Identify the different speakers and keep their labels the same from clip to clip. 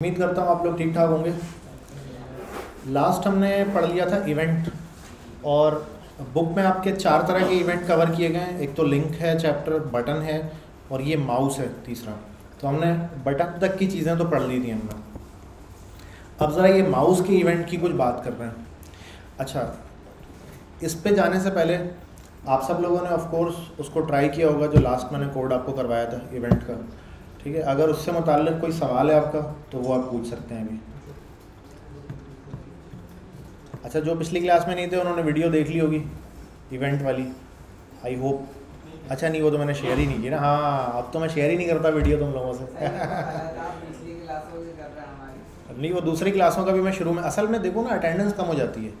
Speaker 1: उम्मीद करता हूँ आप लोग ठीक ठाक होंगे। लास्ट हमने पढ़ लिया था इवेंट और बुक में आपके चार तरह के इवेंट कवर किए गए हैं। एक तो लिंक है चैप्टर बटन है और ये माउस है तीसरा। तो हमने बटन तक की चीज़ें तो पढ़ ली थी हमने। अब ज़रा ये माउस के इवेंट की कुछ बात कर रहे हैं। अच्छा इस पे जाने से पहले आप सब लोगों ने ऑफ़ कोर्स उसको ट्राई किया होगा जो लास्ट मैंने कोड आपको करवाया था इवेंट का। ठीक है? अगर उससे मुतल कोई सवाल है आपका तो वो आप पूछ सकते हैं अभी। अच्छा जो पिछली क्लास में नहीं थे उन्होंने वीडियो देख ली होगी इवेंट वाली। आई होप अच्छा नहीं वो तो मैंने शेयर ही नहीं की ना। हाँ अब तो मैं शेयर ही नहीं करता वीडियो तुम लोगों से। नहीं वो दूसरी क्लासों का भी मैं शुरू में असल में देखो ना अटेंडेंस कम हो जाती है।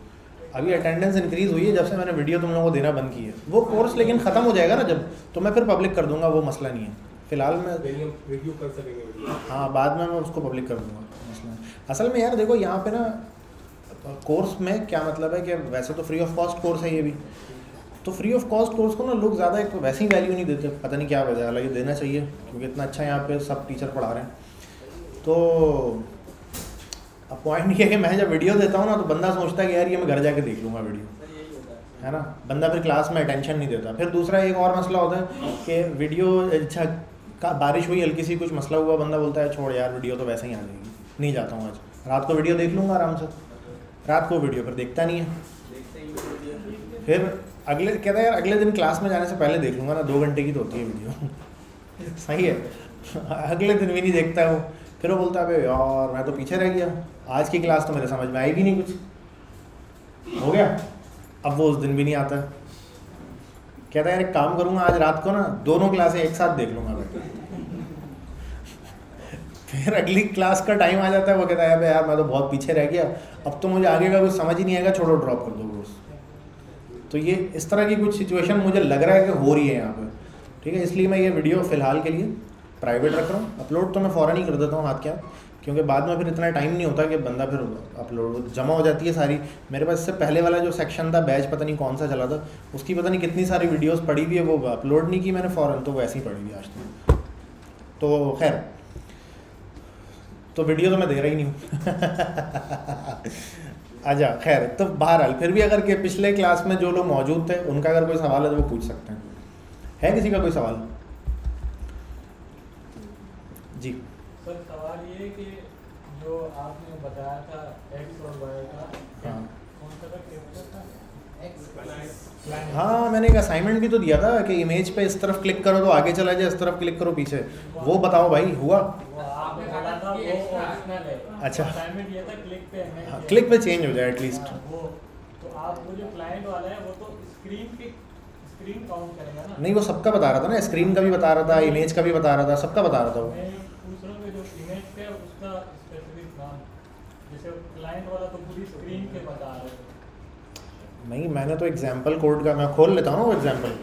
Speaker 1: अभी अटेंडेंस इंक्रीज हुई है जब से मैंने वीडियो तुम लोगों को देना बंद की है। वो कोर्स लेकिन ख़त्म हो जाएगा ना जब तो मैं फिर पब्लिक कर दूँगा वो मसला नहीं है। फ़िलहाल मैं
Speaker 2: रिव्यू कर सकेंगे
Speaker 1: हाँ बाद में मैं उसको पब्लिक कर दूँगा मसला असल में यार देखो यहाँ पे ना कोर्स में क्या मतलब है कि वैसे तो फ्री ऑफ़ कॉस्ट कोर्स है ये भी। तो फ्री ऑफ़ कॉस्ट कोर्स को ना लोग ज़्यादा एक वैसे ही वैल्यू नहीं देते पता नहीं क्या वजह हालाँकि देना चाहिए क्योंकि इतना अच्छा यहाँ पे सब टीचर पढ़ा रहे हैं। तो अब पॉइंट ये है कि मैं जब वीडियो देता हूँ ना तो बंदा सोचता है कि यार ये मैं घर जाके देख लूँगा वीडियो है ना? बंदा फिर क्लास में अटेंशन नहीं देता। फिर दूसरा एक और मसला होता है कि वीडियो अच्छा का बारिश हुई, हल्की सी कुछ मसला हुआ, बंदा बोलता है, छोड़ यार वीडियो तो वैसे ही आ जाएगी। नहीं जाता हूँ आज। रात को वीडियो देख लूँगा आराम से। रात को वीडियो पर देखता नहीं है। फिर अगले, कहता है, यार, अगले दिन क्लास में जाने से पहले देख लूँगा ना, दो घंटे की तो होती है वीडियो सही है। अगले दिन भी नहीं देखता है। फिर वो बोलता है यार, मैं तो पीछे रह गया। आज की क्लास तो मेरे समझ में आई भी नहीं कुछ। हो गया। अब वो उस दिन भी नहीं आता। कहता है यार एक काम करूँगा आज रात को ना, दोनों क्लासें एक साथ देख लूँगा बैठ फिर अगली क्लास का टाइम आ जाता है, वो कहता है यार, मैं तो बहुत पीछे रह गया, अब तो मुझे आगे का कुछ समझ ही नहीं आएगा, छोड़ो ड्रॉप कर दो कोर्स तो ये इस तरह की कुछ सिचुएशन मुझे लग रहा है कि हो रही है यहाँ पर ठीक है, इसलिए मैं ये वीडियो फ़िलहाल के लिए प्राइवेट रख रहा हूँ। अपलोड तो मैं फ़ौरन ही कर देता हूँ, हाथ क्या? क्योंकि बाद में फिर इतना टाइम नहीं होता कि बंदा फिर अपलोड जमा हो जाती है सारी। मेरे पास इससे पहले वाला जो सेक्शन था बैच पता नहीं कौन सा चला था, उसकी पता नहीं कितनी सारी वीडियोस पड़ी हुई है, वो अपलोड नहीं की मैंने फ़ौरन तो वैसे ही पड़ी हुई आज तक। तो खैर तो वीडियो तो मैं दे रहा नहीं हूँ। अच्छा खैर तो बहरहाल, फिर भी अगर के पिछले क्लास में जो लोग मौजूद थे, उनका अगर कोई सवाल है तो वो पूछ सकते हैं। है किसी का कोई सवाल? जो।
Speaker 3: आपने बताया था एक्स और वाई का
Speaker 1: हाँ।
Speaker 3: कौन सा था? था?
Speaker 1: हाँ मैंने एक असाइनमेंट भी तो दिया था कि इमेज पे इस तरफ़ क्लिक करो तो आगे चला जाए इस तरफ़ क्लिक करो पीछे। वो बताओ भाई हुआ?
Speaker 3: वो आपने बोला था वो ऑप्शनल है।
Speaker 1: अच्छा।
Speaker 3: असाइनमेंट ये था क्लिक पे हाँ,
Speaker 1: क्लिक पे चेंज हो जाए एटलीस्ट
Speaker 3: हाँ, तो आप वो जो क्लाइंट वाला है वो तो स्क्रीन पे स्क्रीन काउंट करेगा ना?
Speaker 1: नहीं वो सबका बता रहा था ना स्क्रीन का भी बता रहा था इमेज का भी बता रहा था सबका बता रहा था वो
Speaker 3: मैं पूछ रहा हूँ कि जो इमेज पे है उसका स्पेसिफिक नाम जैसे क्लाइंट वाला तो पूरी स्क्रीन के बता रहे थे
Speaker 1: नहीं मैंने तो एग्ज़ाम्पल कोड का मैं खोल लेता हूँ वो एग्ज़ाम्पल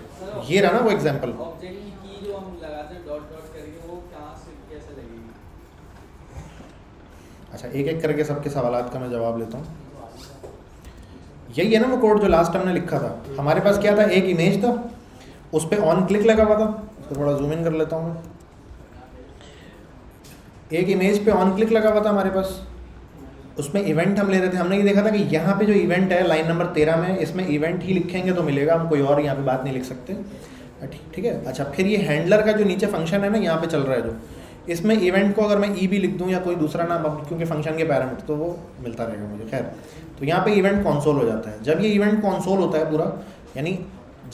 Speaker 1: ये रहा ना वो एग्ज़ाम्पल
Speaker 4: ऑब्जेक्ट की की जो हम लगाते डॉट डॉट करके वो कहाँ से कैसे लगेगी?
Speaker 1: अच्छा एक एक करके सबके सवालात का मैं जवाब लेता हूँ। यही है ना वो कोड जो लास्ट हमने लिखा था। हमारे पास क्या था? एक इमेज था। उस पर ऑन क्लिक लगा हुआ था। इसको थोड़ा जूम इन कर लेता हूँ मैं। एक इमेज पे ऑन क्लिक लगा हुआ था हमारे पास। उसमें इवेंट हम ले रहे थे, हमने ये देखा था कि यहाँ पे जो इवेंट है लाइन नंबर तेरह में, इसमें इवेंट ही लिखेंगे तो मिलेगा, हम कोई और यहाँ पे बात नहीं लिख सकते। ठीक ठीक है? अच्छा फिर ये हैंडलर का जो नीचे फ़ंक्शन है ना, यहाँ पे चल रहा है जो, इसमें इवेंट को अगर मैं ई भी लिख दूँ या कोई दूसरा नाम, अब क्योंकि फ़ंक्शन के पैरामीटर तो वो मिलता रहेगा मुझे, खैर। तो यहाँ पे इवेंट कॉन्सोल हो जाता है। जब ये इवेंट कॉन्सोल होता है पूरा, यानी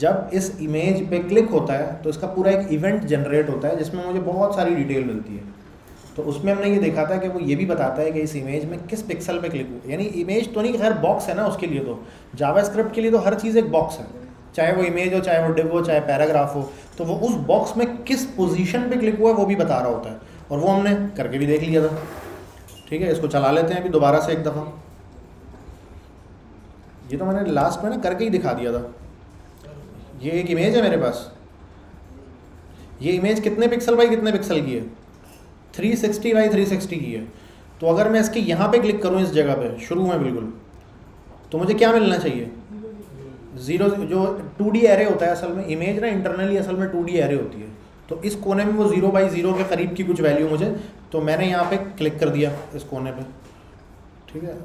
Speaker 1: जब इस इमेज पे क्लिक होता है तो इसका पूरा एक इवेंट जनरेट होता है, जिसमें मुझे बहुत सारी डिटेल मिलती है। तो उसमें हमने ये देखा था कि वो ये भी बताता है कि इस इमेज में किस पिक्सल पे क्लिक हुआ यानी इमेज तो नहीं खैर बॉक्स है ना उसके लिए तो। जावा स्क्रिप्ट के लिए तो हर चीज़ एक बॉक्स है। चाहे वो इमेज हो, चाहे वो डिव हो, चाहे पैराग्राफ हो तो वो उस बॉक्स में किस पोजीशन पे क्लिक हुआ है वो भी बता रहा होता है। और वो हमने करके भी देख लिया था। ठीक है, इसको चला लेते हैं अभी दोबारा से एक दफ़ा। ये तो मैंने लास्ट में ना करके ही दिखा दिया था। ये एक इमेज है मेरे पास। ये इमेज कितने पिक्सल बाई कितने पिक्सल की है? 360 बाई 360 की है। तो अगर मैं इसके यहाँ पे क्लिक करूँ इस जगह पे, शुरू में बिल्कुल तो मुझे क्या मिलना चाहिए? ज़ीरो जो टू डी एरे होता है असल में इमेज ना इंटरनली असल में टू डी एरे होती है। तो इस कोने में वो ज़ीरो बाई ज़ीरो के करीब की कुछ वैल्यू मुझे तो मैंने यहाँ पे क्लिक कर दिया इस कोने पे। ठीक है?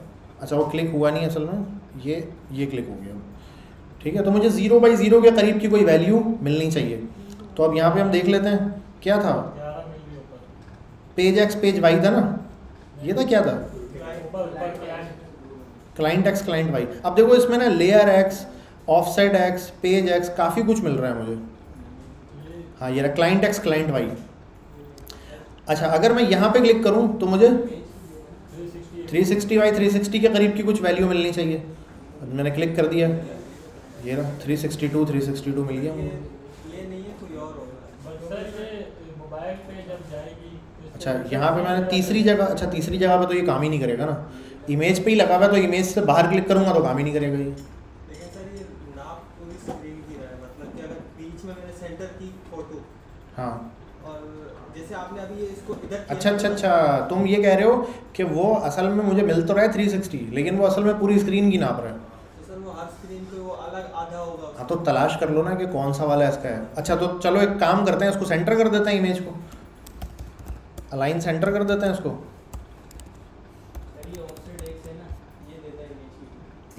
Speaker 1: अच्छा वो क्लिक हुआ नहीं असल में, ये ये क्लिक हो गया। ठीक है? तो मुझे ज़ीरो बाई ज़ीरो के करीब की कोई वैल्यू मिलनी चाहिए। तो अब यहाँ पे हम देख लेते हैं, क्या था? पेज एक्स पेज वाई था ना? ये था क्या था?
Speaker 3: क्लाइंट
Speaker 1: एक्स क्लाइंट वाई अब देखो इसमें ना layer X offset X page X काफ़ी कुछ मिल रहा है मुझे। हाँ ये रहा क्लाइंट एक्स क्लाइंट वाई अच्छा अगर मैं यहाँ पे क्लिक करूँ तो मुझे
Speaker 3: थ्री सिक्सटी
Speaker 1: 360 बाई 360 के करीब की कुछ वैल्यू मिलनी चाहिए। मैंने क्लिक कर दिया। ये रहा 362 362 मिल गया मुझे
Speaker 4: ये नहीं है कोई और होगा
Speaker 3: बट सर ये मोबाइल पे जब जाएगी तो
Speaker 1: अच्छा यहाँ पे मैंने तीसरी जगह अच्छा तीसरी जगह पे तो ये काम ही नहीं करेगा ना। इमेज पे ही लगा हुआ तो इमेज से बाहर क्लिक करूँगा तो काम ही नहीं करेगा ये।
Speaker 5: है मतलब कि अगर बीच में मैंने सेंटर की फ़ोटो
Speaker 1: हाँ।
Speaker 5: और जैसे आपने अभी ये इसको इधर किया
Speaker 1: अच्छा अच्छा अच्छा तुम ये कह रहे हो कि वो असल में मुझे मिल तो रहा है 360 लेकिन वो असल में पूरी स्क्रीन की नाप रहा है।
Speaker 5: तो
Speaker 1: हाँ तो तलाश कर लो ना कि कौन सा वाला इसका है। अच्छा तो चलो एक काम करते हैं इसको सेंटर कर देते हैं इमेज को। अलाइन सेंटर कर देते हैं
Speaker 4: है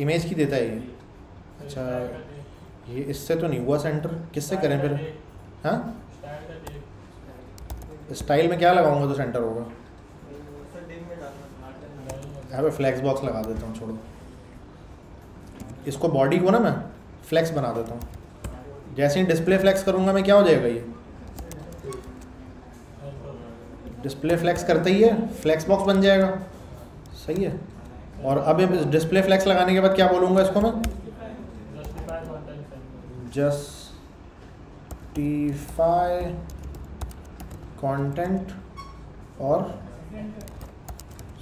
Speaker 4: इमेज की।
Speaker 1: देता है ये। अच्छा ये इससे तो नहीं हुआ सेंटर किससे करें फिर? हाँ? स्टाइल में क्या लगाऊँगा तो सेंटर होगा? यहाँ पे फ्लैक्स बॉक्स लगा देता हूँ छोड़ो। इसको बॉडी को ना मैं फ्लैक्स बना देता हूँ। जैसे ही डिस्प्ले फ्लैक्स करूँगा मैं क्या हो जाएगा ये? डिस्प्ले फ्लैक्स करते ही है, फ्लैक्स बॉक्स बन जाएगा। सही है। और अब डिस्प्ले फ्लैक्स लगाने के बाद क्या बोलूँगा इसको मैं? जस्टिफाई कंटेंट और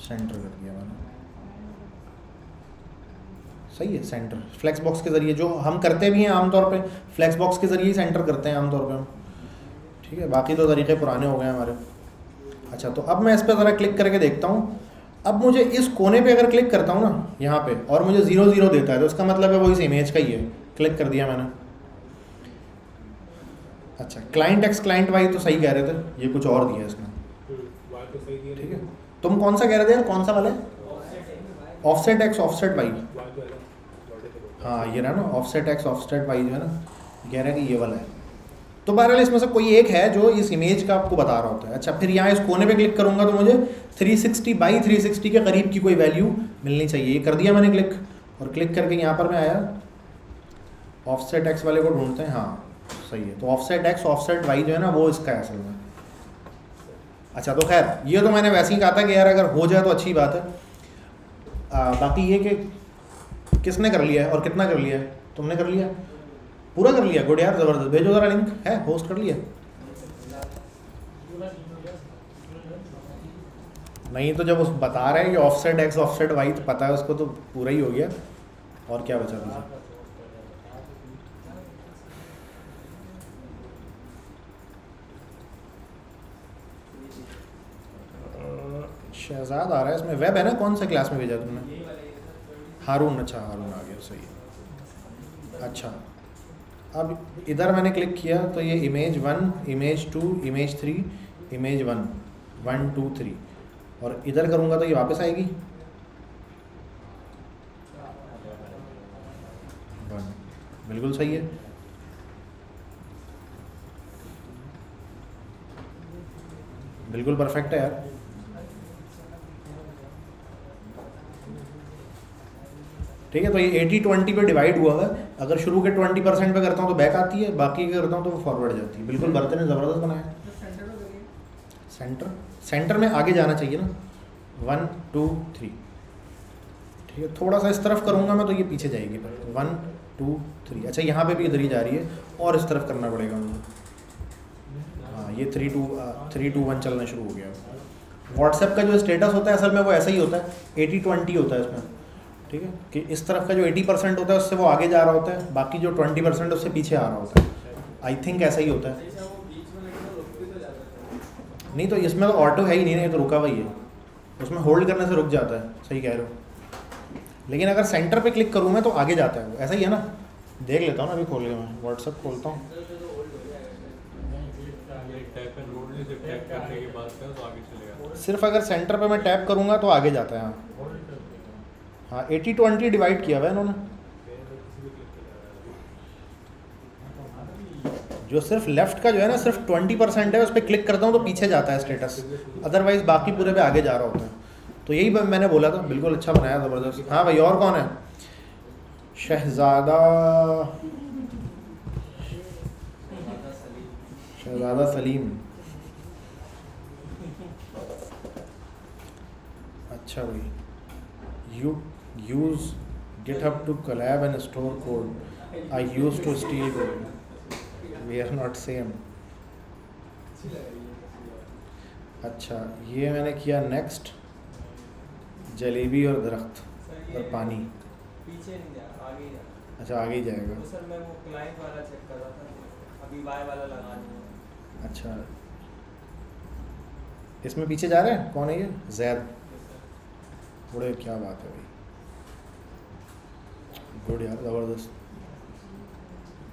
Speaker 1: सेंटर कर दिया मैंने। सही है सेंटर फ्लैक्स बॉक्स के ज़रिए जो हम करते भी हैं आमतौर पे फ्लैक्स बॉक्स के ज़रिए ही सेंटर करते हैं आमतौर पे हम। ठीक है, बाकी तो तरीके पुराने हो गए हैं हमारे। अच्छा तो अब मैं इस पर ज़रा क्लिक करके देखता हूँ। अब मुझे इस कोने पे अगर क्लिक करता हूँ ना, यहाँ पे, और मुझे ज़ीरो ज़ीरो देता है तो इसका मतलब है वो इस इमेज का ही है। क्लिक कर दिया मैंने। अच्छा क्लाइंट एक्स क्लाइंट वाई तो सही कह रहे थे, ये कुछ और दिया
Speaker 2: सही
Speaker 1: ठीक है? तुम कौन सा कह रहे थे यार? कौन सा वाला? ऑफसेट एक्स ऑफसेट वाई
Speaker 2: हाँ
Speaker 1: ये रहा ना ऑफसेट एक्स ऑफसेट वाई जो है ना, कह रहे है कि ये वाला है। तो बहरहाल इसमें से कोई एक है जो इस इमेज का आपको बता रहा होता है। अच्छा फिर यहाँ इस कोने पे क्लिक करूँगा तो मुझे 360 सिक्सटी बाई थ्री के करीब की कोई वैल्यू मिलनी चाहिए। कर दिया मैंने क्लिक और क्लिक करके यहाँ पर मैं आया। ऑफसेट एक्स वाले को ढूंढते हैं। हाँ सही है। तो ऑफसेट एक्स ऑफसेट वाई जो है ना वो इसका है असल में। अच्छा तो खैर ये तो मैंने वैसे ही कहा था कि यार अगर हो जाए तो अच्छी बात है। आ, बाकी ये कि किसने कर लिया है और कितना कर लिया है? तुमने कर लिया पूरा कर लिया, गुड यार, ज़बरदस्त। भेजो ज़रा लिंक है होस्ट कर लिया। नहीं तो जब उस बता रहे हैं कि ऑफसेट एक्स ऑफसेट वाई तो पता है उसको तो पूरा ही हो गया। और क्या बचा था शहजाद आ रहा है इसमें। वेब है ना? कौन से क्लास में भेजा तुमने? हारून अच्छा हारून आ गया, सही अच्छा। अब इधर मैंने क्लिक किया तो ये image one image two image three image one one two three और इधर करूँगा तो ये वापस आएगी। वन बिल्कुल सही है। बिल्कुल परफेक्ट है यार। ठीक है तो ये एटी ट्वेंटी पे डिवाइड हुआ है। अगर शुरू के ट्वेंटी परसेंट पे करता हूँ तो बैक आती है बाकी के करता हूँ तो वो फॉरवर्ड जाती है। बिल्कुल बर्तन ने ज़बरदस्त बनाया। सेंटर सेंटर में आगे जाना चाहिए ना। वन टू थ्री ठीक है थोड़ा सा इस तरफ़ करूँगा मैं तो ये पीछे जाएगी पर। वन टू थ्री अच्छा यहाँ पे भी इधर ही जा रही है और इस तरफ़ करना पड़ेगा मुझे। हाँ ये three two three two one चलना शुरू हो गया। व्हाट्सएप का जो स्टेटस होता है असल में वो ऐसा ही होता है। एटी ट्वेंटी होता है इसमें। ठीक है? कि इस तरफ़ का जो एटी परसेंट होता है उससे वो आगे जा रहा होता है बाकी जो ट्वेंटी परसेंट उससे पीछे आ रहा होता है। आई थिंक ऐसा ही होता है। नहीं तो इसमें तो ऑटो है ही नहीं नहीं तो रुका हुआ ही है। उसमें होल्ड करने से रुक जाता है सही कह रहे हो। लेकिन अगर सेंटर पे क्लिक करूँ मैं तो आगे जाता है ऐसा ही है ना? देख लेता हूँ ना अभी खोल के मैं। व्हाट्सएप खोलता हूँ।
Speaker 4: तो
Speaker 2: तो
Speaker 1: सिर्फ़ अगर सेंटर पे मैं टैप करूँगा तो आगे जाता है हाँ। हाँ एटी ट्वेंटी डिवाइड किया हुआ है इन्होंने।
Speaker 2: जो
Speaker 1: सिर्फ़ लेफ़्ट का जो है ना, सिर्फ़ ट्वेंटी परसेंट है, उस पर क्लिक करता हूँ तो पीछे जाता है स्टेटस अदरवाइज़ बाकी पूरे पे आगे जा रहा होता है। तो यही मैंने बोला था, बिल्कुल अच्छा बनाया, ज़बरदस्त। हाँ भाई, और कौन है? शहज़ादा शहज़ादा सलीम। अच्छा भाई। You use GitHub to collab and store code. I used to steal code. We are not same. अच्छा ये मैंने किया नेक्स्ट जलेबी और दरख्त और पानी।
Speaker 5: पीछे नहीं जा आगे जा।
Speaker 1: अच्छा आगे ही जाएगा।
Speaker 5: तो सर मैं वो क्लाइंट वाला चेक कर रहा था अभी वाई वाला लगा दूँगा
Speaker 1: अच्छा। इसमें पीछे जा रहे हैं? कौन है ये? जैद। बड़े क्या बात है भाई। गुड यार ज़बरदस्त।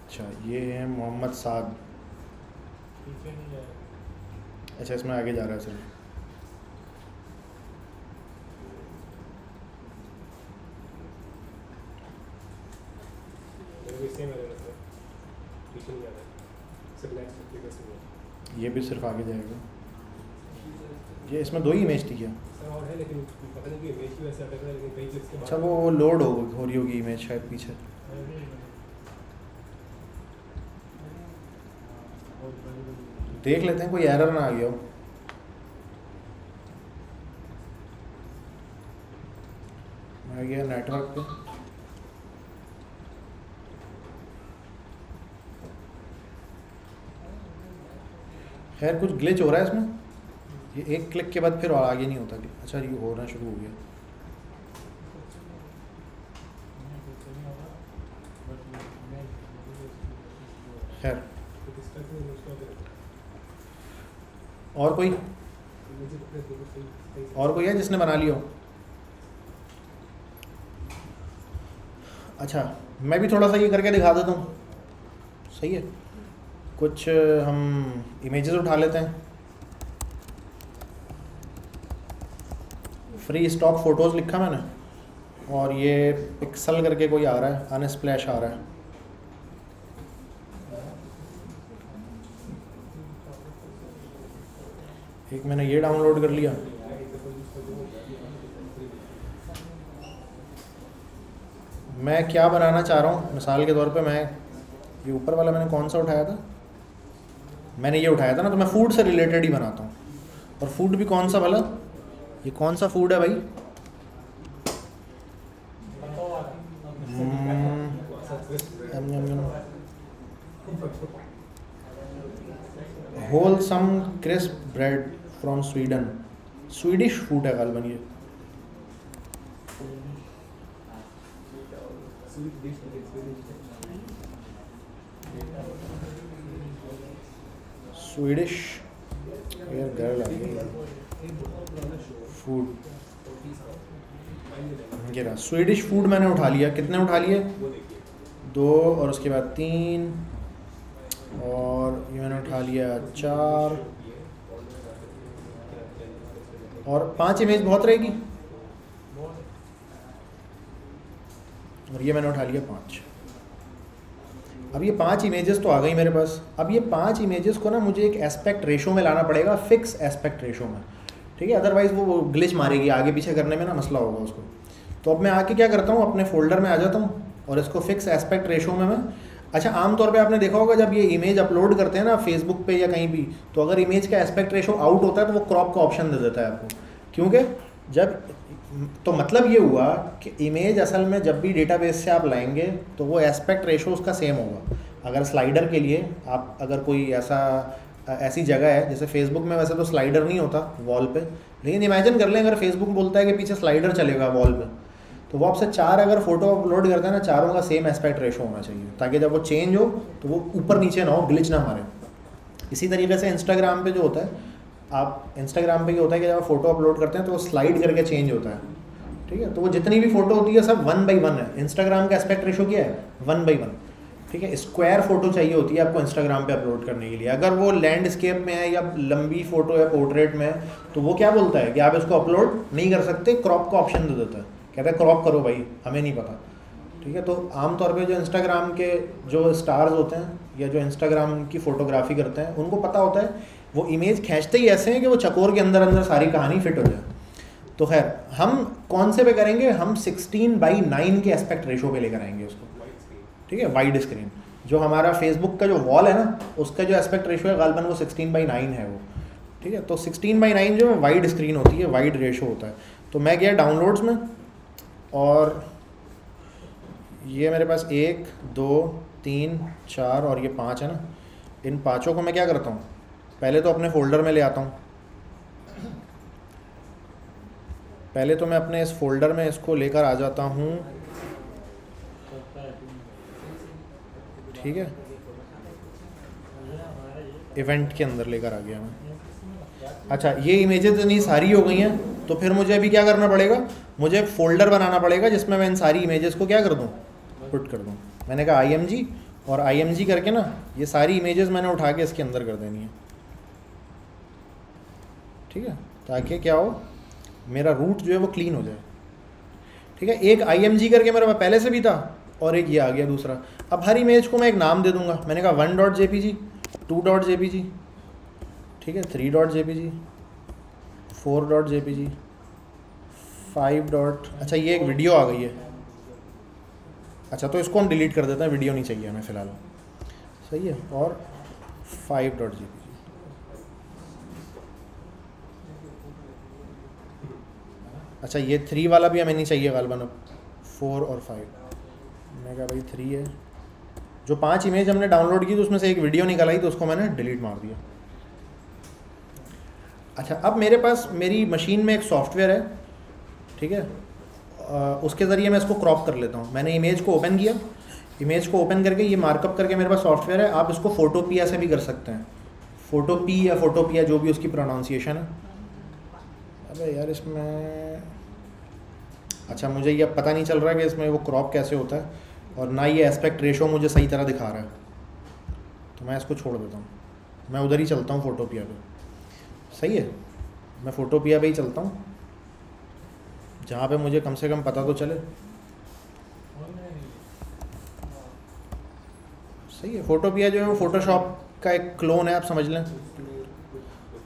Speaker 1: अच्छा ये है मोहम्मद साद। अच्छा इसमें आगे जा रहा है सर। ये भी सिर्फ़ आगे जाएगा। ये इसमें दो ही इमेज थी क्या?
Speaker 2: सर और है लेकिन
Speaker 1: अच्छा वो लोड हो हो रही होगी इमेज शायद पीछे। देख लेते हैं कोई एरर ना आ गया हो। आ गया नेटवर्क पे। खैर कुछ ग्लिच हो रहा है इसमें? ये एक क्लिक के बाद फिर और आगे नहीं होता अच्छा ये होना शुरू हो गया। खैर। और कोई? और कोई है जिसने बना लिया हो? अच्छा मैं भी थोड़ा सा ये करके दिखा देता हूँ। सही है। कुछ, हम इमेजेस उठा लेते हैं। फ्री स्टॉक फ़ोटोज़ लिखा मैंने। और ये पिक्सल करके कोई आ रहा है अनस्प्लैश आ रहा है। एक मैंने ये डाउनलोड कर लिया। मैं क्या बनाना चाह रहा हूँ? मिसाल के तौर पे मैं, ये ऊपर वाला मैंने कौन सा उठाया था? मैंने ये उठाया था ना तो मैं फ़ूड से रिलेटेड ही बनाता हूँ। और फ़ूड भी कौन सा वाला? ये कौन सा फ़ूड है भाई? Whole. Wholesome crisp bread from Sweden Swedish food है गालबन ये। स्वीडिश गर्ल फ़ूड रहा स्वीडिश फ़ूड मैंने उठा लिया। कितने उठा लिए? दो, और उसके बाद तीन, और ये मैंने उठा लिया चार, और पाँच इमेज बहुत रहेगी? और ये मैंने उठा लिया पाँच। अब ये पाँच इमेजेस तो आ गई मेरे पास। अब ये पाँच इमेजेस को ना मुझे एक एस्पेक्ट रेशो में लाना पड़ेगा फिक्स एस्पेक्ट रेशो में। ठीक है अदरवाइज़ वो ग्लिच मारेगी, आगे पीछे करने में ना मसला होगा उसको। तो अब मैं आके क्या करता हूँ, अपने फोल्डर में आ जाता हूँ और इसको फिक्स एस्पेक्ट रेशो में मैं अच्छा आमतौर पे आपने देखा होगा जब ये इमेज अपलोड करते हैं ना फेसबुक पे या कहीं भी तो अगर इमेज का एस्पेक्ट रेशो आउट होता है तो वो क्रॉप का ऑप्शन दे देता है आपको। क्योंकि जब तो मतलब ये हुआ कि इमेज असल में जब भी डेटाबेस से आप लाएँगे तो वो एस्पेक्ट रेशो उसका सेम होगा। अगर स्लाइडर के लिए आप अगर कोई ऐसा ऐसी जगह है, जैसे फेसबुक में वैसे तो स्लाइडर नहीं होता वॉल पे, लेकिन इमेजिन कर लें, अगर फेसबुक बोलता है कि पीछे स्लाइडर चलेगा वॉल पे तो वो आपसे चार अगर फ़ोटो अपलोड करते हैं ना, चारों का सेम एस्पेक्ट रेशो होना चाहिए, ताकि जब वो चेंज हो तो वो ऊपर नीचे ना हो ग्लिच ना मारे। इसी तरीके से इंस्टाग्राम पे जो होता है, आप इंस्टाग्राम पे क्या होता है कि जब फ़ोटो अपलोड करते हैं तो वो स्लाइड करके चेंज होता है, ठीक है? तो वो जितनी भी फ़ोटो होती है, सब वन बाई वन है। इंस्टाग्राम का एस्पेक्ट रेशो क्या है? वन बाई वन ठीक है? स्क्वायर फ़ोटो चाहिए होती है आपको इंस्टाग्राम पे अपलोड करने के लिए। अगर वो लैंडस्केप में है या लंबी फ़ोटो है पोर्ट्रेट में है तो वो क्या बोलता है कि आप इसको अपलोड नहीं कर सकते क्रॉप का ऑप्शन दे देता है। कहता है क्रॉप करो भाई, हमें नहीं पता। ठीक है? तो आमतौर पे जो इंस्टाग्राम के जो स्टार्स होते हैं या जो इंस्टाग्राम की फ़ोटोग्राफी करते हैं, उनको पता होता है, वो इमेज खींचते ही ऐसे हैं कि वो चकोर के अंदर अंदर सारी कहानी फिट हो जाए। तो खैर, हम कौन से पे करेंगे? हम 16 बाई 9 के एस्पेक्ट रेशो पे लेकर आएँगे उसको। ठीक है वाइड स्क्रीन जो हमारा फेसबुक का जो वॉल है ना, उसका जो एस्पेक्ट रेशो है गालबन वो 16 बाई 9 है वो. ठीक है तो 16 बाई नाइन जो है वाइड स्क्रीन होती है वाइड रेशो होता है. तो मैं गया डाउनलोड्स में और ये मेरे पास एक, दो, तीन, चार और ये पाँच है ना. इन पाँचों को मैं क्या करता हूँ? पहले तो अपने फोल्डर में ले आता हूँ. पहले तो मैं अपने इस फोल्डर में इसको लेकर आ जाता हूँ. ठीक है? इवेंट के अंदर लेकर आ गया मैं। अच्छा ये इमेजेस इतनी सारी हो गई हैं तो फिर मुझे अभी क्या करना पड़ेगा? मुझे फ़ोल्डर बनाना पड़ेगा जिसमें मैं इन सारी इमेजेस को क्या कर दूँ? पुट कर दूँ। मैंने कहा IMG और IMG करके ना, ये सारी इमेजेस मैंने उठा के इसके अंदर कर देनी है। ठीक है? ताकि क्या हो? मेरा रूट जो है वो क्लीन हो जाए। ठीक है? एक आई करके मेरे पहले से भी था और एक ये आ गया दूसरा। अब हर इमेज को मैं एक नाम दे दूँगा। मैंने कहा one dot J two dot J ठीक है three dot J four dot J five dot अच्छा ये एक वीडियो आ गई है। अच्छा तो इसको हम डिलीट कर देते हैं वीडियो नहीं चाहिए हमें फ़िलहाल। सही है, और फाइव डॉट जी अच्छा ये थ्री वाला भी हमें नहीं चाहिए गालबन अब फोर और फाइव मैंने कहा भाई थ्री है। जो पाँच इमेज हमने डाउनलोड की तो उसमें से एक वीडियो निकल आई तो उसको मैंने डिलीट मार दिया। अच्छा अब मेरे पास, मेरी मशीन में एक सॉफ्टवेयर है, ठीक है? उसके ज़रिए मैं इसको क्रॉप कर लेता हूँ। मैंने इमेज को ओपन किया। इमेज को ओपन करके, ये मार्कअप करके मेरे पास सॉफ्टवेयर है। आप इसको फ़ोटोपिया से भी कर सकते हैं। फ़ोटोपी या फ़ोटोपिया जो भी उसकी प्रोनाउंसिएशन है। अबे यार, इसमें अच्छा मुझे ये पता नहीं चल रहा कि इसमें वो क्रॉप कैसे होता है। और ना ये एस्पेक्ट रेशो मुझे सही तरह दिखा रहा है। तो मैं इसको छोड़ देता हूँ। मैं उधर ही चलता हूँ फ़ोटोपिया पे। सही है। मैं फ़ोटोपिया पे ही चलता हूँ। जहाँ पे मुझे कम से कम पता तो चले। सही है। फ़ोटोपिया जो है वो फ़ोटोशॉप का एक क्लोन है, आप समझ लें।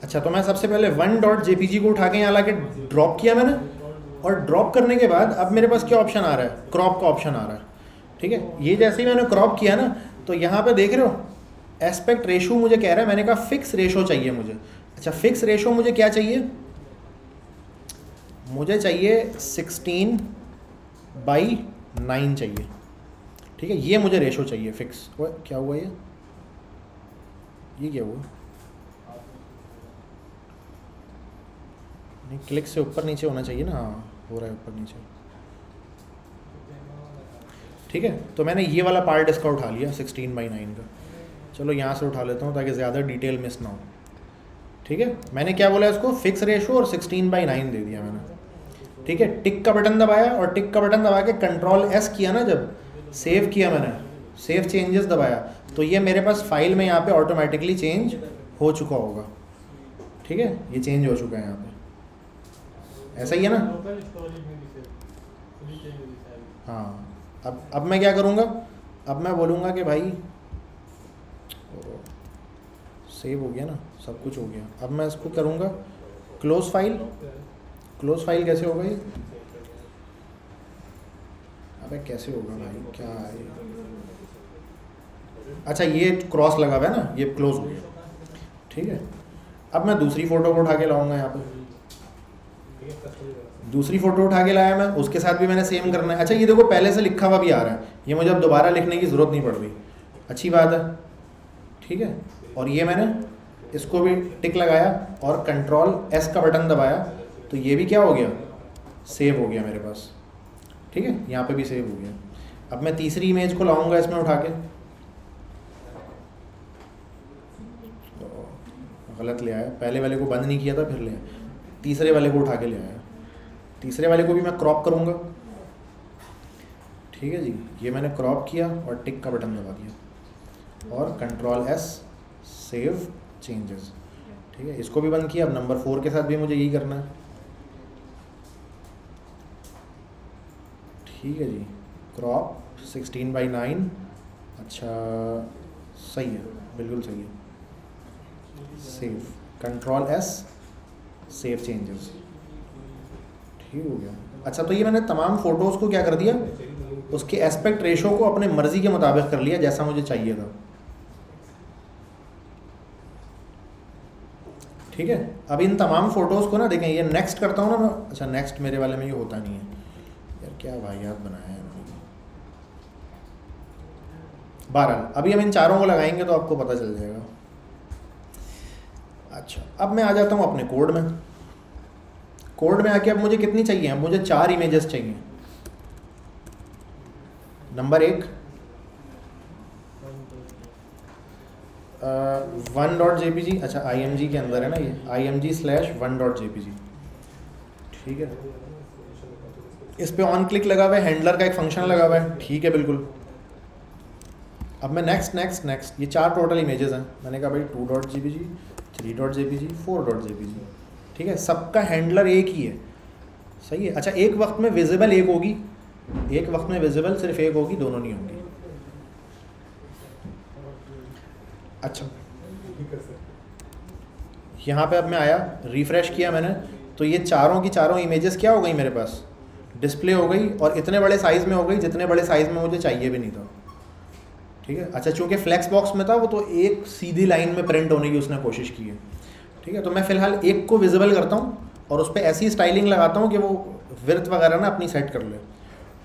Speaker 1: अच्छा तो मैं सबसे पहले वन डॉट जे को उठा के यहाँ ला के ड्रॉप किया मैंने। और ड्रॉप करने के बाद अब मेरे पास क्या ऑप्शन आ रहा है? क्रॉप का ऑप्शन आ रहा है। ठीक है? ये जैसे ही मैंने क्रॉप किया ना तो यहाँ पे देख रहे हो एस्पेक्ट रेशो मुझे कह रहा है, मैंने कहा फिक्स रेशो चाहिए मुझे। अच्छा फिक्स रेशो मुझे क्या चाहिए? मुझे चाहिए सिक्सटीन बाई नाइन चाहिए। ठीक है? ये मुझे रेशो चाहिए फिक्स वो क्या हुआ ये? ये क्या हुआ? नहीं क्लिक से ऊपर नीचे होना चाहिए ना? हाँ हो रहा है ऊपर नीचे। ठीक है? तो मैंने ये वाला पार्ट इसका उठा लिया सिक्सटीन बाई नाइन का। चलो यहाँ से उठा लेता हूँ ताकि ज़्यादा डिटेल मिस ना हो। ठीक है? मैंने क्या बोला इसको? फिक्स रेशो और सिक्सटीन बाई नाइन दे दिया मैंने। ठीक है? टिक का बटन दबाया और टिक का बटन दबा के कंट्रोल एस किया ना जब सेव किया मैंने। सेव चेंजेस दबाया। तो ये मेरे पास फ़ाइल में यहाँ पे ऑटोमेटिकली चेंज हो चुका होगा। ठीक है? ये चेंज हो चुका है यहाँ पे। ऐसा ही है ना? हाँ। अब अब मैं क्या करूँगा? अब मैं बोलूँगा कि भाई सेव हो गया ना, सब कुछ हो गया। अब मैं इसको करूँगा क्लोज फ़ाइल क्लोज फ़ाइल कैसे होगा ये अबे कैसे होगा भाई? क्या है? अच्छा ये क्रॉस लगा हुआ है ना, ये क्लोज हो गया। ठीक है? अब मैं दूसरी फ़ोटो को उठा के लाऊँगा यहाँ पे
Speaker 2: ठीक है कस्टम जरा
Speaker 1: दूसरी फ़ोटो उठा के लाया मैं, उसके साथ भी मैंने सेम करना है। अच्छा ये देखो, पहले से लिखा हुआ भी आ रहा है। ये मुझे अब दोबारा लिखने की ज़रूरत नहीं पड़ रही। अच्छी बात है। ठीक है? और ये मैंने इसको भी टिक लगाया और कंट्रोल एस का बटन दबाया। तो ये भी क्या हो गया? सेव हो गया मेरे पास। ठीक है? यहाँ पे भी सेव हो गया। अब मैं तीसरी इमेज को लाऊँगा इसमें उठा के। तो गलत ले आया। पहले वाले को बंद नहीं किया था, फिर ले आया। तीसरे वाले को उठा के ले आया। तीसरे वाले को भी मैं क्रॉप करूँगा। ठीक है जी, ये मैंने क्रॉप किया और टिक का बटन दबा दिया। और कंट्रोल एस सेव चेंजेस ठीक है, इसको भी बंद किया। अब नंबर फोर के साथ भी मुझे यही करना है। ठीक है जी क्रॉप सिक्सटीन बाई नाइन अच्छा सही है, बिल्कुल सही है। Save control S save changes ठीक हो गया। अच्छा तो ये मैंने तमाम फ़ोटोज़ को क्या कर दिया? उसके एस्पेक्ट रेशो को अपने मर्ज़ी के मुताबिक कर लिया, जैसा मुझे चाहिए था। ठीक है? अब इन तमाम फ़ोटोज़ को ना देखें, ये नेक्स्ट करता हूँ ना मैं। अच्छा नेक्स्ट मेरे वाले में ये होता नहीं है। यार, क्या वाहियात बनाया है। बहरहाल अभी हम इन चारों को लगाएँगे तो आपको पता चल जाएगा। अच्छा अब मैं आ जाता हूँ अपने कोड में। कोड में आके अब मुझे कितनी चाहिए? अब मुझे चार इमेजेस चाहिए। नंबर एक। वन डॉट जेपीजी अच्छा आई एम जी के अंदर है ना ये। I M G slash one dot JPG ठीक है। इस पे ऑन क्लिक लगा हुआ है हैंडलर का एक फ़ंक्शन लगा हुआ है। ठीक है, बिल्कुल। अब मैं नेक्स्ट नेक्स्ट नेक्स्ट ये चार टोटल इमेजेस हैं। मैंने कहा भाई two dot G G three dot J P G four dot J P G ठीक है? सबका हैंडलर एक ही है। सही है? अच्छा एक वक्त में विजिबल एक होगी। एक वक्त में विजिबल सिर्फ़ एक होगी, दोनों नहीं होंगी। अच्छा। यहाँ पे अब मैं आया रिफ़्रेश किया मैंने। तो ये चारों की चारों इमेजेस क्या हो गई मेरे पास? डिस्प्ले हो गई और इतने बड़े साइज़ में हो गई, जितने बड़े साइज़ में मुझे चाहिए भी नहीं था। ठीक है? अच्छा चूँकि फ्लैक्स बॉक्स में था वो तो एक सीधी लाइन में प्रिंट होने की उसने कोशिश की है। ठीक है? तो मैं फ़िलहाल एक को विजिबल करता हूँ और उस पर ऐसी स्टाइलिंग लगाता हूँ कि वो विर्थ वगैरह ना अपनी सेट कर ले।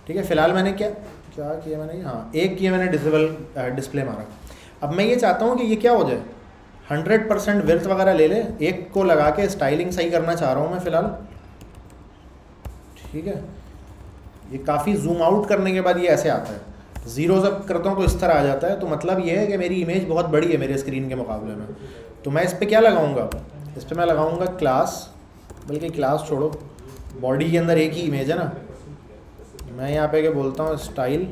Speaker 1: ठीक है? फ़िलहाल मैंने क्या क्या किया मैंने? हाँ एक किया मैंने डिसेबल डिस्प्ले मारा। अब मैं ये चाहता हूँ कि ये क्या हो जाए? हंड्रेड परसेंट विर्थ वगैरह ले ले। एक को लगा के स्टाइलिंग सही करना चाह रहा हूँ मैं फ़िलहाल। ठीक है? ये काफ़ी जूम आउट करने के बाद ये ऐसे आता है। ज़ीरो जब करता हूँ तो इस तरह आ जाता है। तो मतलब ये है कि मेरी इमेज बहुत बड़ी है मेरे स्क्रीन के मुकाबले में। तो मैं इस पर क्या लगाऊँगा? इस पर मैं लगाऊँगा क्लास बल्कि क्लास छोड़ो। बॉडी के अंदर एक ही इमेज है ना। मैं यहाँ पे क्या बोलता हूँ? स्टाइल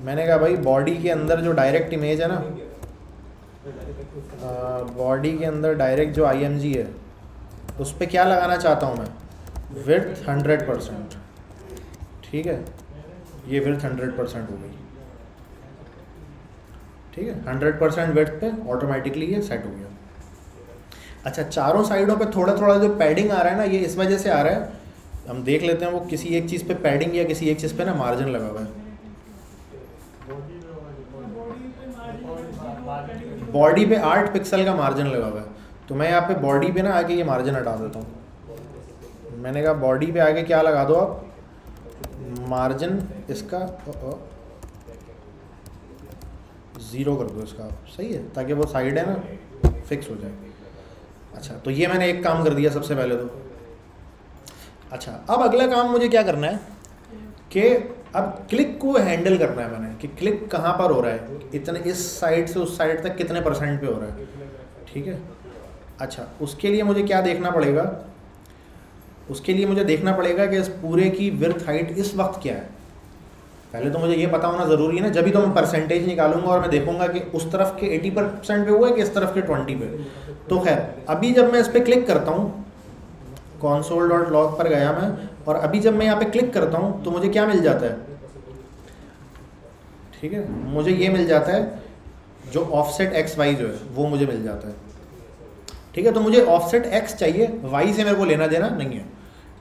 Speaker 1: मैंने कहा, भाई बॉडी के अंदर जो डायरेक्ट इमेज है ना बॉडी के अंदर डायरेक्ट जो आई है, उस पर क्या लगाना चाहता हूँ मैं? विर्थ हंड्रेड परसेंट ठीक है? ये विर्थ हंड्रेड परसेंट हो गई। ठीक है? हंड्रेड परसेंट विर्थ पे ऑटोमेटिकली ये सेट हो गया। अच्छा चारों साइडों पे थोड़ा थोड़ा जो पैडिंग आ रहा है ना, ये इस वजह से आ रहा है। हम देख लेते हैं वो किसी एक चीज़ पे पैडिंग या किसी एक चीज़ पे ना मार्जिन लगा हुआ है। बॉडी पे आठ पिक्सल का मार्जिन लगा हुआ है। तो मैं यहाँ पे बॉडी पे ना आके ये मार्जिन हटा देता हूँ। मैंने कहा बॉडी पे आके क्या लगा दो आप? मार्जिन इसका ज़ीरो कर दो इसका। सही है, ताकि वो साइड है ना फिक्स हो जाए। अच्छा तो ये मैंने एक काम कर दिया सबसे पहले तो। अच्छा अब अगला काम मुझे क्या करना है कि अब क्लिक को हैंडल करना है मैंने, कि क्लिक कहाँ पर हो रहा है, इतने, इस साइड से उस साइड तक कितने परसेंट पे हो रहा है। ठीक है? अच्छा उसके लिए मुझे क्या देखना पड़ेगा? उसके लिए मुझे देखना पड़ेगा कि इस पूरे की विर्थ हाइट इस वक्त क्या है। पहले तो मुझे ये पता होना ज़रूरी है ना, जब भी तो मैं परसेंटेज निकालूँगा और मैं देखूँगा कि उस तरफ़ के 80 परसेंट पे हुआ है कि इस तरफ़ के 20 पे तो खैर, अभी जब मैं इस पर क्लिक करता हूँ कॉन्सोल डॉट लॉग पर गया मैं, और अभी जब मैं यहाँ पे क्लिक करता हूँ तो मुझे क्या मिल जाता है? ठीक है, मुझे ये मिल जाता है, जो ऑफसेट एक्स वाई जो है, वो मुझे मिल जाता है। ठीक है तो मुझे ऑफसेट एक्स चाहिए वाई से मेरे को लेना देना नहीं है।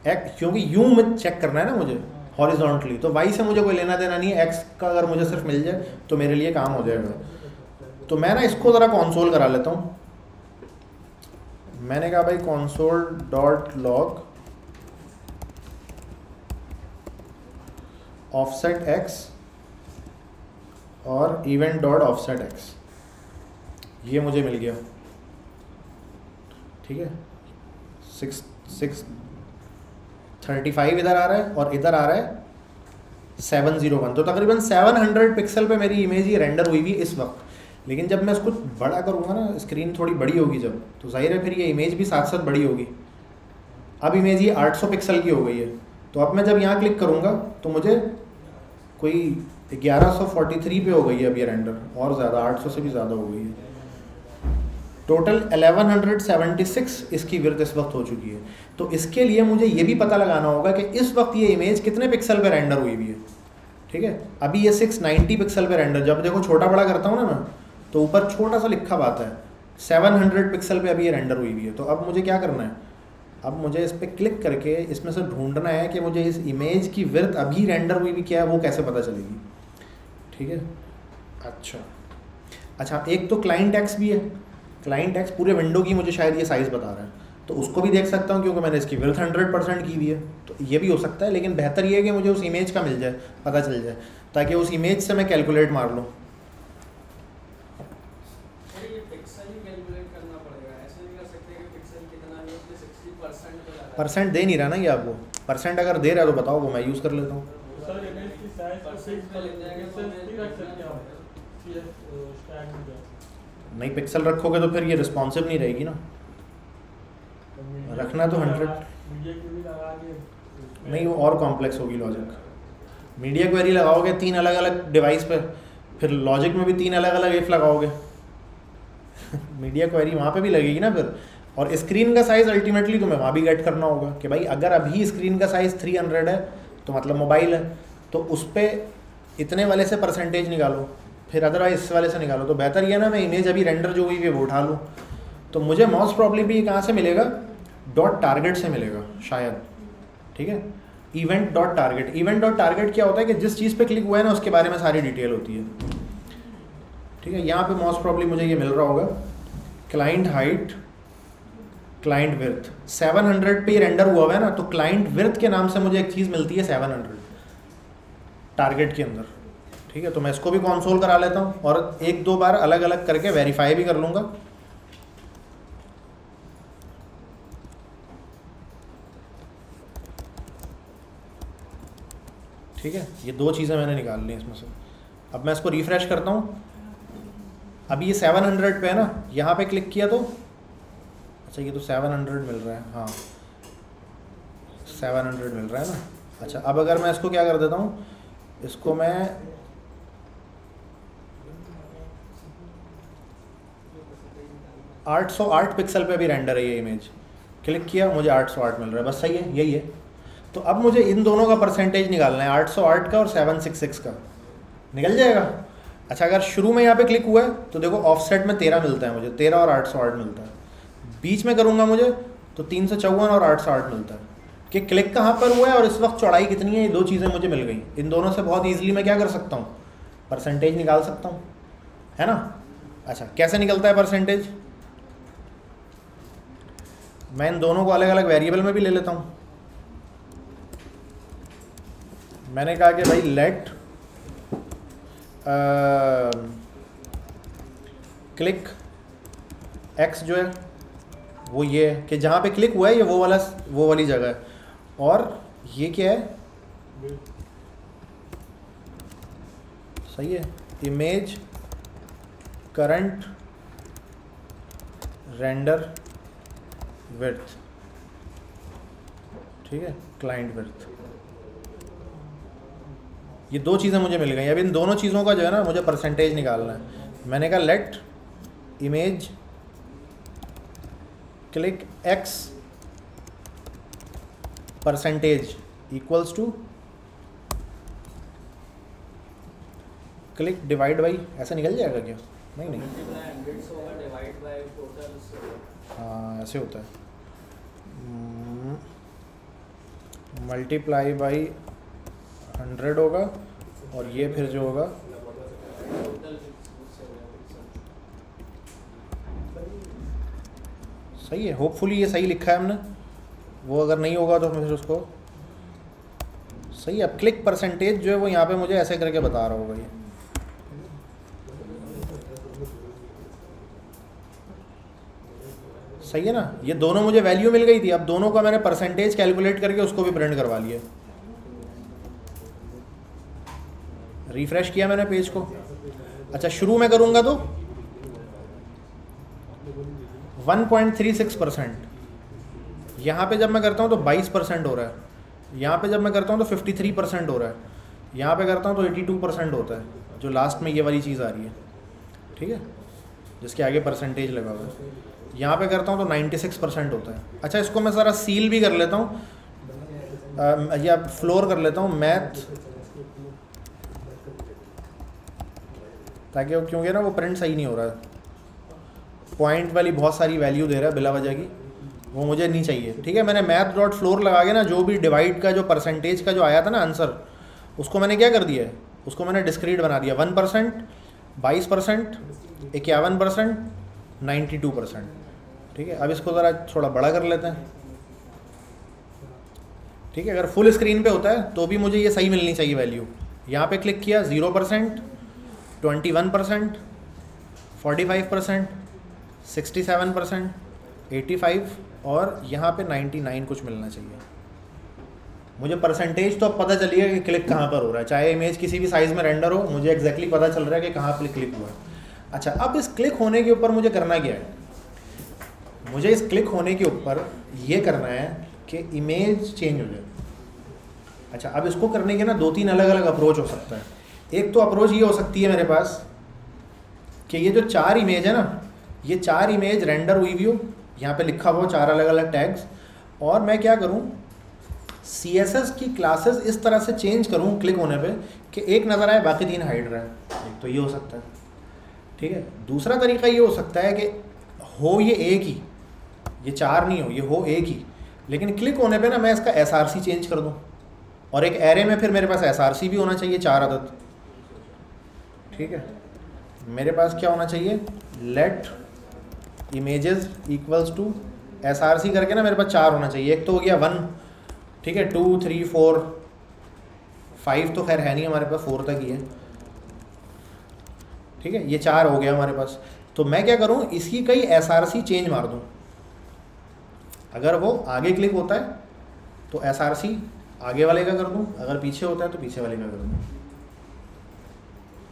Speaker 1: एक्स क्योंकि यू में चेक करना है ना मुझे। हॉरिजॉन्टली। तो वाई से मुझे कोई लेना देना नहीं है एक्स का अगर मुझे सिर्फ़ मिल जाए तो मेरे लिए काम हो जाएगा। तो मैं ना इसको ज़रा कॉन्सोल करा लेता हूँ। मैंने कहा, भाई console dot log offset X और इवेंट डॉट ऑफसेट एक्स ये मुझे मिल गया। ठीक है? सिक्स सिक्स थर्टी फाइव इधर आ रहा है और इधर आ रहा है सेवन ज़ीरो वन। तो तकरीबन सेवन हंड्रेड पिक्सल पे मेरी इमेज ही रेंडर हुई हुई इस वक्त। लेकिन जब मैं इसको बड़ा करूँगा ना स्क्रीन थोड़ी बड़ी होगी जब तो ज़ाहिर है फिर ये इमेज भी साथ साथ बड़ी होगी। अब इमेज ये 800 पिक्सल की हो गई है। तो अब मैं जब यहाँ क्लिक करूँगा तो मुझे कोई 1143 पे हो गई है अब ये रेंडर और ज़्यादा 800 से भी ज़्यादा हो गई है। टोटल 1176 इसकी विर्थ इस वक्त हो चुकी है। तो इसके लिए मुझे ये भी पता लगाना होगा कि इस वक्त ये इमेज कितने पिक्सल पे रेंडर हुई हुई है। ठीक है? अभी ये 690 पिक्सल पे रेंडर जब देखो छोटा बड़ा करता हूँ ना मैं तो ऊपर छोटा सा लिखा आता है। 700 पिक्सल पे अभी ये रेंडर हुई हुई है। तो अब मुझे क्या करना है? अब मुझे इस पर क्लिक करके इसमें से ढूंढना है कि मुझे इस इमेज की विर्थ अभी रेंडर हुई भी क्या है, वो कैसे पता चलेगी। ठीक है? अच्छा। अच्छा एक तो क्लाइंट एक्स भी है। क्लाइंट एक्स पूरे विंडो की मुझे शायद ये साइज़ बता रहा है। तो उसको भी देख सकता हूँ क्योंकि मैंने इसकी विर्थ हंड्रेड परसेंट की हुई है। तो ये भी हो सकता है लेकिन बेहतर ये है कि मुझे उस इमेज का मिल जाए पता चल जाए ताकि उस इमेज से मैं कैलकुलेट मार लूँ।
Speaker 4: अरे ये पिक्सल ही कैलकुलेट करना पड़ेगा। ऐसे नहीं कर सकते कि पिक्सल कितना है उसमें 60% पे लगा
Speaker 1: परसेंट दे नहीं रहा ना ये आपको। परसेंट अगर दे रहा है तो बताओ वो मैं यूज़ कर लेता हूँ।
Speaker 4: तो
Speaker 3: हो में जाओ
Speaker 1: नहीं पिक्सल रखोगे तो फिर ये रिस्पॉन्सिव नहीं रहेगी ना। रखना तो 100
Speaker 3: मीडिया की भी लगा के उसमें-
Speaker 1: नहीं, वो और कॉम्प्लेक्स होगी लॉजिक मीडिया क्वेरी लगाओगे तीन अलग अलग डिवाइस पे, फिर लॉजिक में भी तीन अलग अलग इफ़ लगाओगे। मीडिया क्वेरी वहाँ पे भी लगेगी ना फिर। और स्क्रीन का साइज़ अल्टीमेटली तुम्हें वहाँ भी गेट करना होगा कि भाई, अगर अभी स्क्रीन का साइज़ 300 है तो मतलब मोबाइल है तो उस पर इतने वाले से परसेंटेज निकालो। फिर अदरवाइज़ इस वाले से निकालो। तो बेहतर ये है ना, मैं इमेज अभी रेंडर जो हुई है, वो उठा लूँ। तो मुझे मोस्ट प्रॉब्लम भी कहाँ से मिलेगा? डॉट टारगेट से मिलेगा, शायद। ठीक है? Event dot target event dot target क्या होता है कि जिस चीज़ पे क्लिक हुआ है ना, उसके बारे में सारी डिटेल होती है। ठीक है? यहाँ पे मोस्ट प्रॉब्लम मुझे ये मिल रहा होगा। क्लाइंट हाइट क्लाइंट विर्थ 700 पे रेंडर हुआ हुआ है ना तो क्लाइंट विर्थ के नाम से मुझे एक चीज़ मिलती है 700 टारगेट के अंदर। ठीक है? तो मैं इसको भी कॉन्सोल करा लेता हूँ और एक दो बार अलग अलग करके वेरीफाई भी कर लूँगा। ठीक है? ये दो चीज़ें मैंने निकाल ली इसमें से। अब मैं इसको रिफ़्रेश करता हूँ। अभी ये 700 पे है ना? यहाँ पे क्लिक किया तो? अच्छा ये तो 700 मिल रहा है हाँ। 700 मिल रहा है ना? अच्छा अब अगर मैं इसको क्या कर देता हूँ? इसको मैं आठ सौ आठ पिक्सल पे भी रेंडर है ये इमेज क्लिक किया, मुझे आठ सौ आठ मिल रहा है। बस सही है, यही है। तो अब मुझे इन दोनों का परसेंटेज निकालना है, आठ सौ आठ का और सेवन सिक्स सिक्स का। निकल जाएगा? अच्छा अगर शुरू में यहाँ पे क्लिक हुआ है तो देखो ऑफसेट में तेरह मिलता है मुझे, तेरह और आठ सौ आठ मिलता है। बीच में करूँगा मुझे तो तीन सौ चौवन और आठ सौ आठ मिलता है। कि क्लिक कहाँ पर हुआ है और इस वक्त चौड़ाई कितनी है, ये दो चीज़ें मुझे मिल गई। इन दोनों से बहुत ईजिली मैं क्या कर सकता हूँ? परसेंटेज निकाल सकता हूँ। है ना? अच्छा कैसे निकलता है परसेंटेज मैं इन दोनों को अलग अलग वेरिएबल में भी ले लेता हूँ। मैंने कहा कि भाई लेट क्लिक एक्स जो है, वो ये है कि जहाँ पे क्लिक हुआ है, ये वो वाला, वो वाली जगह है। और ये क्या है? सही है। इमेज करंट रेंडर विर्थ ठीक है? क्लाइंट विर्थ ये दो चीज़ें मुझे मिल गई। अब इन दोनों चीज़ों का जो है ना मुझे परसेंटेज निकालना है। मैंने कहा let image click X percentage equals to click divide by ऐसा निकल जाएगा क्या? नहीं नहीं। हाँ ऐसे होता है। मल्टीप्लाई बाई हंड्रेड होगा और ये फिर जो होगा सही है होपफुली ये सही लिखा है हमने। वो अगर नहीं होगा तो फिर उसको सही है, अब क्लिक परसेंटेज जो है वो यहाँ पे मुझे ऐसे करके बता रहा होगा ये। सही है ना? ये दोनों मुझे वैल्यू मिल गई थी, अब दोनों का मैंने परसेंटेज कैलकुलेट करके उसको भी प्रिंट करवा लिया। रिफ्रेश किया मैंने पेज को। अच्छा शुरू में करूँगा तो? 1.36 परसेंट यहाँ पे जब मैं करता हूँ तो 22 परसेंट हो रहा है। यहाँ पे जब मैं करता हूँ तो 53 परसेंट हो रहा है। यहाँ पे करता हूँ तो 82 परसेंट होता है, जो लास्ट में ये वाली चीज़ आ रही है। ठीक है? जिसके आगे परसेंटेज लगा हुआ है। यहाँ पे करता हूँ तो 96 परसेंट होता है। अच्छा इसको मैं ज़रा सील भी कर लेता हूँ। या फ्लोर कर लेता हूँ। मैथ ताकि वो क्योंकि ना वो प्रिंट सही नहीं हो रहा। है पॉइंट वाली बहुत सारी वैल्यू दे रहा है बिला वजह की। वो मुझे नहीं चाहिए। ठीक है, मैंने मैथ डॉट फ्लोर लगा के ना जो भी डिवाइड का जो परसेंटेज का जो आया था ना आंसर उसको मैंने क्या कर दिया है? उसको मैंने डिस्क्रीट बना दिया। वन परसेंट बाईस परसेंट, इक्यावन परसेंट नाइन्टी टू परसेंट। ठीक है, अब इसको ज़रा थोड़ा बड़ा कर लेते हैं। ठीक है, अगर फुल स्क्रीन पे होता है तो भी मुझे ये सही मिलनी चाहिए वैल्यू यहाँ पे क्लिक किया zero percent twenty one percent, forty five percent, sixty seven percent, eighty five और यहाँ पे नाइन्टी नाइन कुछ मिलना चाहिए। मुझे परसेंटेज तो अब पता चल गया कि क्लिक कहाँ पर हो रहा है। चाहे इमेज किसी भी साइज़ में रेंडर हो, मुझे एग्जैक्टली exactly पता चल रहा है कि कहाँ पर क्लिक हुआ है। अच्छा अब इस क्लिक होने के ऊपर मुझे करना क्या है? मुझे इस क्लिक होने के ऊपर ये करना है कि इमेज चेंज हो जाए। अच्छा अब इसको करने के ना दो तीन अलग अलग अप्रोच हो सकता है। एक तो अप्रोच ये हो सकती है मेरे पास कि ये जो चार इमेज है ना, ये चार इमेज रेंडर हुई हुई हो। यहाँ पे लिखा हुआ चार अलग अलग टैग्स और मैं क्या करूँ? सीएसएस की क्लासेस इस तरह से चेंज करूँ क्लिक होने पे कि एक नज़र आए, बाकी तीन हाइड रहे। एक तो ये हो सकता है। ठीक है? दूसरा तरीका ये हो सकता है कि हो ये एक ही, ये चार नहीं हो, ये हो एक ही। लेकिन क्लिक होने पे ना मैं इसका एसआरसी चेंज कर दूँ। और एक एरे में फिर मेरे पास एसआरसी भी होना चाहिए, चार अदद ठीक है? मेरे पास क्या होना चाहिए? Let images equals to S R C करके ना मेरे पास चार होना चाहिए। एक तो हो गया वन ठीक है? टू थ्री फोर फाइव तो खैर है नहीं हमारे पास फोर तक ही है। ठीक है? ये चार हो गया हमारे पास। तो मैं क्या करूँ? इसकी कई एस आर सी चेंज मार दूँ। अगर वो आगे क्लिक होता है तो एस आर सी आगे वाले का कर दूँ। अगर पीछे होता है तो पीछे वाले का कर दूँ।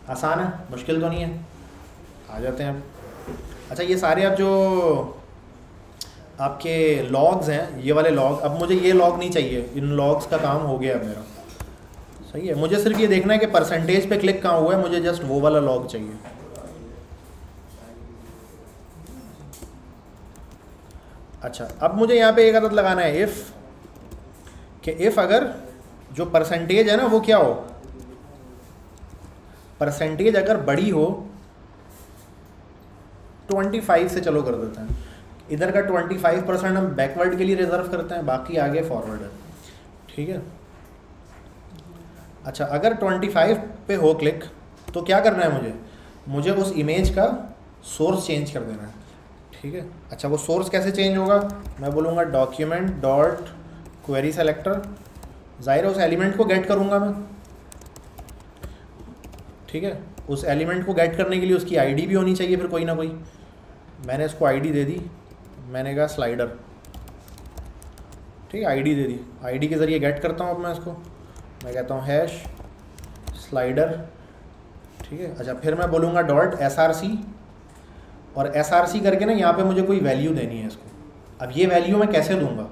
Speaker 1: आसान है, मुश्किल तो नहीं है। आ जाते हैं अब। अच्छा ये सारे अब जो आपके लॉग्स हैं, ये वाले लॉग अब मुझे ये लॉग नहीं चाहिए। इन लॉग्स का काम हो गया मेरा। सही है। मुझे सिर्फ़ ये देखना है कि परसेंटेज पे क्लिक कहाँ हुआ है, मुझे जस्ट वो वाला लॉग चाहिए। अच्छा अब मुझे यहाँ पे एक आदत लगाना है। इफ़ कि इफ़ अगर जो परसेंटेज है ना, वो क्या हो? परसेंटेज अगर बड़ी हो 25 से चलो कर देते हैं। इधर का 25 परसेंट हम बैकवर्ड के लिए रिज़र्व करते हैं, बाकी आगे फॉरवर्ड है। ठीक है? अच्छा अगर 25 पे हो क्लिक तो क्या करना है मुझे? मुझे उस इमेज का सोर्स चेंज कर देना है। ठीक है? अच्छा वो सोर्स कैसे चेंज होगा? मैं बोलूँगा डॉक्यूमेंट डॉट क्वेरी सेलेक्टर ज़ाहिर है उस एलिमेंट को गेट करूँगा मैं। ठीक है? उस एलिमेंट को गेट करने के लिए उसकी आईडी भी होनी चाहिए फिर कोई ना कोई। मैंने इसको आईडी दे दी। मैंने कहा स्लाइडर ठीक है आईडी दे दी। आईडी के ज़रिए गेट करता हूँ अब मैं इसको। मैं कहता हूँ हैश स्लाइडर ठीक है? अच्छा फिर मैं बोलूँगा डॉट एस आर सी और एस आर सी करके ना यहाँ पे मुझे कोई वैल्यू देनी है इसको। अब ये वैल्यू मैं कैसे दूँगा?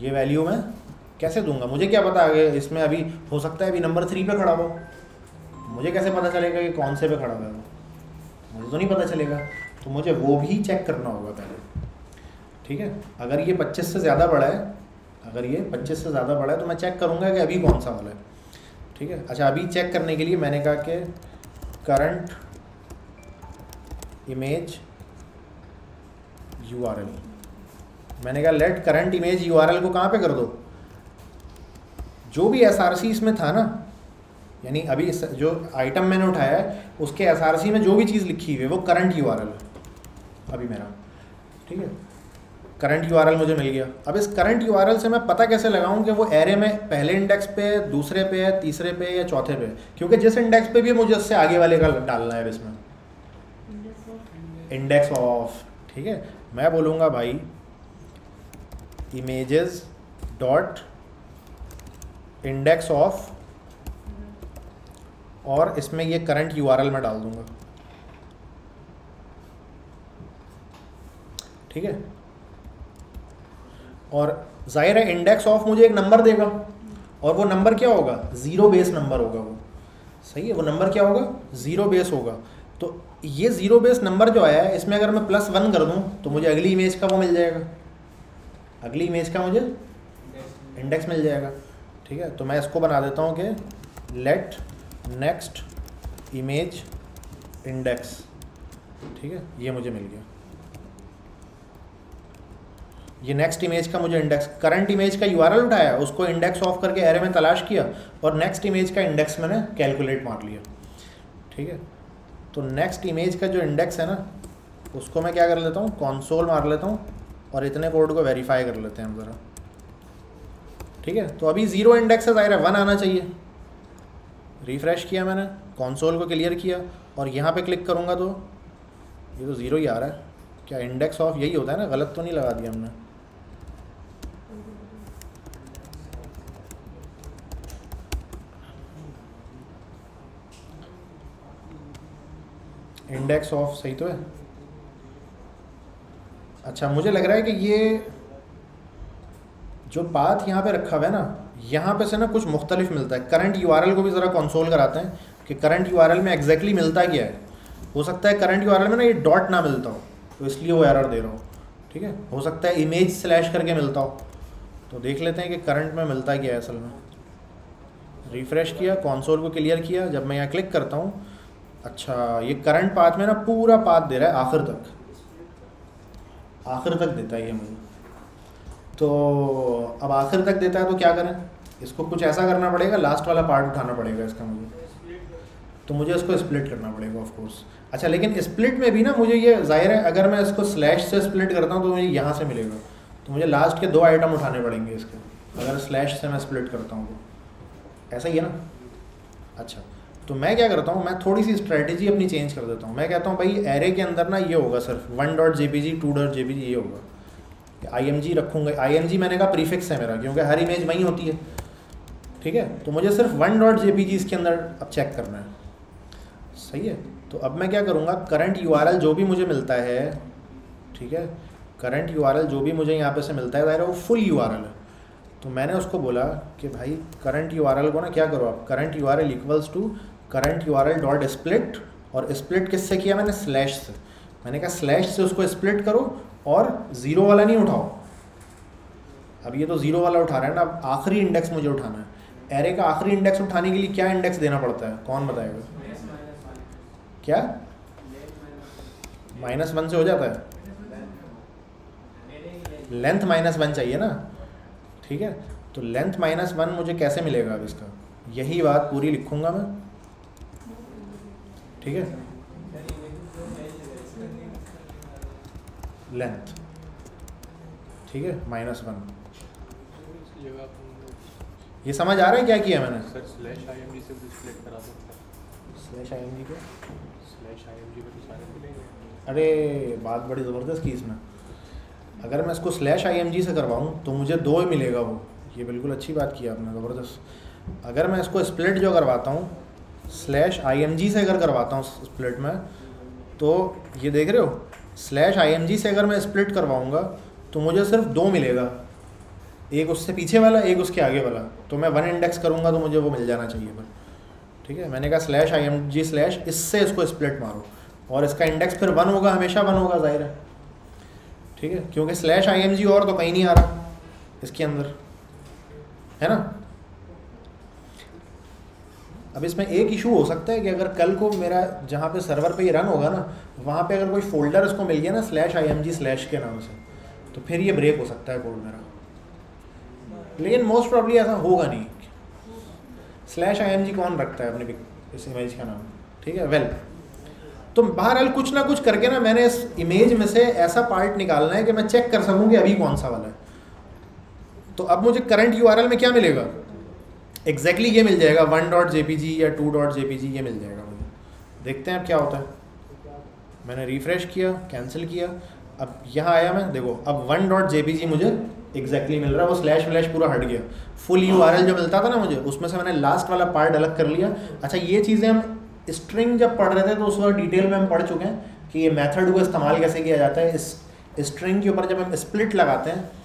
Speaker 1: ये वैल्यू मैं कैसे दूँगा? मुझे क्या पता है इसमें अभी हो सकता है अभी नंबर थ्री पे खड़ा हो। मुझे कैसे पता चलेगा कि कौन से पे खड़ा हुआ है वो? मुझे तो नहीं पता चलेगा। तो मुझे वो भी चेक करना होगा पहले। ठीक है? अगर ये पच्चीस से ज़्यादा बड़ा है, अगर ये पच्चीस से ज़्यादा बड़ा है तो मैं चेक करूँगा कि अभी कौन सा वाला है। ठीक है? अच्छा अभी चेक करने के लिए मैंने कहा कि करंट इमेज यूआरएल मैंने कहा लेट करंट इमेज यूआरएल को कहाँ पे कर दो? जो भी एसआरसी इसमें था ना, यानी अभी जो आइटम मैंने उठाया है, उसके एसआरसी में जो भी चीज़ लिखी हुई है, वो करंट यू है। अभी मेरा, ठीक है? करंट यूआरएल मुझे मिल गया। अब इस करंट यूआरएल से मैं पता कैसे लगाऊँ कि वो एरे में पहले इंडेक्स पे दूसरे पे है, तीसरे पे या चौथे पे क्योंकि जिस इंडेक्स पे भी मुझे उससे आगे वाले का डालना है इसमें। इंडेक्स ऑफ़ ठीक है? मैं बोलूँगा भाई इमेजेस डॉट इंडेक्स ऑफ़ और इसमें ये करंट यूआरएल में डाल दूँगा। ठीक है? और ज़ाहिर है इंडेक्स ऑफ़ मुझे एक नंबर देगा और वो नंबर क्या होगा? ज़ीरो बेस नंबर होगा वो। सही है? वो नंबर क्या होगा? ज़ीरो बेस होगा। तो ये ज़ीरो बेस नंबर जो आया है, इसमें अगर मैं प्लस वन कर दूँ तो मुझे अगली इमेज का वो मिल जाएगा। अगली इमेज का मुझे इंडेक्स मिल जाएगा। ठीक है? तो मैं इसको बना देता हूँ कि लेट नेक्स्ट इमेज इंडेक्स ठीक है? ये मुझे मिल गया। ये नेक्स्ट इमेज का मुझे इंडेक्स करंट इमेज का यूआरएल उठाया, उसको इंडेक्स ऑफ़ करके एरे में तलाश किया और नेक्स्ट इमेज का इंडेक्स मैंने कैलकुलेट मार लिया। ठीक है? तो नेक्स्ट इमेज का जो इंडेक्स है ना, उसको मैं क्या कर लेता हूँ? कॉन्सोल मार लेता हूँ और इतने कोड को वेरीफाई कर लेते हैं हम ज़रा। ठीक है? तो अभी ज़ीरो इंडेक्स है वन आना चाहिए। रिफ़्रेश किया मैंने कॉन्सोल को क्लियर किया, और यहाँ पे क्लिक करूँगा तो ये तो ज़ीरो ही आ रहा है। क्या इंडेक्स ऑफ़ यही होता है ना? गलत तो नहीं लगा दिया हमने। इंडेक्स ऑफ़ सही तो है? अच्छा मुझे लग रहा है कि ये जो पाथ यहाँ पे रखा हुआ है ना, यहाँ पे से ना कुछ मुख्तलिफ़ मिलता है। करंट यूआरएल को भी ज़रा कंसोल कराते हैं कि करंट यूआरएल में एग्जैक्टली मिलता क्या है। हो सकता है करंट यूआरएल में ना ये डॉट ना मिलता हो तो इसलिए वो एरर दे रहा हो, ठीक है? हो सकता है इमेज स्लैश करके मिलता हो तो देख लेते हैं कि करंट में मिलता क्या है असल में। रिफ़्रेश किया कॉन्सोल को क्लियर किया, जब मैं यहाँ क्लिक करता हूँ अच्छा ये करंट पाथ में ना पूरा पाथ दे रहा है आखिर तक। आखिर तक देता है ये मुझे। तो अब आखिर तक देता है तो क्या करें? इसको कुछ ऐसा करना पड़ेगा लास्ट वाला पार्ट उठाना पड़ेगा इसका मुझे। तो मुझे इसको स्प्लिट करना पड़ेगा ऑफ़ कोर्स अच्छा लेकिन स्प्लिट में भी ना मुझे ये ज़ाहिर है, अगर मैं इसको स्लैश से स्प्लिट करता हूँ तो मुझे यहाँ से मिलेगा। तो मुझे लास्ट के दो आइटम उठाने पड़ेंगे इसके। अगर स्लैश से मैं स्प्लिट करता हूँ तो। ऐसा ही है ना? अच्छा तो मैं क्या करता हूँ, मैं थोड़ी सी स्ट्रेटेजी अपनी चेंज कर देता हूँ। मैं कहता हूँ, भाई एरे के अंदर ना ये होगा सिर्फ़ one dot J P G two dot J P G ये होगा। आई एम जी रखूँगा। आई एम जी मैंने कहा प्रीफिक्स है मेरा, क्योंकि हर इमेज वहीं होती है। ठीक है? तो मुझे सिर्फ़ one dot J P G इसके अंदर अब चेक करना है। सही है? तो अब मैं क्या करूँगा? करंट यूआरएल जो भी मुझे मिलता है, ठीक है? करंट यूआरएल जो भी मुझे यहाँ पे से मिलता है, वो फुल यू है तो मैंने उसको बोला कि भाई करंट यूआरएल को ना क्या करो आप? Current U R L equals to current U R L dot split और स्प्लिट किससे किया मैंने? स्लैश से। मैंने कहा स्लैश से उसको स्प्लिट करो और ज़ीरो वाला नहीं उठाओ। अब ये तो ज़ीरो वाला उठा रहा है ना, अब आखिरी इंडेक्स मुझे उठाना है। एरे का आखिरी इंडेक्स उठाने के लिए क्या इंडेक्स देना पड़ता है? कौन बताएगा? क्या? माइनस वन से हो जाता है? लेंथ माइनस वन चाहिए ना? ठीक है? तो लेंथ माइनस वन मुझे कैसे मिलेगा अब इसका? यही बात पूरी लिखूँगा मैं। ठीक है? लेंथ। ठीक है? Minus one. ये समझ आ रहा है क्या किया मैंने?
Speaker 2: सर स्लैश आईएमडी से डिस्प्ले करा सकते
Speaker 1: स्लैश आई एम जी को?
Speaker 2: स्लैश आईएमजी पे तो सारे मिलेंगे।
Speaker 1: अरे बात बड़ी ज़बरदस्त की इसमें अगर मैं इसको स्लैश आई एम जी से करवाऊँ तो मुझे दो ही मिलेगा वो। ये बिल्कुल अच्छी बात की आपने ज़बरदस्त। अगर मैं इसको स्प्लिट जो करवाता हूँ स्लैश आई एम जी से अगर करवाता हूँ स्प्लिट में तो ये देख रहे हो? स्लैश आई से अगर मैं स्प्लिट करवाऊँगा तो मुझे सिर्फ़ दो मिलेगा। एक उससे पीछे वाला, एक उसके आगे वाला। तो मैं वन इंडेक्स करूँगा तो मुझे वो मिल जाना चाहिए फिर ठीक है? मैंने कहा slash I M G slash इससे इसको स्प्लिट मारो। और इसका इंडेक्स फिर वन होगा, हमेशा वन होगा, ज़ाहिर है। ठीक है? क्योंकि स्लैश आई एम जी और तो कहीं नहीं आ रहा इसके अंदर। है ना? अब इसमें एक इशू हो सकता है कि अगर कल को मेरा जहाँ पे सर्वर पे ये रन होगा ना, वहाँ पे अगर कोई फोल्डर उसको मिल गया ना slash I M G slash के नाम से तो फिर ये ब्रेक हो सकता है कोड मेरा। लेकिन मोस्ट प्रॉब्ली ऐसा होगा नहीं। स्लैश आई एम जी कौन रखता है अपने इस इमेज का नाम? ठीक है वेल तो बहरहाल कुछ ना कुछ करके ना मैंने इस इमेज में से ऐसा पार्ट निकालना है कि मैं चेक कर सकूँ कि अभी कौन सा वाला है। तो अब मुझे करंट यूआरएल में क्या मिलेगा? एग्जैक्टली ये मिल जाएगा वन डॉट जेपीजी या टू डॉट जेपीजी ये मिल जाएगा मुझे। देखते हैं अब क्या होता है। मैंने रिफ़्रेश किया कैंसिल किया, अब यहाँ आया मैं, देखो, अब वन डॉट जेपीजी मुझे एग्जैक्टली मिल रहा है, वो स्लैश व्लैश पूरा हट गया। फुल यूआरएल जो मिलता था ना मुझे, उसमें से मैंने लास्ट वाला पार्ट अलग कर लिया। अच्छा ये चीज़ें हम स्ट्रिंग जब पढ़ रहे थे तो उस वक्त डिटेल में हम पढ़ चुके हैं कि ये मेथड को इस्तेमाल कैसे किया जाता है। इस स्ट्रिंग के ऊपर जब हम स्प्लिट लगाते हैं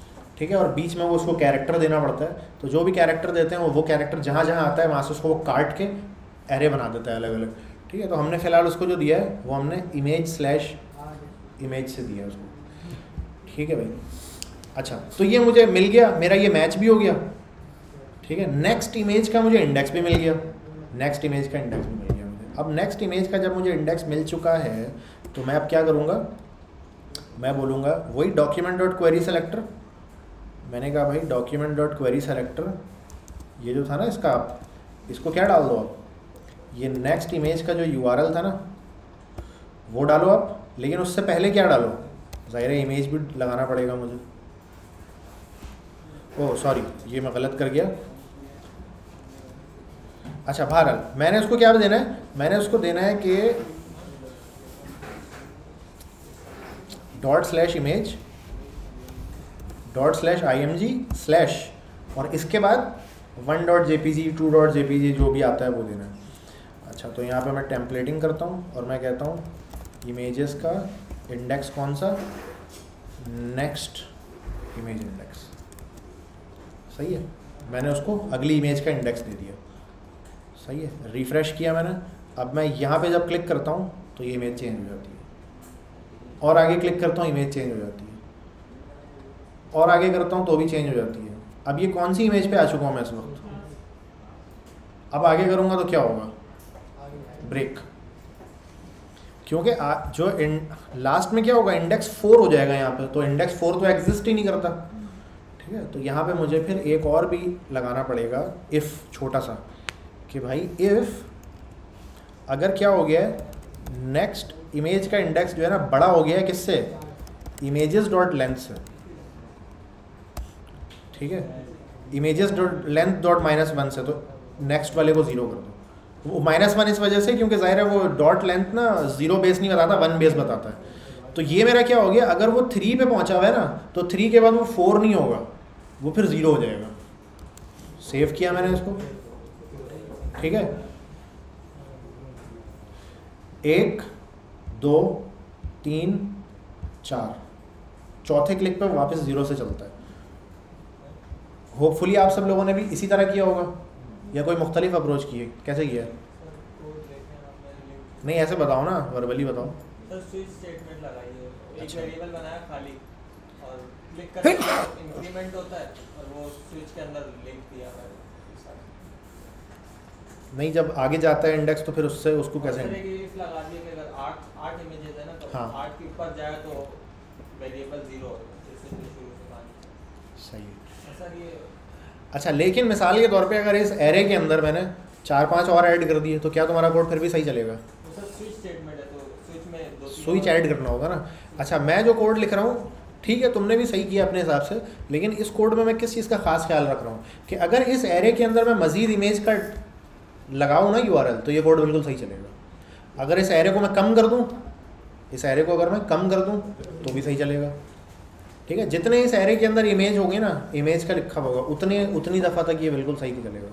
Speaker 1: ठीक है, और बीच में वो उसको कैरेक्टर देना पड़ता है। तो जो भी कैरेक्टर देते हैं, वो वो कैरेक्टर जहाँ जहाँ आता है, वहाँ से उसको वो काट के एरे बना देता है अलग अलग ठीक है तो हमने फ़िलहाल उसको जो दिया है, वो हमने इमेज स्लैश इमेज से दिया उसको। ठीक है भाई। अच्छा तो ये मुझे मिल गया। मेरा ये मैच भी हो गया। ठीक है नेक्स्ट इमेज का मुझे इंडेक्स भी मिल गया। नेक्स्ट इमेज का इंडेक्स भी मिल गया अब नेक्स्ट इमेज का जब मुझे इंडेक्स मिल चुका है तो मैं अब क्या करूँगा? मैं बोलूँगा, वही डॉक्यूमेंट डॉट क्वेरी सेलेक्टर मैंने कहा, भाई डॉक्यूमेंट डॉट क्वेरी सेलेक्टर ये जो था ना इसका आप इसको क्या डाल दो आप? ये नेक्स्ट इमेज का जो यूआरएल था ना, वो डालो आप, लेकिन उससे पहले क्या डालो? ज़ाहिर इमेज भी लगाना पड़ेगा मुझे। ओह सॉरी ये मैं गलत कर गया। अच्छा बहरहाल, मैंने उसको क्या देना है? मैंने उसको देना है कि dot slash image dot slash I M G slash और इसके बाद one dot J P G two dot J P G जो भी आता है वो देना है। अच्छा तो यहाँ पे मैं टेम्पलेटिंग करता हूँ और मैं कहता हूँ इमेजेस का इंडेक्स कौन सा? नेक्स्ट इमेज इंडेक्स सही है? मैंने उसको अगली इमेज का इंडेक्स दे दिया। सही है? रिफ़्रेश किया मैंने। अब मैं यहाँ पे जब क्लिक करता हूँ तो ये इमेज चेंज हो जाती है। और आगे क्लिक करता हूँ इमेज चेंज हो जाती है। और आगे करता हूँ तो भी चेंज हो जाती है। अब ये कौन सी इमेज पे आ चुका हूँ मैं इस वक्त? अब आगे करूँगा तो क्या होगा? ब्रेक क्योंकि जो इन लास्ट में क्या होगा? इंडेक्स फोर हो जाएगा यहाँ पे। तो इंडेक्स फोर तो एग्जिस्ट ही नहीं करता। ठीक है? तो यहाँ पे मुझे फिर एक और भी लगाना पड़ेगा इफ़ छोटा सा। कि भाई इफ़ अगर क्या हो गया नेक्स्ट इमेज का इंडेक्स जो है ना, बड़ा हो गया है किससे? इमेजेस डॉट लेंथ से। ठीक है? Images dot length dot minus one से तो नेक्स्ट वाले को ज़ीरो कर दो। वो माइनस वन इस वजह से क्योंकि ज़ाहिर है वो डॉट लेंथ ना ज़ीरो बेस नहीं बताता वन बेस बताता है। तो ये मेरा क्या हो गया? अगर वो थ्री पे पहुँचा हुआ है ना तो थ्री के बाद वो फोर नहीं होगा। वो फिर ज़ीरो हो जाएगा। सेव किया मैंने इसको। ठीक है? एक, दो, तीन, चार। चौथे क्लिक पे वापस ज़ीरो से चलता है। होपफुली आप सब लोगों ने भी इसी तरह किया होगा। या कोई मुख्तलिफ़ अप्रोच किए कैसे किया? नहीं ऐसे बताओ ना वर्बली बताओ।
Speaker 4: सर स्विच स्टेटमेंट लगाइए एक
Speaker 1: अच्छा।
Speaker 4: वेरिएबल बनाया खाली और क्लिक करके इंक्रीमेंट होता और वो स्विच के अंदर लिंक दिया हुआ
Speaker 1: नहीं जब आगे जाता है इंडेक्स तो फिर उससे उसको कैसे
Speaker 4: है ना तो
Speaker 1: हाँ।
Speaker 4: आठ के ऊपर जाए तो वेरिएबल ज़ीरो जैसे कि शुरू से कहानी
Speaker 1: सही है। अच्छा लेकिन मिसाल के तौर पे अगर इस एरे के अंदर मैंने चार पाँच और ऐड कर दिए तो क्या तुम्हारा कोड फिर भी सही चलेगा?
Speaker 4: तो स्विच है तो
Speaker 1: ऐड करना होगा ना? अच्छा मैं जो कोड लिख रहा हूँ ठीक है तुमने भी सही किया अपने हिसाब से लेकिन इस कोड में मैं किस चीज़ का खास ख्याल रख रहा हूँ? कि अगर इस एरे के अंदर मैं मजीद इमेज का लगाऊँ ना यू तो ये कोड बिल्कुल सही चलेगा। अगर इस एरे को मैं कम कर दूँ इस एरे को अगर मैं कम कर दूँ तो भी सही चलेगा। ठीक है, जितने इस एरे के अंदर इमेज होगी ना इमेज का लिखा होगा, उतने, उतनी दफ़ा तक ये बिल्कुल सही निकलेगा।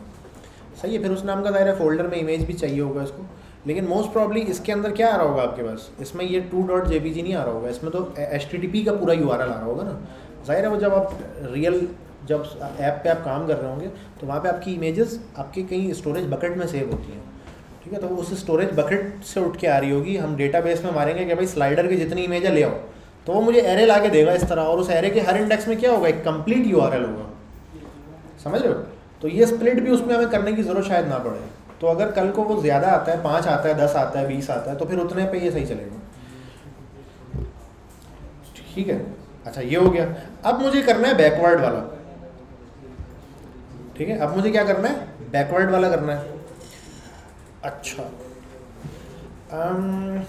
Speaker 1: सही है, फिर उस नाम का दायरा फोल्डर में इमेज भी चाहिए होगा इसको। लेकिन मोस्ट प्रॉब्ली इसके अंदर क्या आ रहा होगा आपके पास? इसमें ये टू डॉट जेबीजी नहीं आ रहा होगा, इसमें तो एच का पूरा यूआरएल आ रहा होगा ना। ज़ाहिर है, वो जब आप रियल जब ऐप पे आप काम कर रहे होंगे तो वहाँ पे आपकी इमेजेस आपके कहीं स्टोरेज बकेट में सेव होती हैं। ठीक है तो उस स्टोरेज बकेट से उठ के आ रही होगी, हम डेटाबेस में मारेंगे कि भाई स्लाइडर की जितनी इमेज है, ले आओ। तो वो मुझे एरे ला के देगा इस तरह और उस एरे के हर इंडेक्स में क्या होगा? एक कंप्लीट यूआरएल होगा। समझ रहे हो? तो ये स्प्लिट भी उसमें हमें करने की ज़रूरत शायद ना पड़े। तो अगर कल को वो ज़्यादा आता है पाँच आता है दस आता है बीस आता है तो फिर उतने पे ये सही चलेगा। ठीक है? अच्छा ये हो गया। अब मुझे करना है बैकवर्ड वाला। ठीक है? अब मुझे क्या करना है? बैकवर्ड वाला करना है। अच्छा। अम,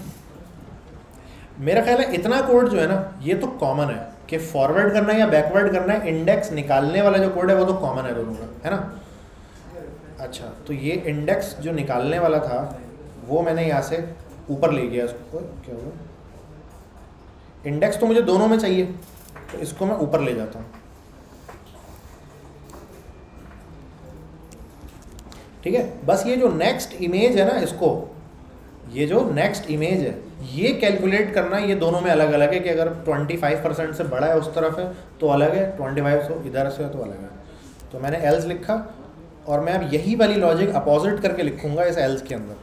Speaker 1: मेरा ख्याल है इतना कोड जो है ना, ये तो कॉमन है कि फॉरवर्ड करना है या बैकवर्ड करना है इंडेक्स निकालने वाला जो कोड है वो तो कॉमन है दोनों का, है ना? अच्छा तो ये इंडेक्स जो निकालने वाला था, वो मैंने यहाँ से ऊपर ले गया इसको। क्या होगा इंडेक्स तो मुझे दोनों में चाहिए तो इसको मैं ऊपर ले जाता हूँ। ठीक है? बस ये जो नेक्स्ट इमेज है ना इसको, ये जो नेक्स्ट इमेज है ये कैलकुलेट करना ये दोनों में अलग अलग है कि अगर 25 परसेंट से बड़ा है उस तरफ़ है तो अलग है 25 से इधर से है तो अलग है। तो मैंने एल्स लिखा और मैं अब यही वाली लॉजिक अपोजिट करके लिखूँगा इस एल्स के अंदर।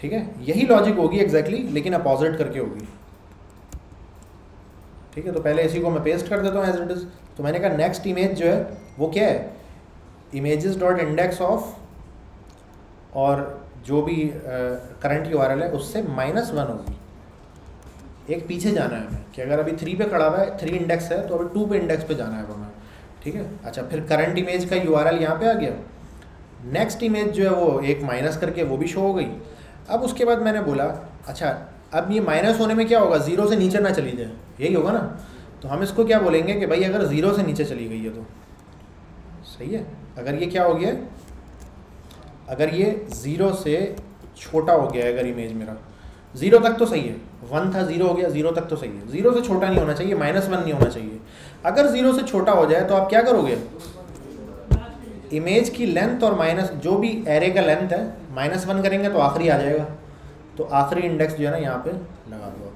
Speaker 1: ठीक है? यही लॉजिक होगी एग्जैक्टली exactly, लेकिन अपोजिट करके होगी। ठीक है? तो पहले इसी को मैं पेस्ट कर देता हूँ एज इट इज़ तो मैंने कहा नेक्स्ट इमेज जो है वो क्या है? इमेज डॉट इंडेक्स ऑफ़ और जो भी करंट यूआरएल है, उससे माइनस वन होगी। एक पीछे जाना है हमें, कि अगर अभी थ्री पे खड़ा हुआ है थ्री इंडेक्स है तो अभी टू पे इंडेक्स पे जाना है हमें, ठीक है? अच्छा फिर करंट इमेज का यू आर एल यहाँ पर आ गया। नेक्स्ट इमेज जो है वो एक माइनस करके वो भी शो हो गई। अब उसके बाद मैंने बोला अच्छा अब ये माइनस होने में क्या होगा? ज़ीरो से नीचे ना चली जाए। यही होगा ना? तो हम इसको क्या बोलेंगे कि भाई, अगर ज़ीरो से नीचे चली गई है तो। सही है? अगर ये क्या हो गया अगर ये ज़ीरो से छोटा हो गया है, अगर इमेज मेरा ज़ीरो तक तो सही है। वन था ज़ीरो हो गया ज़ीरो तक तो सही है। ज़ीरो से छोटा नहीं होना चाहिए माइनस वन नहीं होना चाहिए। अगर ज़ीरो से छोटा हो जाए तो आप क्या करोगे? इमेज की लेंथ और माइनस जो भी एरे का लेंथ है माइनस वन करेंगे तो आखिरी आ जाएगा। तो आखिरी इंडेक्स जो है ना, यहाँ पे लगा दो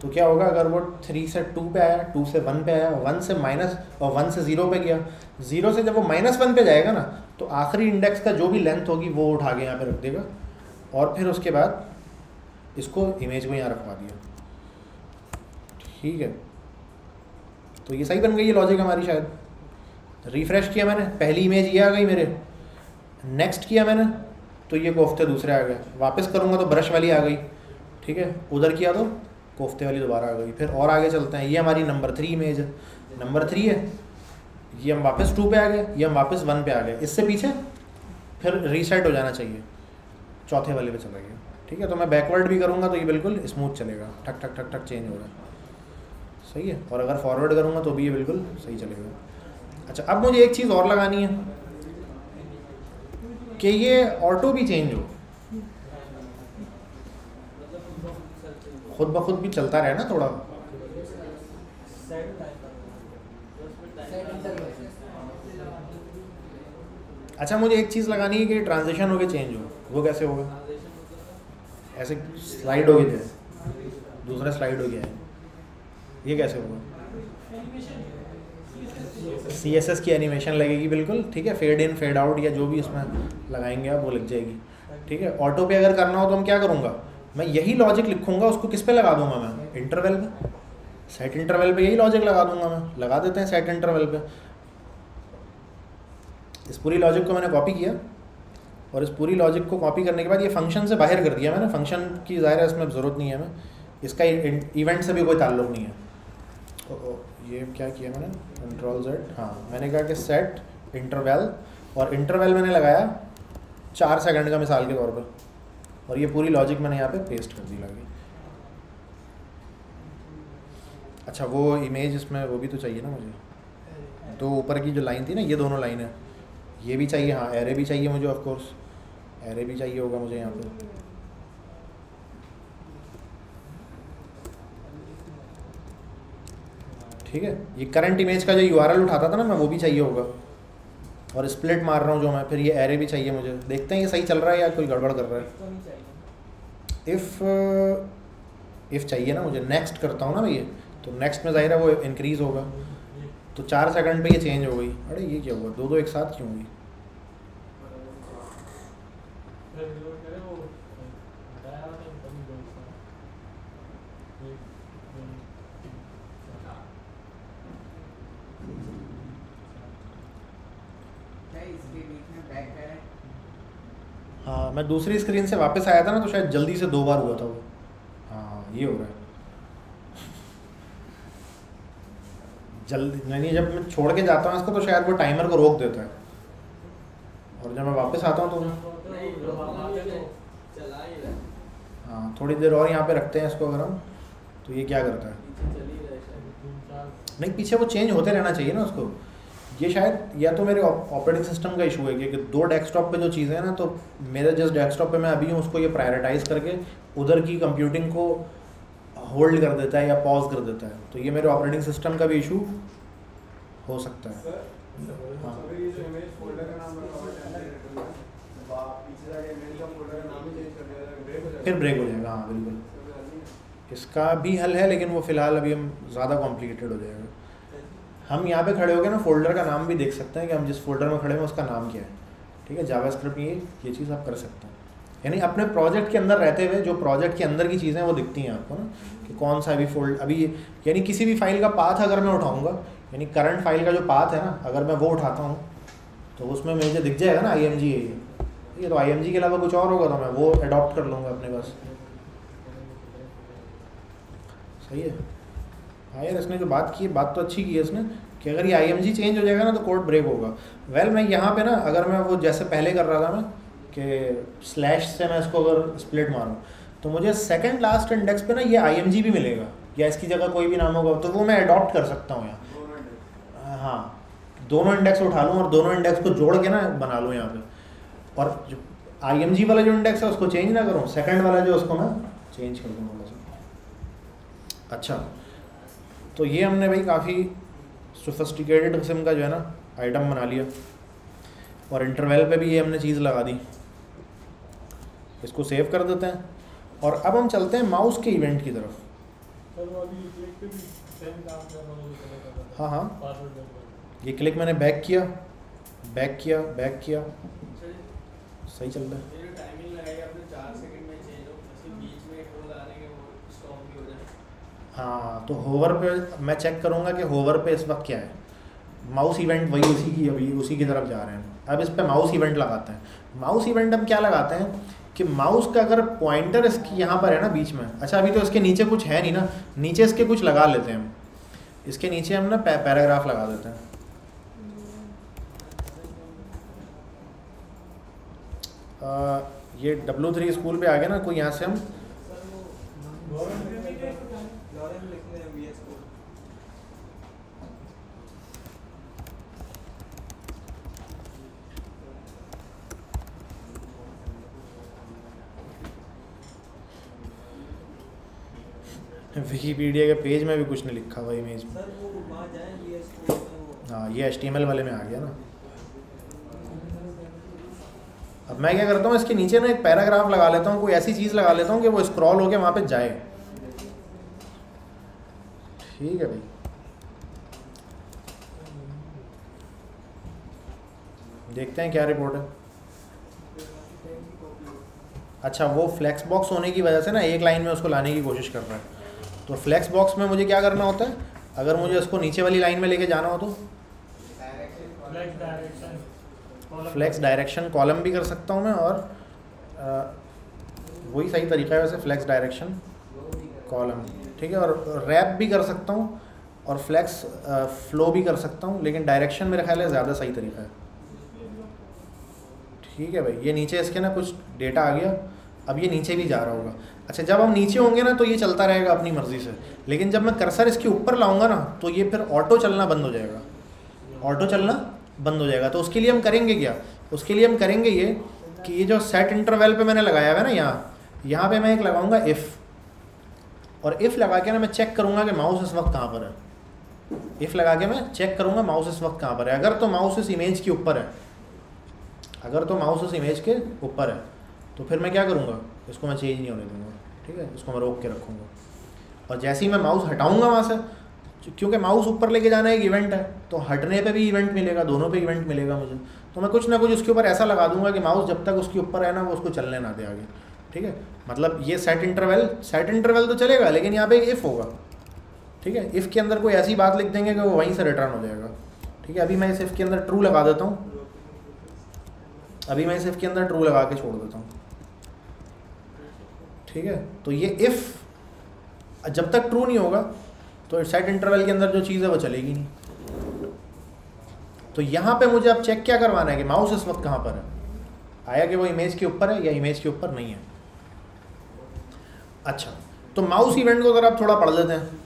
Speaker 1: तो क्या होगा, अगर वो थ्री से टू पे आया टू से वन पे आया वन से माइनस और वन से ज़ीरो पे गया। ज़ीरो से जब वो माइनस वन पे जाएगा ना तो आखिरी इंडेक्स का जो भी लेंथ होगी, वो उठा के यहाँ पे रख देगा। और फिर उसके बाद इसको इमेज में यहाँ रखवा दिया। ठीक है। तो ये सही बन गई है लॉजिक हमारी शायद। रिफ़्रेश किया मैंने, पहली इमेज ये आ गई मेरे। नेक्स्ट किया मैंने तो ये कोफ्ते दूसरे आ गए। वापस करूँगा तो ब्रश वाली आ गई। ठीक है? उधर किया तो कोफ्ते वाली दोबारा आ गई। फिर और आगे चलते हैं। ये हमारी नंबर थ्री इमेज है। नंबर थ्री है। ये हम वापस टू पे आ गए, ये हम वापस वन पे आ गए। इससे पीछे फिर रीसेट हो जाना चाहिए। चौथे वाले पे चला गया। ठीक है तो मैं बैकवर्ड भी करूँगा तो ये बिल्कुल स्मूथ चलेगा। ठक ठक ठक ठक चेंज हो रहा है। सही है? और अगर फॉरवर्ड करूँगा तो भी ये बिल्कुल सही चलेगा। अच्छा अब मुझे एक चीज़ और लगानी है कि ये ऑटो भी चेंज हो। खुद ब खुद भी चलता रहे ना थोड़ा। अच्छा मुझे एक चीज़ लगानी है कि ट्रांजेक्शन हो गया चेंज हो। वो कैसे होगा? ऐसे स्लाइड हो गई गया दूसरा स्लाइड हो गया है। ये कैसे होगा? सी एस एस की एनिमेशन लगेगी बिल्कुल, ठीक है? फेड इन फेड आउट या जो भी उसमें लगाएँगे आप, वो लग जाएगी। ठीक है? ऑटो पे अगर करना हो तो हम क्या करूँगा? मैं यही लॉजिक लिखूँगा, उसको किस पे लगा दूँगा मैं? इंटरवल पे सेट इंटरवल पे यही लॉजिक लगा दूँगा मैं। लगा देते हैं सेट इंटरवल पे। इस पूरी लॉजिक को मैंने कॉपी किया और इस पूरी लॉजिक को कॉपी करने के बाद ये फ़ंक्शन से बाहर कर दिया मैंने। फ़ंक्शन की ज़ाहिर है इसमें ज़रूरत नहीं है हमें। इसका इवेंट से भी कोई ताल्लुक नहीं है। तो ये क्या किया मैंने? कंट्रोल जेड हाँ मैंने कहा कि सेट इंटरवल और इंटरवल मैंने लगाया चार सेकंड का मिसाल के तौर पर और ये पूरी लॉजिक मैंने यहाँ पे पेस्ट कर दी लगी अच्छा वो इमेज इसमें वो भी तो चाहिए ना मुझे। तो ऊपर की जो लाइन थी ना ये दोनों लाइन है। ये भी चाहिए हाँ एरे भी चाहिए मुझे ऑफकोर्स एरे भी चाहिए होगा मुझे यहाँ पर ठीक है? ये करंट इमेज का जो यूआरएल उठाता था ना मैं वो भी चाहिए होगा। और स्प्लिट मार रहा हूँ जो मैं फिर ये एरे भी चाहिए मुझे। देखते हैं ये सही चल रहा है या कोई गड़बड़ कर रहा है। इफ़ इफ़ चाहिए। ना मुझे। नेक्स्ट करता हूँ ना मैं ये। तो नेक्स्ट में ज़ाहिर है वो इंक्रीज़ होगा। तो चार सेकंड पे ये चेंज हो गई। अरे, ये क्या हुआ? दो दो एक साथ क्यों हुई? हाँ मैं दूसरी स्क्रीन से वापस आया था ना तो शायद जल्दी से दो बार हुआ था वो। हाँ ये हो रहा है। जल्दी, नहीं जब मैं छोड़ के जाता हूँ इसको तो शायद वो टाइमर को रोक देता है। और जब मैं वापस आता हूँ तो हाँ थोड़ी देर और यहाँ पे रखते हैं इसको अगर हम तो ये क्या करता है? नहीं, पीछे वो चेंज होते रहना चाहिए ना उसको। ये शायद, या तो मेरे ऑपरेटिंग सिस्टम का इशू है, क्योंकि दो डेस्कटॉप पे जो चीज़ें हैं ना तो मेरे जिस डेस्कटॉप पे मैं अभी हूँ, उसको ये प्रायोरिटाइज करके उधर की कंप्यूटिंग को होल्ड कर देता है या पॉज कर देता है तो ये मेरे ऑपरेटिंग सिस्टम का भी इशू हो सकता है। हाँ। फिर ब्रेक हो जाएगा हाँ बिल्कुल। इसका भी हल है लेकिन वो फ़िलहाल अभी हम ज़्यादा कॉम्प्लिकेटेड हो जाएगा। हम यहाँ पे खड़े हो गए ना फोल्डर का नाम भी देख सकते हैं कि हम जिस फोल्डर में खड़े हैं उसका नाम क्या है। ठीक है जावास्क्रिप्ट ये ये चीज़ आप कर सकते हैं। यानी अपने प्रोजेक्ट के अंदर रहते हुए जो प्रोजेक्ट के अंदर की चीज़ें वो दिखती हैं आपको ना कि कौन सा अभी फोल्ड अभी यानी किसी भी फ़ाइल का पाथ अगर मैं उठाऊँगा यानी करंट फ़ाइल का जो पाथ है ना अगर मैं वो उठाता हूँ तो उसमें मुझे दिख जाएगा ना आई एम जी ये। तो आई एम जी के अलावा कुछ और होगा तो मैं वो अडॉप्ट कर लूँगा अपने पास। सही है? हाँ यार इसने जो बात की है बात तो अच्छी की है इसने कि अगर ये आई चेंज हो जाएगा ना तो कोड ब्रेक होगा। वेल well, मैं यहाँ पे ना अगर मैं वो जैसे पहले कर रहा था मैं कि स्लैश से मैं इसको अगर स्प्लिट मारूँ तो मुझे सेकंड लास्ट इंडेक्स पे ना ये आईएमजी भी मिलेगा या इसकी जगह कोई भी नाम होगा तो वो मैं अडॉप्ट कर सकता हूँ यहाँ। हाँ दोनों इंडेक्स उठा लूँ और दोनों इंडेक्स को जोड़ के ना बना लूँ यहाँ पे। और जो आई वाला जो इंडेक्स है उसको चेंज ना करूँ सेकंड वाला जो उसको मैं चेंज कर दूँ अच्छा तो ये हमने भाई काफ़ी सोफिस्टिकेटेड किस्म का जो है ना आइटम बना लिया। और इंटरवेल पे भी ये हमने चीज़ लगा दी। इसको सेव कर देते हैं। और अब हम चलते हैं माउस के इवेंट की तरफ़। हाँ हाँ। ये क्लिक मैंने बैक किया बैक किया बैक किया। सही। चल रहा है। हाँ तो होवर पे मैं चेक करूँगा कि होवर पे इस वक्त क्या है। माउस इवेंट वही उसी की अभी उसी की तरफ़ जा रहे हैं। अब इस पर माउस इवेंट लगाते हैं। माउस इवेंट हम क्या लगाते हैं? कि माउस का अगर पॉइंटर इसकी यहाँ पर है ना बीच में। अच्छा अभी तो इसके नीचे कुछ है नहीं ना। नीचे इसके कुछ लगा लेते हैं हम। इसके नीचे हम ना पैराग्राफ लगा देते हैं। आ, ये डब्लू थ्री स्कूल पे आ गया ना कोई यहाँ से हम विकीपीडिया के पेज में भी कुछ नहीं लिखा हुआ इमेज में। हाँ ये एच वाले में आ गया ना। अब मैं क्या करता हूँ इसके नीचे ना एक पैराग्राफ लगा लेता हूँ कोई ऐसी चीज़ लगा लेता हूँ कि वो स्क्रॉल होके वहाँ पे जाए। ठीक है भाई। देखते हैं क्या रिपोर्ट है। अच्छा वो फ्लैक्स बॉक्स होने की वजह से ना एक लाइन में उसको लाने की कोशिश कर रहा है। तो फ्लैक्स बॉक्स में मुझे क्या करना होता है? अगर मुझे उसको नीचे वाली लाइन में लेके जाना हो तो? फ्लैक्स डायरेक्शन कॉलम भी कर सकता हूँ मैं और वही सही तरीका है वैसे फ्लैक्स डायरेक्शन कॉलम ठीक है? और रैप भी कर सकता हूँ और फ्लैक्स फ्लो भी कर सकता हूँ, लेकिन डायरेक्शन मेरे ख्याल है ज़्यादा सही तरीका है। ठीक है भाई? ये नीचे इसके ना कुछ डेटा आ गया। अब ये नीचे भी जा रहा होगा। अच्छा जब हम नीचे होंगे ना तो ये चलता रहेगा अपनी मर्ज़ी से। लेकिन जब मैं कर्सर इसके ऊपर लाऊँगा ना तो ये फिर ऑटो चलना बंद हो जाएगा। ऑटो चलना बंद हो जाएगा। तो उसके लिए हम करेंगे क्या? उसके लिए हम करेंगे ये कि ये जो सेट इंटरवेल पे मैंने लगाया हुआ है ना यहाँ यहाँ पे मैं एक लगाऊँगा इफ़ और इफ़ लगा के ना मैं चेक करूँगा कि माउस इस वक्त कहाँ पर है। इफ़ लगा के मैं चेक करूँगा माउस इस वक्त कहाँ पर है। अगर तो माउस इस इमेज के ऊपर है। अगर तो माउस इस इमेज के ऊपर है। तो फिर मैं क्या करूँगा? इसको मैं चेंज नहीं होने दूँगा, ठीक है? इसको मैं रोक के रखूँगा। और जैसे ही मैं माउस हटाऊँगा वहाँ से, क्योंकि माउस ऊपर लेके जाना एक इवेंट है तो हटने पे भी इवेंट मिलेगा, दोनों पे इवेंट मिलेगा मुझे। तो मैं कुछ ना कुछ उसके ऊपर ऐसा लगा दूँगा कि माउस जब तक उसके ऊपर है ना, वो उसको चलने ना दे आगे, ठीक है? मतलब ये सेट इंटरवल सेट इंटरवल तो चलेगा, लेकिन यहाँ पे इफ़ होगा, ठीक है? इफ़ के अंदर कोई ऐसी बात लिख देंगे कि वो वहीं से रिटर्न हो जाएगा, ठीक है? अभी मैं इस इफ़ के अंदर ट्रू लगा देता हूँ। अभी मैं इस इफ़ के अंदर ट्रू लगा के छोड़ देता हूँ। ठीक है? तो ये इफ़ जब तक ट्रू नहीं होगा तो सेट इंटरवल के अंदर जो चीज़ है वो चलेगी नहीं। तो यहाँ पे मुझे अब चेक क्या करवाना है कि माउस इस वक्त कहाँ पर है? आया कि वो इमेज के ऊपर है या इमेज के ऊपर नहीं है? अच्छा तो माउस इवेंट को अगर आप थोड़ा पढ़ लेते हैं।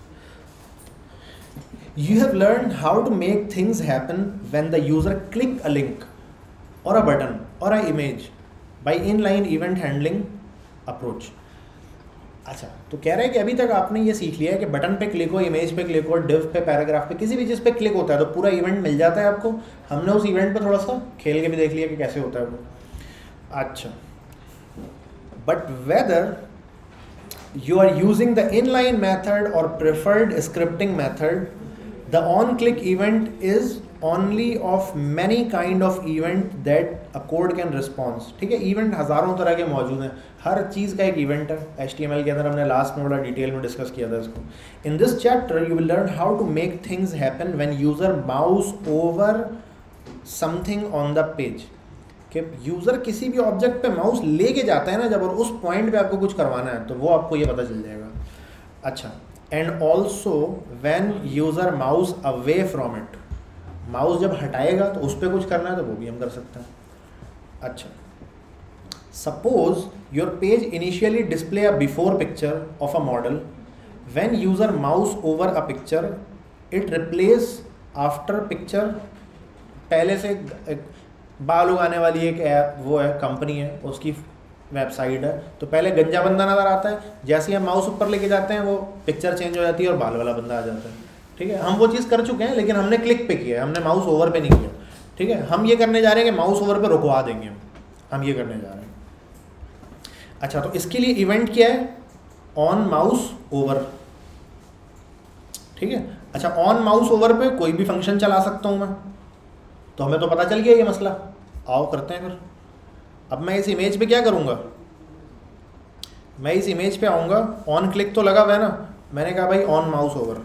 Speaker 1: You have learn how to make things happen when the user click a link or a button or a image by in line event handling approach अच्छा तो कह रहे हैं कि अभी तक आपने ये सीख लिया है कि बटन पे क्लिक हो, इमेज पे क्लिक हो, डिव पे, पैराग्राफ पे, किसी भी चीज़ पे क्लिक होता है तो पूरा इवेंट मिल जाता है आपको? हमने उस इवेंट पे थोड़ा सा खेल के भी देख लिया कि कैसे होता है वो। अच्छा but whether you are using the inline method और preferred scripting method the on click event is of many kind of event that a code can response ठीक है इवेंट हज़ारों तरह के मौजूद हैं। हर चीज़ का एक इवेंट है। एच टी एम एल के अंदर हमने लास्ट में बड़ा डिटेल में डिस्कस किया था इसको। In this chapter you will learn how to make things happen when user mouse over something on the page कि यूज़र किसी भी ऑब्जेक्ट पे माउस लेके जाता है ना, जब और उस पॉइंट पे आपको कुछ करवाना है तो वो आपको ये पता चल जाएगा। अच्छा and also when user mouse away from it mouse जब हटाएगा तो उस पर कुछ करना है तो वो भी हम कर सकते हैं। अच्छा। Suppose your page initially display a before picture of a model when user mouse over a picture it replace after picture पहले से बाल उगाने वाली एक ऐप वो है कंपनी है, उसकी वेबसाइट है। तो पहले गंजा बंदा नज़र आता है। जैसे ही हम माउस ऊपर लेके जाते हैं, वो पिक्चर चेंज हो जाती है और बाल वाला बंदा आ जाता है। ठीक है? हम वो चीज़ कर चुके हैं, लेकिन हमने क्लिक पे किया हमने माउस ओवर पे नहीं किया। ठीक है? हम ये करने जा रहे हैं कि माउस ओवर पे रुकवा देंगे हम। ये करने जा रहे हैं। अच्छा तो इसके लिए इवेंट क्या है? ऑन माउस ओवर ठीक है? अच्छा ऑन माउस ओवर पे कोई भी फ़ंक्शन चला सकता हूँ मैं। तो हमें तो पता चल गया ये मसला। आओ करते हैं फिर। अब मैं इस इमेज पे क्या करूँगा? मैं इस इमेज पे आऊँगा। ऑन क्लिक तो लगा हुआ है ना? मैंने कहा भाई ऑन माउस ओवर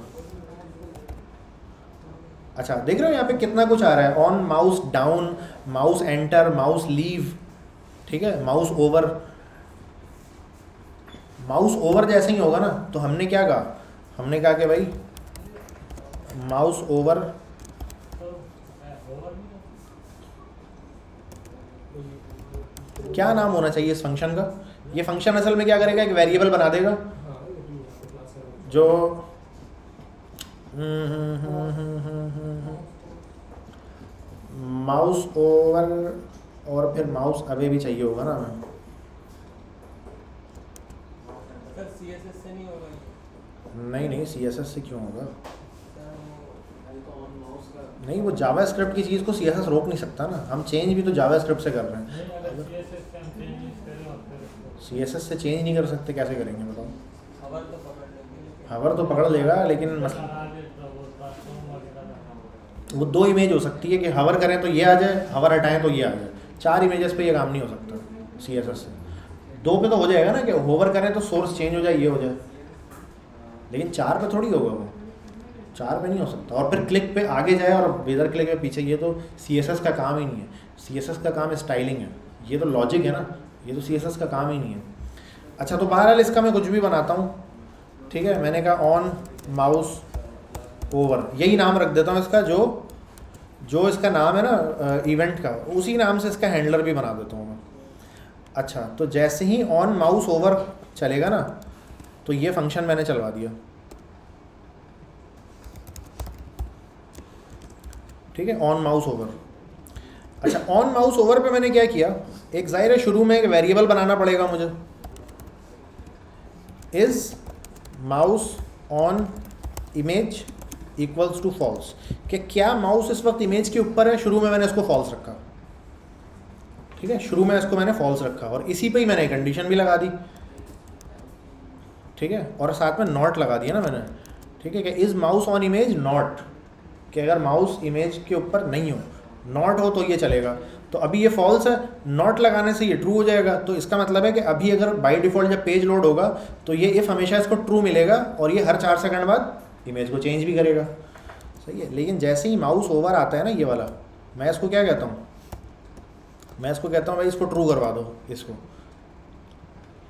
Speaker 1: अच्छा देख रहे हो यहाँ पे कितना कुछ आ रहा है। On mouse down mouse enter mouse leave ठीक है? माउस ओवर माउस ओवर जैसे ही होगा ना तो हमने क्या कहा? हमने कहा कि भाई माउस ओवर क्या नाम होना चाहिए इस फ़ंक्शन का? ये फ़ंक्शन असल में क्या करेगा? एक वेरिएबल बना देगा। जो माउस ओवर और फिर माउस अवे भी चाहिए होगा ना। हमें
Speaker 4: नहीं
Speaker 1: नहीं सी एस एस से क्यों होगा? नहीं वो जावा स्क्रिप्ट की चीज़ को सी एस एस रोक नहीं सकता ना। हम चेंज भी तो जावा स्क्रिप्ट से कर रहे हैं।
Speaker 3: से
Speaker 1: एस एस से चेंज नहीं कर सकते कैसे करेंगे बताओ?
Speaker 4: तो
Speaker 1: हवर तो पकड़ लेगा, लेकिन
Speaker 3: वो
Speaker 1: दो इमेज हो सकती है कि हवर करें तो ये आ जाए हवर हटाएँ तो ये आ जाए। चार इमेजेस पे ये काम नहीं हो सकता सी एस एस से। दो पे तो हो जाएगा ना कि होवर करें तो सोर्स चेंज हो जाए, ये हो जाए। लेकिन चार पे थोड़ी होगा वो। चार पे नहीं हो सकता। और फिर क्लिक पे आगे जाए और वेदर क्लिक पे पीछे, ये तो सी एस एस का काम ही नहीं है। सी एस एस का काम स्टाइलिंग है। ये तो लॉजिक है ना। ये तो सी एस एस का काम ही नहीं है। अच्छा तो बहरहाल इसका मैं कुछ भी बनाता हूँ। ठीक है, मैंने कहा ऑन माउस ओवर यही नाम रख देता हूँ इसका जो जो इसका नाम है ना इवेंट का, उसी नाम से इसका हैंडलर भी बना देता हूँ मैं। अच्छा तो जैसे ही ऑन माउस ओवर चलेगा ना तो ये फ़ंक्शन मैंने चलवा दिया। ठीक है ऑन माउस ओवर अच्छा ऑन माउस ओवर पे मैंने क्या किया? एक ज़ाहिर है शुरू में एक वेरिएबल बनाना पड़ेगा मुझे। Is mouse on image equals to false कि क्या माउस इस वक्त इमेज के ऊपर है? शुरू में मैंने इसको फॉल्स रखा। ठीक है? शुरू में इसको मैंने फॉल्स रखा और इसी पे ही मैंने कंडीशन भी लगा दी। ठीक है? और साथ में नॉट लगा दिया ना मैंने। ठीक है कि is mouse on image not कि अगर माउस इमेज के ऊपर नहीं हो नॉट हो तो ये चलेगा। तो अभी ये फॉल्स है नॉट लगाने से ये ट्रू हो जाएगा। तो इसका मतलब है कि अभी अगर बाई डिफ़ॉल्ट जब पेज लोड होगा तो ये इफ़ हमेशा इसको ट्रू मिलेगा और ये हर चार सेकंड बाद इमेज को चेंज भी करेगा। सही है? लेकिन जैसे ही माउस ओवर आता है ना ये वाला, मैं इसको क्या कहता हूँ? मैं इसको कहता हूँ, भाई इसको ट्रू करवा दो, इसको।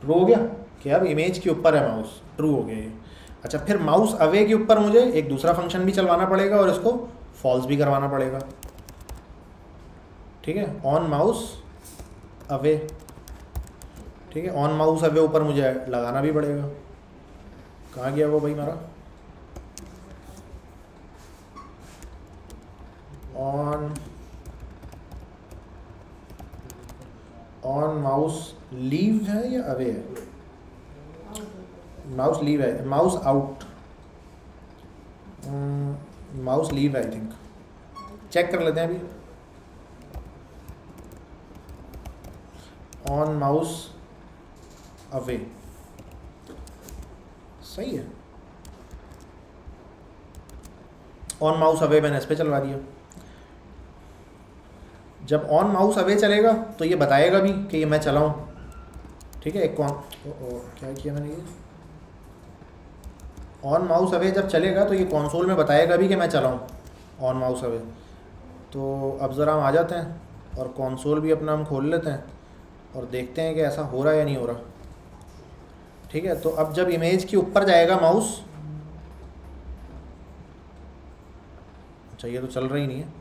Speaker 1: ट्रू हो गया? कि अब इमेज के ऊपर है माउस ट्रू हो गया ये। अच्छा फिर माउस अवे के ऊपर मुझे एक दूसरा फ़ंक्शन भी चलवाना पड़ेगा और इसको फॉल्स भी करवाना पड़ेगा। ठीक है? ऑन माउस अवे ठीक है? ऑन माउस अवे ऊपर मुझे लगाना भी पड़ेगा। कहाँ गया वो भाई मेरा? ऑन ऑन माउस लीव है या अवे है? माउस लीव है. Mouse out mouse leave I think check कर लेते हैं अभी। ऑन माउस अवे सही है। ऑन माउस अवे मैंने इस पर चलवा दिया। जब ऑन माउस अवे चलेगा तो ये बताएगा भी कि ये मैं चलाऊं। ठीक है एक कौन ओ, ओ, क्या किया मैंने ये? ऑन माउस अवे जब चलेगा तो ये कंसोल में बताएगा भी कि मैं चलाऊं ऑन माउस अवे तो अब ज़रा हम आ जाते हैं और कंसोल भी अपना हम खोल लेते हैं। और देखते हैं कि ऐसा हो रहा है या नहीं हो रहा। ठीक है तो अब जब इमेज के ऊपर जाएगा माउस अच्छा ये तो चल रही नहीं है।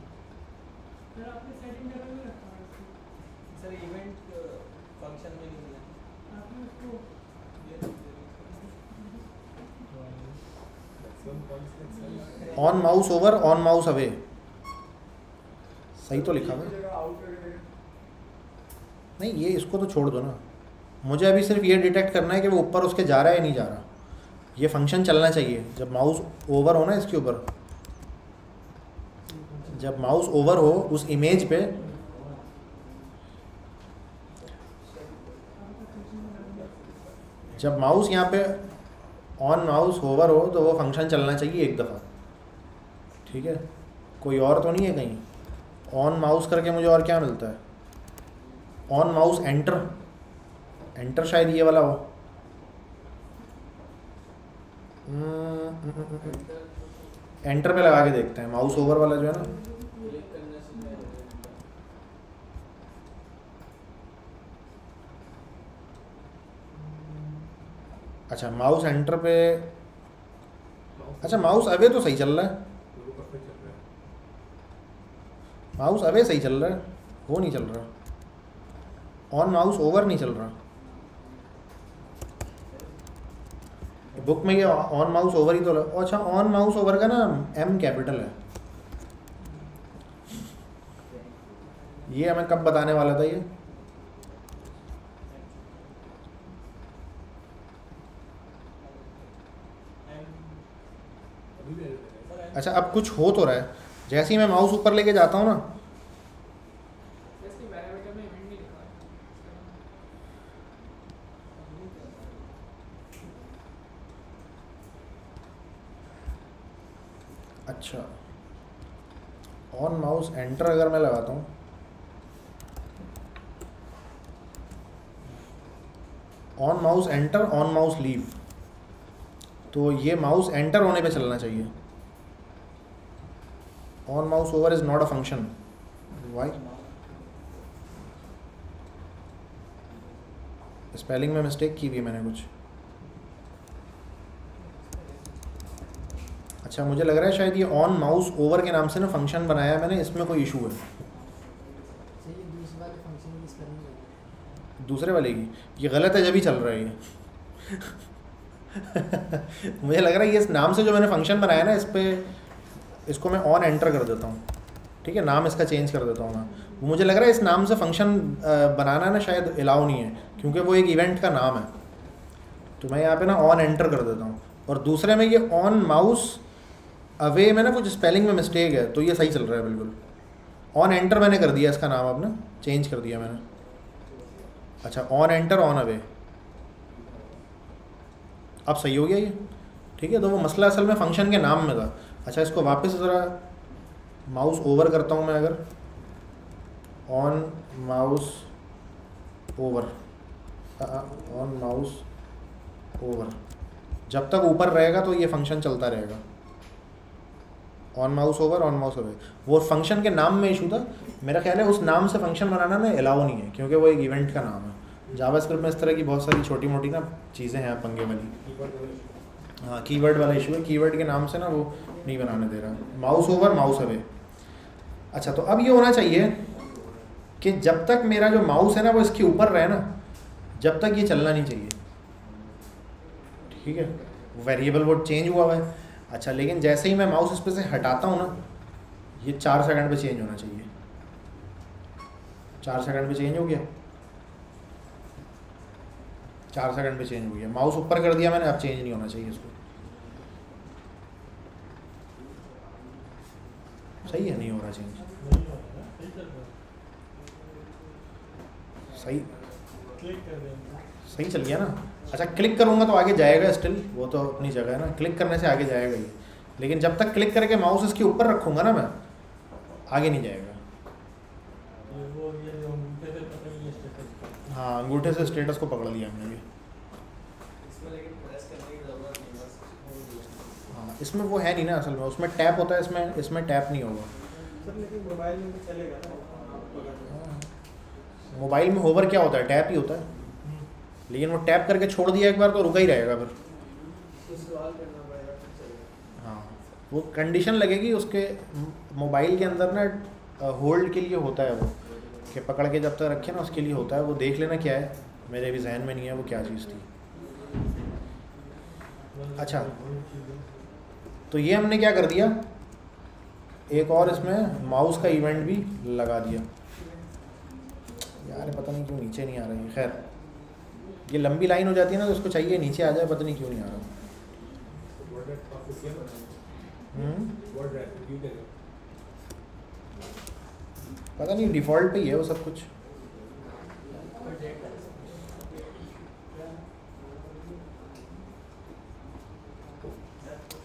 Speaker 3: है.
Speaker 1: On mouse over on mouse away सही तो लिखा हुआ है
Speaker 2: जगह out करके देखें।
Speaker 1: नहीं, ये इसको तो छोड़ दो ना। मुझे अभी सिर्फ़ ये डिटेक्ट करना है कि वो ऊपर उसके जा रहा है या नहीं जा रहा। ये फ़ंक्शन चलना चाहिए। जब माउस ओवर हो ना इसके ऊपर, जब माउस ओवर हो उस इमेज पे, जब माउस यहाँ पे ऑन माउस ओवर हो तो वो फ़ंक्शन चलना चाहिए एक दफ़ा। ठीक है? कोई और तो नहीं है कहीं? ऑन माउस करके मुझे और क्या मिलता है? ऑन माउस एंटर एंटर शायद ये वाला हो। एंटर पे लगा के देखते हैं, माउस ओवर वाला जो है ना। अच्छा माउस एंटर पे अच्छा माउस अवे तो सही
Speaker 2: चल रहा है।
Speaker 1: माउस अवे सही चल रहा है, वो नहीं चल रहा। ऑन माउस ओवर नहीं चल रहा। बुक में ये ऑन माउस ओवर ही तो लग- अच्छा ऑन माउस ओवर का ना एम कैपिटल है। ये हमें कब बताने वाला था ये। अच्छा अब कुछ हो तो रहा है। जैसे ही मैं माउस ऊपर लेके जाता हूँ ना
Speaker 3: जैसे पैरामीटर में इवेंट नहीं लिखा है
Speaker 1: अच्छा ऑन माउस एंटर अगर मैं लगाता हूँ on mouse enter on mouse leave तो ये माउस एंटर होने पे चलना चाहिए। On mouse over is not a function why spelling में मिस्टेक की हुई मैंने कुछ। अच्छा मुझे लग रहा है शायद ये ऑन माउस ओवर के नाम से ना फ़ंक्शन बनाया है मैंने इसमें कोई इशू है।
Speaker 6: दूसरे वाले की स्पेलिंग लगी
Speaker 1: दूसरे वाले की? ये गलत है जब ही चल रहा है ये। मुझे लग रहा है ये इस नाम से जो मैंने फ़ंक्शन बनाया ना इस पर इसको मैं ऑन एंटर कर देता हूँ। ठीक है नाम इसका चेंज कर देता हूँ मैं। वो मुझे लग रहा है इस नाम से फ़ंक्शन बनाना ना शायद अलाउ नहीं है क्योंकि वो एक इवेंट का नाम है। तो मैं यहाँ पे ना ऑन एंटर कर देता हूँ। और दूसरे में ये ऑन माउस अवे में ना कुछ स्पेलिंग में मिस्टेक है तो ये सही चल रहा है बिल्कुल। ऑन एंटर मैंने कर दिया इसका नाम अब ना चेंज कर दिया मैंने। अच्छा ऑन एंटर ऑन अवे अब सही हो गया ये। ठीक है तो वो मसला असल में फ़ंक्शन के नाम में था। अच्छा इसको वापस ज़रा माउस ओवर करता हूँ मैं अगर। On mouse over on mouse over जब तक ऊपर रहेगा तो ये फ़ंक्शन चलता रहेगा। On mouse over on mouse over वो फ़ंक्शन के नाम में इशू था। मेरा ख्याल है उस नाम से फ़ंक्शन बनाना ना अलाउ नहीं है, क्योंकि वो एक इवेंट का नाम है। जावास्क्रिप्ट में इस तरह की बहुत सारी छोटी मोटी ना चीज़ें हैं पंगे वाली। हाँ कीवर्ड वाला इशू है। कीवर्ड के नाम से ना वो नहीं बनाने दे रहा। माउस ओवर माउस अवे अच्छा तो अब ये होना चाहिए कि जब तक मेरा जो माउस है ना, वो इसके ऊपर रहे ना, जब तक ये चलना नहीं चाहिए। ठीक है? वेरिएबल वो चेंज हुआ हुआ है। अच्छा लेकिन जैसे ही मैं माउस इस पर से हटाता हूँ ना, ये चार सेकंड पे चेंज होना चाहिए। चार सेकंड पे चेंज हो गया। चार सेकंड पे चेंज हो गया। माउस ऊपर कर दिया मैंने, अब चेंज नहीं होना चाहिए इसको। सही है? नहीं हो रहा चेंज
Speaker 3: सही।
Speaker 1: सही चल गया ना? अच्छा क्लिक करूँगा तो आगे जाएगा स्टिल वो तो अपनी जगह है ना। क्लिक करने से आगे जाएगा ही। लेकिन जब तक क्लिक करके माउस इसके ऊपर रखूँगा ना मैं आगे नहीं जाएगा।
Speaker 3: स्टेटस
Speaker 1: हाँ अंगूठे से स्टेटस को पकड़ लिया हमने भी।
Speaker 5: इसमें लेकिन प्रेस करने की ज़रूरत नहीं बस हो।
Speaker 1: हाँ इसमें वो है नहीं ना असल में। उसमें टैप होता है इसमें इसमें टैप नहीं होगा।
Speaker 5: मोबाइल में भी चलेगा ना? आप पकड़
Speaker 1: मोबाइल में होवर क्या होता है? टैप ही होता है। लेकिन वो टैप करके छोड़ दिया एक बार तो रुका ही रहेगा फिर।
Speaker 5: तो
Speaker 1: हाँ। वो कंडीशन लगेगी उसके मोबाइल के अंदर ना होल्ड के लिए होता है वो। कि पकड़ के जब तक रखे ना उसके लिए होता है वो देख लेना क्या है। मेरे भी जहन में नहीं है वो क्या चीज़ थी। अच्छा। तो ये हमने क्या कर दिया? एक और इसमें माउस का इवेंट भी लगा दिया। यार पता नहीं क्यों नीचे नहीं आ रही है। खैर। ये लंबी लाइन हो जाती है ना तो उसको चाहिए नीचे आ जाए पता नहीं क्यों नहीं आ रहा। हम्म, पता नहीं डिफ़ॉल्ट पे ही है वो सब कुछ।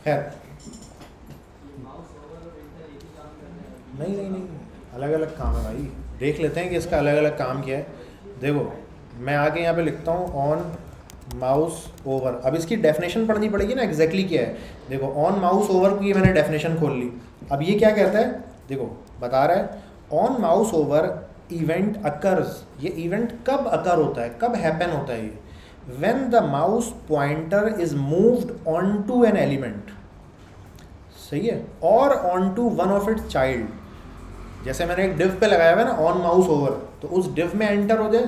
Speaker 1: खैर। नहीं नहीं नहीं अलग अलग काम है भाई। देख लेते हैं कि इसका अलग अलग काम क्या है। देखो मैं आगे यहाँ पे लिखता हूँ ऑन माउस ओवर अब इसकी डेफिनेशन पढ़नी पड़ेगी ना एग्जैक्टली क्या है? देखो ऑन माउस ओवर की मैंने डेफिनेशन खोल ली। अब ये क्या कहता है? देखो, बता रहा है on mouse over event occurs ये इवेंट कब अकर होता है? कब हैपन होता है ये? When the mouse pointer is moved on to an element सही है? और on to one of its child जैसे मैंने एक डिव पे लगाया हुआ है ना ऑन माउस ओवर तो उस डिव में एंटर हो जाए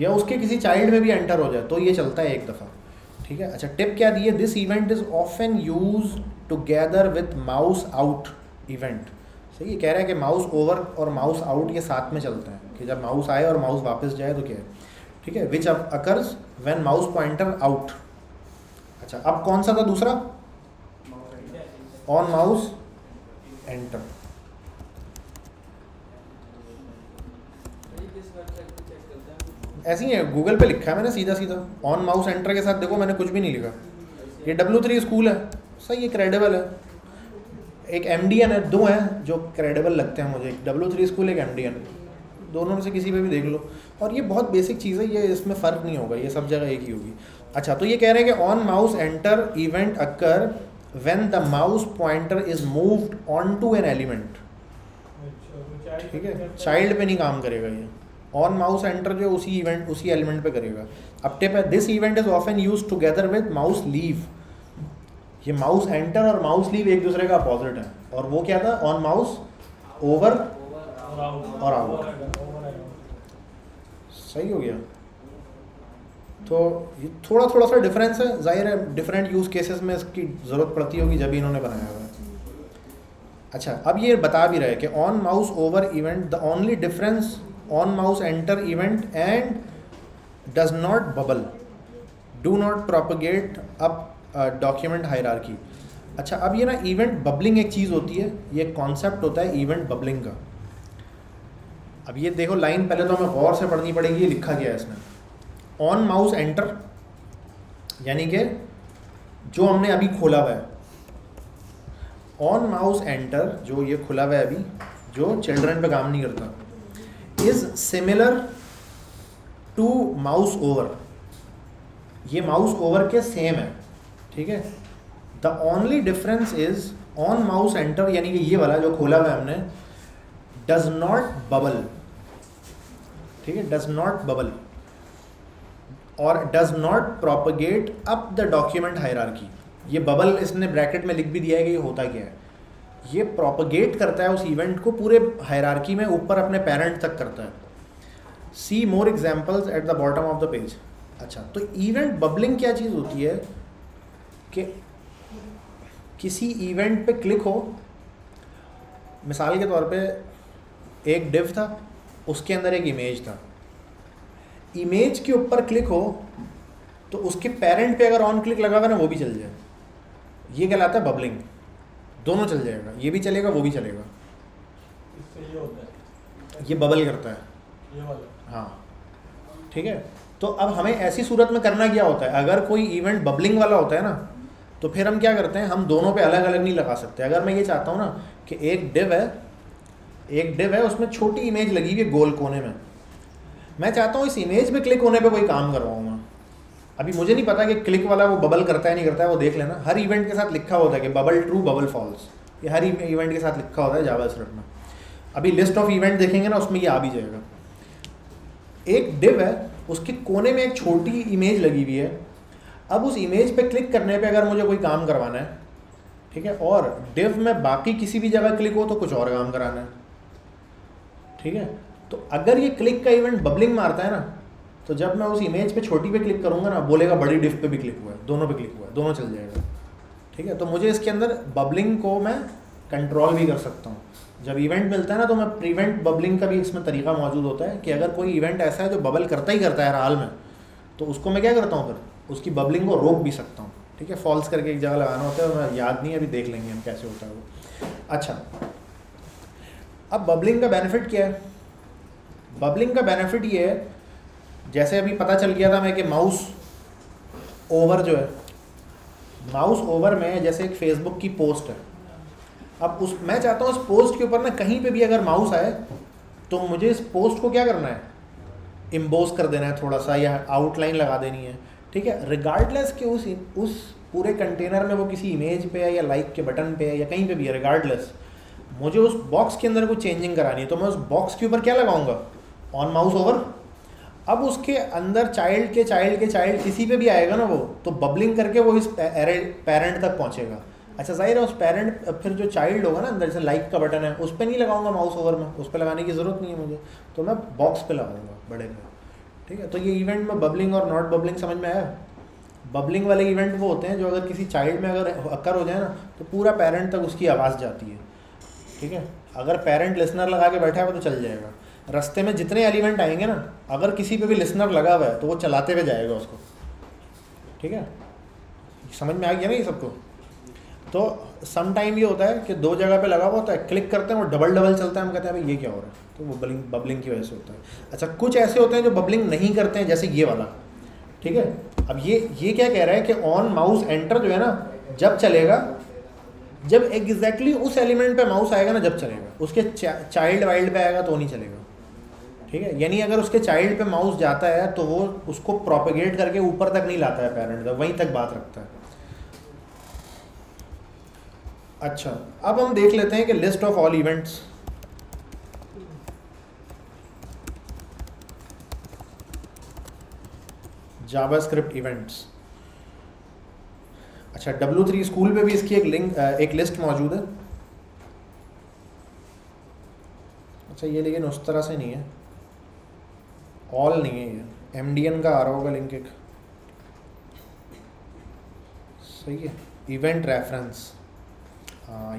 Speaker 1: या उसके किसी चाइल्ड में भी एंटर हो जाए तो ये चलता है एक दफ़ा। ठीक है? अच्छा टिप क्या दी है? This event is often use together with mouse out event सही है, कह रहा है कि माउस ओवर और माउस आउट ये साथ में चलते हैं, कि जब माउस आए और माउस वापस जाए तो क्या है? ठीक है? Which occurs when mouse pointer out अच्छा अब कौन सा था दूसरा? ऑन माउस एंटर
Speaker 5: भाई किस वेबसाइट पे चेक करते हैं
Speaker 1: ऐसे ही है गूगल पे लिखा है मैंने सीधा सीधा। ऑन माउस एंटर के साथ देखो मैंने कुछ भी नहीं लिखा। ये डब्ल्यू थ्री स्कूल है। सही है क्रेडिबल है। एक एम डी एन है दो हैं जो क्रेडिबल लगते हैं मुझे। डब्ल्यू थ्री स्कूल एक एम डी एन दोनों में से किसी पे भी देख लो। और ये बहुत बेसिक चीज़ है ये इसमें फ़र्क नहीं होगा ये सब जगह एक ही होगी। अच्छा तो ये कह रहे हैं कि on mouse enter event occur when the mouse pointer is moved on to an element ठीक है? चाइल्ड पे नहीं काम करेगा ये। ऑन माउस एंटर जो उसी इवेंट उसी एलिमेंट पे करेगा। अब टिप है this event is often use together with mouse leave ये माउस एंटर और माउस लीव एक दूसरे का अपोजिट है। और वो क्या था? ऑन माउस ओवर
Speaker 3: और out.
Speaker 1: सही हो गया। तो ये थोड़ा थोड़ा सा डिफरेंस है। ज़ाहिर है डिफरेंट यूज़ केसेस में इसकी ज़रूरत पड़ती होगी जब इन्होंने बनाया हुआ है। अच्छा अब ये बता भी रहे कि on mouse over event the only difference on mouse enter event and does not bubble do not propagate up document hierarchy अच्छा अब ये ना इवेंट बबलिंग एक चीज़ होती है, ये कॉन्सेप्ट होता है इवेंट बबलिंग का। अब ये देखो लाइन पहले तो हमें गौर से पढ़नी पड़ेगी, ये लिखा गया है इसमें। ऑन माउस एंटर यानी कि जो हमने अभी खोला हुआ है। ऑन माउस एंटर जो ये खुला हुआ है अभी, जो चिल्ड्रन पे काम नहीं करता। Is similar to mouse over ये माउस ओवर के सेम है, ठीक है? The only difference is on mouse enter यानी कि ये वाला जो खोला हुआ हमने डज नॉट बबल ठीक है? डज नॉट बबल और does not propagate up the document hierarchy ये बबल इसने ब्रैकेट में लिख भी दिया है कि ये होता क्या है? ये प्रोपगेट करता है उस इवेंट को पूरे हायरार्की में ऊपर अपने पेरेंट तक करता है। See more examples at the bottom of the page अच्छा तो इवेंट बबलिंग क्या चीज़ होती है? कि किसी इवेंट पे क्लिक हो, मिसाल के तौर पे एक डिव था, उसके अंदर एक इमेज था। इमेज के ऊपर क्लिक हो तो उसके पेरेंट पे अगर ऑन क्लिक लगा हुआ ना, वो भी चल जाए। ये कहलाता है बबलिंग दोनों चल जाएगा ये भी चलेगा वो भी चलेगा।
Speaker 3: इससे ये होता है।
Speaker 1: ये बबल करता है।
Speaker 3: ये वाला।
Speaker 1: हाँ। ठीक है? तो अब हमें ऐसी सूरत में करना क्या होता है? अगर कोई इवेंट बबलिंग वाला होता है ना तो फिर हम क्या करते हैं? हम दोनों पे अलग अलग नहीं लगा सकते। अगर मैं ये चाहता हूँ ना कि एक डिव है एक डिव है उसमें छोटी इमेज लगी हुई है गोल कोने में। मैं चाहता हूँ इस इमेज में क्लिक होने पे कोई काम करवाऊँगा अभी मुझे नहीं पता कि क्लिक वाला वो बबल करता है, नहीं करता है, वो देख लेना। हर इवेंट के साथ लिखा होता है कि बबल ट्रू बबल फॉल्स ये हर इवेंट के साथ लिखा होता है जावा स्क्रिप्ट में। अभी लिस्ट ऑफ़ इवेंट देखेंगे ना, उसमें ये आ भी जाएगा। एक डिव है, उसके कोने में एक छोटी इमेज लगी हुई है। अब उस इमेज पे क्लिक करने पे अगर मुझे कोई काम करवाना है, ठीक है, और डिव में बाकी किसी भी जगह क्लिक हो तो कुछ और काम कराना है। ठीक है? तो अगर ये क्लिक का इवेंट बबलिंग मारता है ना तो जब मैं उस इमेज पे छोटी पे क्लिक करूँगा ना, बोलेगा बड़ी डिफ पे भी क्लिक हुआ है, दोनों पे क्लिक हुआ है, दोनों चल जाएगा। ठीक है? तो मुझे इसके अंदर बबलिंग को मैं कंट्रोल भी कर सकता हूँ। जब इवेंट मिलता है ना तो मैं प्रिवेंट बबलिंग का भी इसमें तरीका मौजूद होता है कि अगर कोई इवेंट ऐसा है जो बबल करता ही करता है हाल में तो उसको मैं क्या करता हूँ फिर? उसकी बबलिंग को रोक भी सकता हूँ। ठीक है? फॉल्स करके एक जगह लगाना होता है मैं याद नहीं है, अभी देख लेंगे हम कैसे होता है वो। अच्छा। अब बबलिंग का बेनिफिट क्या है? बबलिंग का बेनिफिट ये है जैसे अभी पता चल गया था मैं कि माउस ओवर जो है माउस ओवर में जैसे एक फेसबुक की पोस्ट है। अब उस, मैं चाहता हूँ उस पोस्ट के ऊपर ना कहीं पे भी अगर माउस आए तो मुझे इस पोस्ट को क्या करना है? इम्बोज कर देना है थोड़ा सा या आउटलाइन लगा देनी है। ठीक है? रिगार्डलेस कि उस उस पूरे कंटेनर में वो किसी इमेज पे है या लाइक के बटन पे है या कहीं पे भी है रिगार्डलेस मुझे उस बॉक्स के अंदर कुछ चेंजिंग करानी है तो मैं उस बॉक्स के ऊपर क्या लगाऊँगा? ऑन माउस ओवर अब उसके अंदर चाइल्ड के चाइल्ड के चाइल्ड किसी पे भी आएगा ना वो तो बबलिंग करके वो इस पेरेंट तक पहुंचेगा। अच्छा ज़ाहिर है उस पेरेंट फिर जो चाइल्ड होगा ना अंदर, जैसे लाइक का बटन है, उस पर नहीं लगाऊँगा माउस ओवर में, उस पर लगाने की ज़रूरत नहीं है मुझे तो मैं बॉक्स पे लगाऊँगा बड़े पे ठीक है तो ये इवेंट में बबलिंग और नॉट बबलिंग समझ में आया? बबलिंग वाले इवेंट वो होते हैं जो अगर किसी चाइल्ड में अगर अक्कर हो जाए ना तो पूरा पेरेंट तक उसकी आवाज़ जाती है। ठीक है, अगर पेरेंट लिसनर लगा के बैठा है तो चल जाएगा। रास्ते में जितने एलिमेंट आएँगे ना, अगर किसी पे भी लिसनर लगा हुआ है तो वो चलाते हुए जाएगा उसको। ठीक है? समझ में आ गया ना ये सबको? तो सम टाइम ये होता है कि दो जगह पे लगा हुआ होता है क्लिक करते हैं वो डबल डबल चलता है, हम कहते हैं भाई ये क्या हो रहा है? तो वो बबलिंग बबलिंग की वजह से होता है। अच्छा कुछ ऐसे होते हैं जो बबलिंग नहीं करते हैं, जैसे ये वाला। ठीक है? अब ये ये क्या कह रहा है कि ऑन माउस एंटर जो है ना, जब चलेगा, जब एग्जैक्टली exactly उस एलिमेंट पे माउस आएगा ना, जब चलेगा। उसके चाइल्ड वाइल्ड पे आएगा तो नहीं चलेगा। ठीक है? यानी अगर उसके चाइल्ड पे माउस जाता है तो वो उसको प्रोपेगेट करके ऊपर तक नहीं लाता है पेरेंट तक, वहीं तक बात रखता है। अच्छा अब हम देख लेते हैं कि list of all events JavaScript events अच्छा डब्लू थ्री स्कूल पे भी इसकी एक लिंक एक लिस्ट मौजूद है। अच्छा ये लेकिन उस तरह से नहीं है। ऑल नहीं है ये। एम का आ रहा होगा लिंक एक। सही है। इवेंट रेफरेंस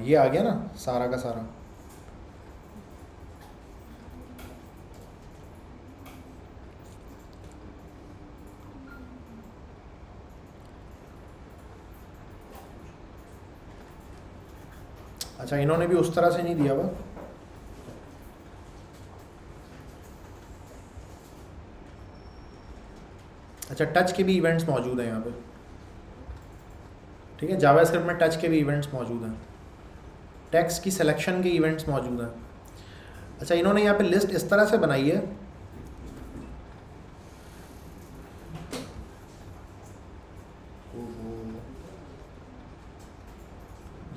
Speaker 1: ये आ गया ना, सारा का सारा। अच्छा इन्होंने भी उस तरह से नहीं दिया हुआ अच्छा टच के भी इवेंट्स मौजूद हैं यहाँ पे। ठीक है जावास्क्रिप्ट में टच के भी इवेंट्स मौजूद हैं। टेक्स्ट की सिलेक्शन के इवेंट्स मौजूद हैं। अच्छा इन्होंने यहाँ पे लिस्ट इस तरह से बनाई है।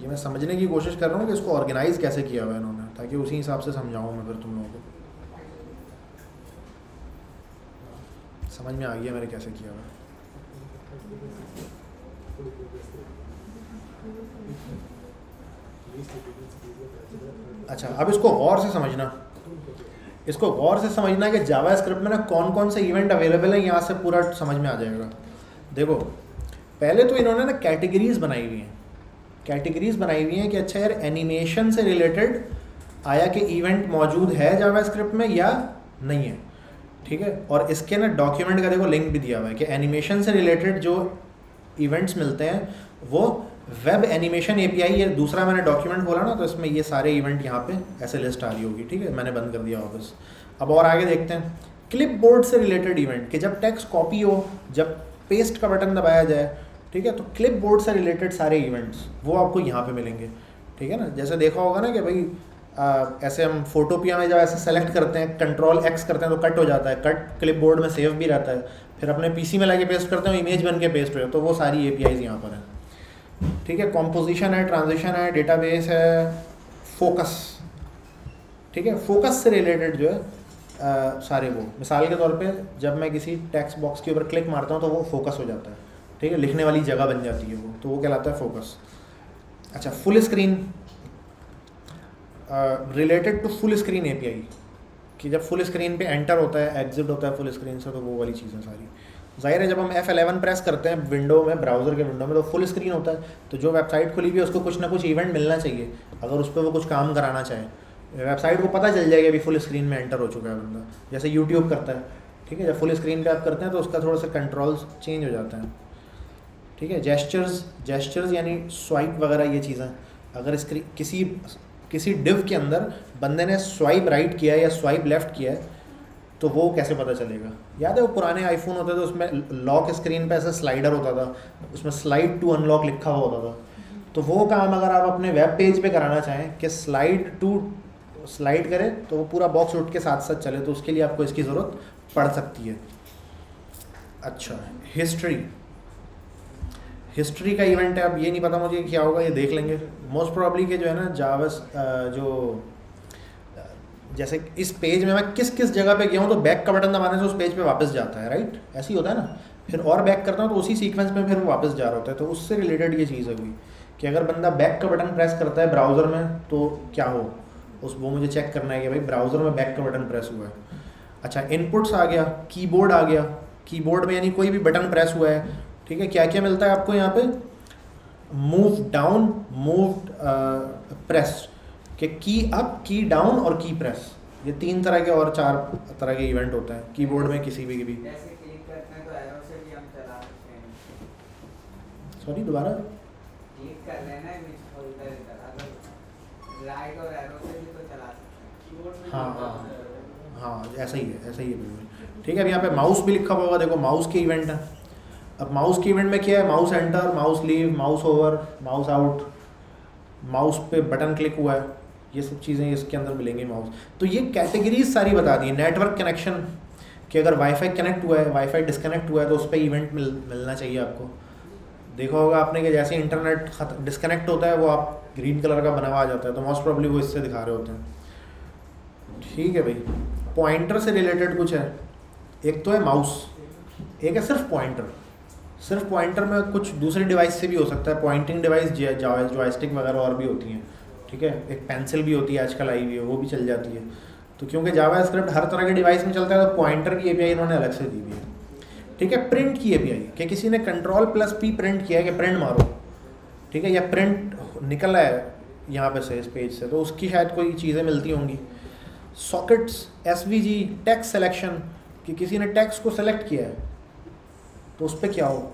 Speaker 1: ये मैं समझने की कोशिश कर रहा हूँ कि इसको ऑर्गेनाइज कैसे किया हुआ है इन्होंने, ताकि उसी हिसाब से समझाऊँ मैं फिर तुम लोगों को। समझ में आ गया मैंने कैसे किया हुआ। अच्छा अब इसको गौर से समझना। इसको गौर से समझना कि जावा स्क्रिप्ट में ना कौन कौन से इवेंट अवेलेबल है, यहाँ से पूरा समझ में आ जाएगा। देखो, पहले तो इन्होंने ना कैटेगरीज बनाई हुई हैं। कैटेगरीज बनाई हुई हैं कि अच्छा यार एनिमेशन से रिलेटेड आया कि इवेंट मौजूद है जावा स्क्रिप्ट में या नहीं है। ठीक है? और इसके ना डॉक्यूमेंट का देखो लिंक भी दिया हुआ है कि एनिमेशन से रिलेटेड जो इवेंट्स मिलते हैं, वो वेब एनिमेशन एपीआई ये दूसरा मैंने डॉक्यूमेंट खोला ना तो इसमें ये सारे इवेंट यहाँ पे ऐसे लिस्ट आ रही होगी, ठीक है? मैंने बंद कर दिया वापस। अब और आगे देखते हैं। क्लिप बोर्ड से रिलेटेड इवेंट कि जब टेक्स्ट कॉपी हो, जब पेस्ट का बटन दबाया जाए, ठीक है? तो क्लिप बोर्ड से रिलेटेड सारे इवेंट्स वो आपको यहाँ पे मिलेंगे। ठीक है ना? जैसे देखा होगा ना कि भाई ऐसे हम फोटोपिया में जब ऐसे सेलेक्ट करते हैं कंट्रोल एक्स करते हैं तो कट हो जाता है। कट क्लिप बोर्ड में सेव भी रहता है। फिर अपने पीसी में लाके पेस्ट करते हैं इमेज बन के पेस्ट हो तो वो सारी ए पी यहाँ पर है। ठीक है? कॉम्पोजिशन है ट्रांजिशन है डेटाबेस है फोकस ठीक है? फोकस से रिलेटेड जो है आ, सारे वो। मिसाल के तौर पे जब मैं किसी टेक्स्ट बॉक्स के ऊपर क्लिक मारता हूँ तो वो फोकस हो जाता है। ठीक है? लिखने वाली जगह बन जाती है वो। तो वो कहलाता है फोकस अच्छा full screen related to full screen API कि जब फुल स्क्रीन पे एंटर होता है एग्जिट होता है फुल स्क्रीन से तो वो वाली चीज़ें सारी। ज़ाहिर है, जब हम एफ़ एलेवन प्रेस करते हैं विंडो में ब्राउज़र के विंडो में तो फुल स्क्रीन होता है। तो जो वेबसाइट खुली हुई है, उसको कुछ ना कुछ इवेंट मिलना चाहिए। अगर उस पर वो कुछ काम कराना चाहे। वेबसाइट को पता चल जाएगा अभी फुल स्क्रीन में एंटर हो चुका है बंदा। जैसे यूट्यूब करता है, ठीक है? जब फुल स्क्रीन पे आप करते हैं तो उसका थोड़ा सा कंट्रोल्स चेंज हो जाते हैं। ठीक है? जेस्चर्स जेस्चर्स यानी स्वाइप वगैरह ये चीज़ें। अगर स्क्रीन किसी किसी डिव के अंदर बंदे ने स्वाइप राइट किया है या स्वाइप लेफ़्ट किया है तो वो कैसे पता चलेगा? याद है वो पुराने आईफोन होते थे, उसमें लॉक स्क्रीन पे ऐसा स्लाइडर होता था, उसमें स्लाइड टू अनलॉक लिखा हुआ होता था। तो वो काम अगर आप अपने वेब पेज पे कराना चाहें कि स्लाइड टू स्लाइड करें तो वो पूरा बॉक्स उठ के साथ साथ चले तो उसके लिए आपको इसकी ज़रूरत पड़ सकती है। अच्छा हिस्ट्री हिस्ट्री का इवेंट है, अब ये नहीं पता मुझे क्या होगा, ये देख लेंगे। मोस्ट प्रॉब्ली के जो है ना जावस जो जैसे इस पेज में मैं किस किस जगह पे गया हूँ तो बैक का बटन दबाने से उस पेज पे वापस जाता है राइट ऐसे ही होता है ना। फिर और बैक करता हूँ तो उसी सीक्वेंस में फिर वो वापस जा रहा होता है। तो उससे रिलेटेड ये चीज़ है कोई, कि अगर बंदा बैक का बटन प्रेस करता है ब्राउज़र में तो क्या हो? उस, वो मुझे चेक करना है कि भाई ब्राउज़र में बैक का बटन प्रेस हुआ है। अच्छा इनपुट्स आ गया कीबोर्ड आ गया। कीबोर्ड में यानी कोई भी बटन प्रेस हुआ है ठीक है क्या क्या मिलता है आपको यहाँ पे? मूव डाउन मूव प्रेस के की अप की डाउन और की प्रेस ये तीन तरह के और चार तरह के इवेंट होते हैं कीबोर्ड में किसी भी
Speaker 7: तो से भी
Speaker 1: सॉरी दोबारा?
Speaker 7: को तो चला सकते हैं।
Speaker 1: हाँ हाँ हाँ ऐसा ही है ऐसा ही है बिल्कुल। ठीक है अब यहाँ पे माउस भी लिखा हुआ होगा देखो माउस के इवेंट है। अब माउस की इवेंट में क्या है? Mouse enter mouse leave mouse over mouse out mouse पे बटन क्लिक हुआ है। ये सब चीज़ें इसके अंदर मिलेंगी माउस तो ये कैटेगरीज सारी बता दी नेटवर्क कनेक्शन कि अगर वाईफाई कनेक्ट हुआ है वाईफाई डिस्कनेक्ट हुआ है तो उस पर इवेंट मिल, मिलना चाहिए आपको। देखा होगा आपने कि जैसे इंटरनेट डिस्कनेक्ट होता है, वो आप ग्रीन कलर का बना हुआ आ जाता है। तो मोस्ट प्रॉब्ली वो इससे दिखा रहे होते हैं। ठीक है भाई। पॉइंटर से रिलेटेड कुछ है। एक तो है माउस एक है सिर्फ़ पॉइंटर सिर्फ़ पॉइंटर में कुछ दूसरे डिवाइस से भी हो सकता है। पॉइंटिंग डिवाइस जॉयस्टिक वगैरह और भी होती हैं, ठीक है? एक पेंसिल भी होती है आजकल आई हुई है, वो भी चल जाती है। तो क्योंकि जावा स्क्रिप्ट हर तरह के डिवाइस में चलता है तो पॉइंटर की एपीआई इन्होंने अलग से दी हुई है। ठीक है? प्रिंट की एपीआई कि किसी ने कंट्रोल प्लस पी प्रिंट किया है कि प्रिंट मारो। ठीक है? या प्रिंट निकला है यहाँ पे से, इस पेज से तो उसकी शायद कोई चीज़ें मिलती होंगी। Sockets S V G text selection कि किसी ने टैक्स को सेलेक्ट किया है तो उस पर क्या हो?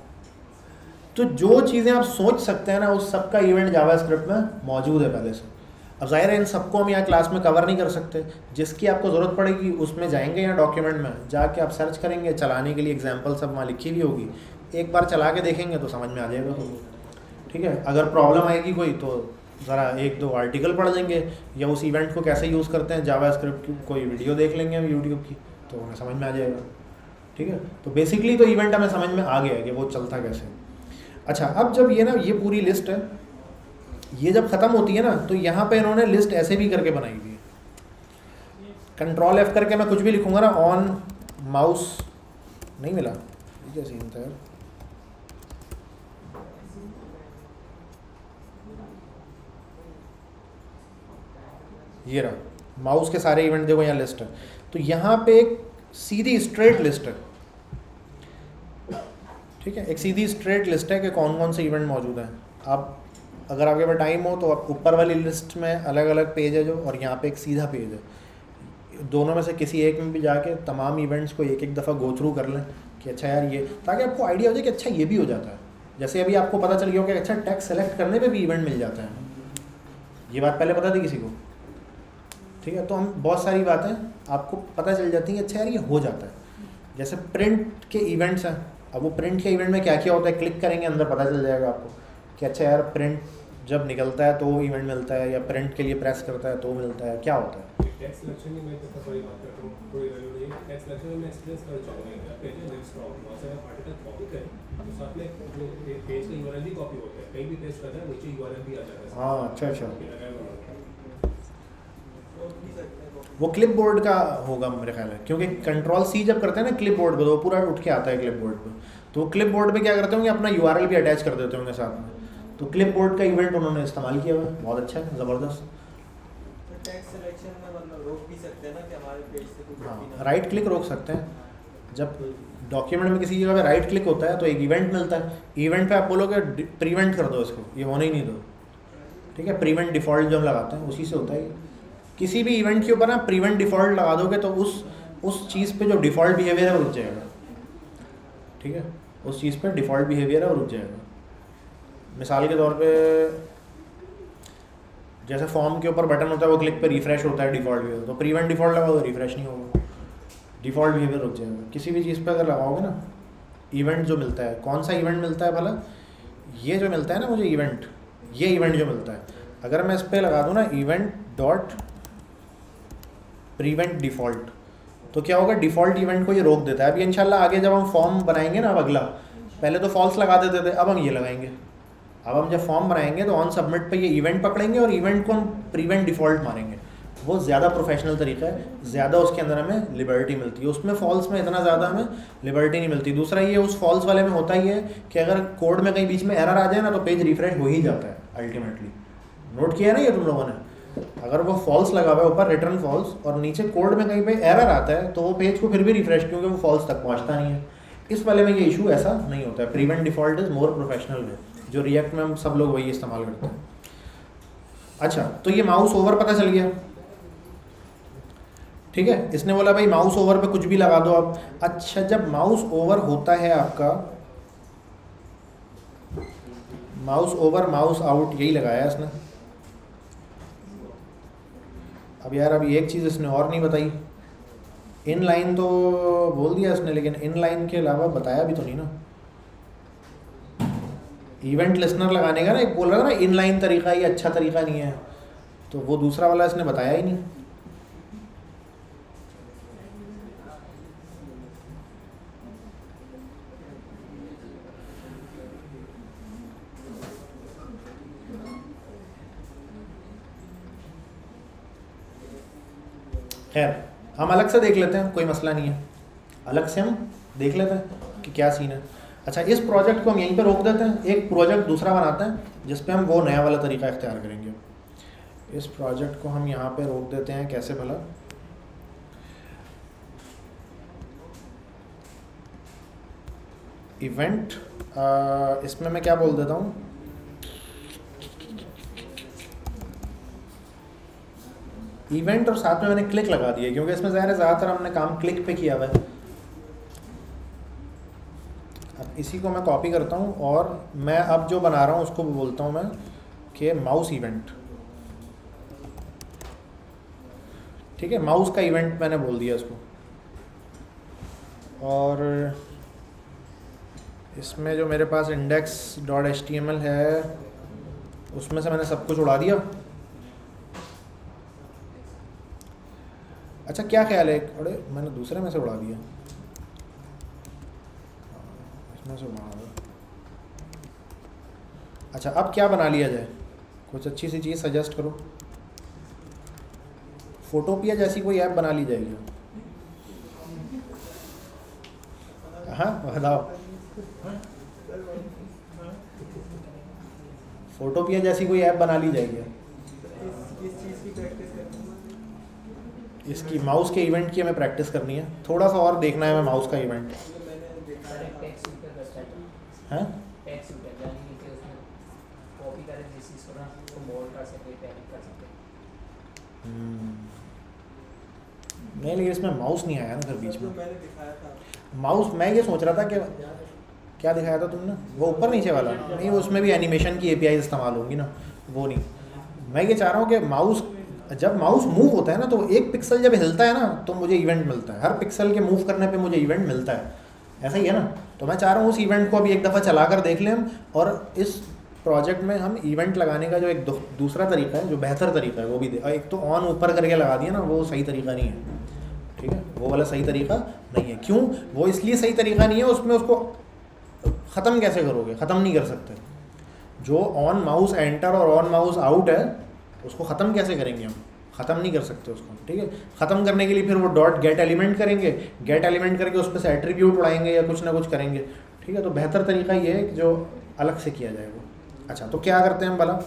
Speaker 1: तो जो चीज़ें आप सोच सकते हैं ना, उस सब का इवेंट जावा स्क्रिप्ट में मौजूद है पहले से। अब ज़ाहिर है इन सबको हम यहाँ क्लास में कवर नहीं कर सकते। जिसकी आपको ज़रूरत पड़ेगी, उसमें जाएँगे यहाँ डॉक्यूमेंट में। जाके आप सर्च करेंगे, चलाने के लिए एग्ज़ाम्पल सब वहाँ लिखी हुई होगी। एक बार चला के देखेंगे तो समझ में आ जाएगा तो ठीक है? अगर प्रॉब्लम आएगी कोई तो ज़रा एक दो आर्टिकल पढ़ लेंगे, या उस इवेंट को कैसे यूज़ करते हैं जावा स्क्रिप्ट की कोई वीडियो देख लेंगे हम यूट्यूब की तो हमें समझ में आ जाएगा। ठीक है? तो बेसिकली तो इवेंट हमें समझ में आ गया कि वो चलता कैसे अच्छा अब जब ये ना, ये पूरी लिस्ट है, ये जब ख़त्म होती है ना तो यहाँ पे इन्होंने लिस्ट ऐसे भी करके बनाई हुई है। कंट्रोल एफ़ करके मैं कुछ भी लिखूँगा ना ऑन माउस नहीं मिला? क्या सीन था ये रहा। माउस के सारे इवेंट देखो, यहाँ लिस्ट है। तो यहाँ पे एक सीधी स्ट्रेट लिस्ट है। ठीक है? एक सीधी स्ट्रेट लिस्ट है कि कौन कौन से इवेंट मौजूद हैं। आप, अगर आपके पास टाइम हो तो आप ऊपर वाली लिस्ट में अलग अलग पेज है जो, और यहाँ पे एक सीधा पेज है। दोनों में से किसी एक में भी जाके तमाम इवेंट्स को एक एक दफ़ा गो थ्रू कर लें कि अच्छा यार ये, ताकि आपको आइडिया हो जाए कि अच्छा ये भी हो जाता है। जैसे अभी आपको पता चल गया हो कि अच्छा टैक्स सेलेक्ट करने पे भी इवेंट मिल जाता है। ये बात पहले पता थी किसी को? ठीक है? तो हम बहुत सारी बातें आपको पता चल जाती हैं अच्छा यार ये हो जाता है। जैसे प्रिंट के इवेंट्स हैं। अब वो प्रिंट के इवेंट में क्या क्या होता है क्लिक करेंगे अंदर पता चल जाएगा आपको कि अच्छा यार प्रिंट जब निकलता है तो वो इवेंट मिलता है या प्रिंट के लिए प्रेस करता है तो मिलता है। क्या होता है?
Speaker 2: तो तो हाँ
Speaker 1: अच्छा अच्छा
Speaker 2: ये लगाया हुआ होता है।
Speaker 5: रोक भी सकते हैं copy।
Speaker 1: वो क्लिप बोर्ड का होगा मेरे ख्याल है क्योंकि कंट्रोल सी जब करते हैं ना क्लिप बोर्ड पर तो वो पूरा उठ के आता है क्लिप बोर्ड पर तो वो क्लिप बोर्ड पर क्या करते होंगे अपना यूआरएल भी अटैच कर देते होंगे साथ में। तो क्लिप बोर्ड का इवेंट उन्होंने इस्तेमाल किया हुआ है बहुत अच्छा है ज़बरदस्त।
Speaker 5: में हैं
Speaker 1: राइट क्लिक रोक सकते हैं। जब डॉक्यूमेंट में किसी जगह पे राइट क्लिक होता है तो एक इवेंट मिलता है। इवेंट पे आप बोलोगे प्रीवेंट कर दो इसको ये होने ही नहीं दो। ठीक है प्रीवेंट डिफ़ॉल्ट जो हम लगाते हैं उसी से होता है ये। किसी भी इवेंट के ऊपर ना प्रीवेंट डिफ़ॉल्ट लगा दोगे तो उस उस चीज़ पे जो डिफ़ॉल्ट बिहेवियर है वो रुक जाएगा। ठीक है? उस चीज़ पे डिफ़ॉल्ट बिहेवियर है वो रुक जाएगा। मिसाल के तौर पे जैसे फॉर्म के ऊपर बटन होता है, वो क्लिक पे रिफ्रेश होता है डिफ़ॉल्ट बिहेवियर तो प्रीवेंट डिफ़ॉल्ट लगा तो रिफ्रेश नहीं होगा। डिफ़ॉल्ट बिहेवियर रुक जाएगा। किसी भी चीज़ पे अगर लगाओगे ना इवेंट जो मिलता है, कौन सा इवेंट मिलता है भला? ये जो मिलता है ना मुझे इवेंट ये इवेंट जो मिलता है। अगर मैं इस पर लगा दूँ ना इवेंट डॉट प्रीवेंट डिफ़ॉल्ट तो क्या होगा? डिफ़ॉल्ट इवेंट को ये रोक देता है। अभी इंशाल्लाह आगे जब हम फॉर्म बनाएँगे ना, अब अगला, पहले तो फॉल्स लगा देते थे, अब हम ये लगाएँगे। अब हम जब फॉर्म बनाएँगे तो ऑन सबमिट पे ये इवेंट पकड़ेंगे और इवेंट को हम प्रीवेंट डिफ़ॉल्ट मारेंगे। वो ज़्यादा प्रोफेशनल तरीका है, ज़्यादा उसके अंदर हमें लिबर्टी मिलती है। उसमें फॉल्स में इतना ज़्यादा हमें लिबर्टी नहीं मिलती। दूसरा ये उस फॉल्स वाले में होता ही है कि अगर कोड में कहीं बीच में एरर आ जाए ना तो पेज रिफ्रेश हो ही जाता है अल्टीमेटली नोट किया ना ये तुम लोगों ने? अगर वो फॉल्स लगा हुआ है, ऊपर रिटर्न फॉल्स और नीचे कोड में कहीं पे एरर आता है तो वो पेज को फिर भी रिफ्रेश क्योंकि वो फॉल्स तक पहुँचता नहीं है। इस वाले में ये इशू ऐसा नहीं होता है। Prevent default is more professional way जो रिएक्ट में हम सब लोग वही इस्तेमाल करते हैं। अच्छा तो ये माउस ओवर पता चल गया। ठीक है? इसने बोला, भाई माउस ओवर पे कुछ भी लगा दो आप। अच्छा जब माउस ओवर होता है आपका माउस ओवर माउस आउट यही लगाया इसने। अब यार, अभी एक चीज़ इसने और नहीं बताई। इन लाइन तो बोल दिया इसने लेकिन इन लाइन के अलावा बताया भी तो नहीं ना। इवेंट लिसनर लगाने का ना एक बोल रहा था ना इन लाइन तरीका ये अच्छा तरीका नहीं है। तो वो दूसरा वाला इसने बताया ही नहीं। खैर, हम अलग से देख लेते हैं, कोई मसला नहीं है। अलग से हम देख लेते हैं कि क्या सीन है। अच्छा इस प्रोजेक्ट को हम यहीं पर रोक देते हैं, एक प्रोजेक्ट दूसरा बनाते हैं, जिस पे हम वो नया वाला तरीका इख्तियार करेंगे। इस प्रोजेक्ट को हम यहाँ पे रोक देते हैं, कैसे भला? इवेंट इसमें मैं क्या बोल देता हूँ? इवेंट और साथ में मैंने क्लिक लगा दिया, क्योंकि इसमें ज़ाहिर है ज़्यादातर हमने काम क्लिक पे किया हुआ है। अब इसी को मैं कॉपी करता हूँ और मैं अब जो बना रहा हूँ, उसको बोलता हूँ मैं कि माउस इवेंट ठीक है माउस का इवेंट मैंने बोल दिया इसको। और इसमें जो मेरे पास इंडेक्स डॉट एच है, उसमें से मैंने सब कुछ उड़ा दिया। अच्छा क्या ख्याल है? अरे, मैंने दूसरे में से उड़ा दिया। इसमें से उड़ा अच्छा अब क्या बना लिया जाए? कुछ अच्छी सी चीज़ सजेस्ट करो। फोटोपिया जैसी कोई ऐप बना ली जाएगी। हाँ बताओ। फोटोपिया जैसी कोई ऐप बना ली जाएगी
Speaker 5: किस किस चीज़ की प्रैक्टिस करनी है
Speaker 1: इसकी माउस के इवेंट की हमें प्रैक्टिस करनी है। थोड़ा सा और देखना है हमें माउस का इवेंट हैं?
Speaker 6: है
Speaker 1: हम्म। नहीं, लेकिन इसमें माउस नहीं आया ना फिर बीच में। माउस मैं ये सोच रहा था कि क्या दिखाया था तुमने? वो ऊपर नीचे वाला नहीं उसमें भी एनिमेशन की एपीआई इस्तेमाल होंगी ना। वो नहीं। मैं ये चाह रहा हूँ कि माउस जब माउस मूव होता है ना तो एक पिक्सल जब हिलता है ना तो मुझे इवेंट मिलता है। हर पिक्सल के मूव करने पे मुझे इवेंट मिलता है। ऐसा ही है ना? तो मैं चाह रहा हूँ उस इवेंट को अभी एक दफ़ा चला कर देख लें हम, और इस प्रोजेक्ट में हम इवेंट लगाने का जो एक दूसरा तरीका है, जो बेहतर तरीका है, वो भी एक तो ऑन ऊपर करके लगा दिया ना, वो सही तरीका नहीं है। ठीक है? वो वाला सही तरीका नहीं है। क्यों? वो इसलिए सही तरीका नहीं है, उसमें उसको ख़त्म कैसे करोगे? ख़त्म नहीं कर सकते। जो ऑन माउस एंटर और ऑन माउस आउट है उसको ख़त्म कैसे करेंगे हम? ख़त्म नहीं कर सकते उसको, ठीक है? ख़त्म करने के लिए फिर वो डॉट गेट एलिमेंट करेंगे। गेट एलिमेंट करके उस पर से एट्रीब्यूट उड़ाएँगे या कुछ ना कुछ करेंगे। ठीक है? तो बेहतर तरीका ये है कि जो अलग से किया जाए वो। अच्छा तो क्या करते हैं हम भला?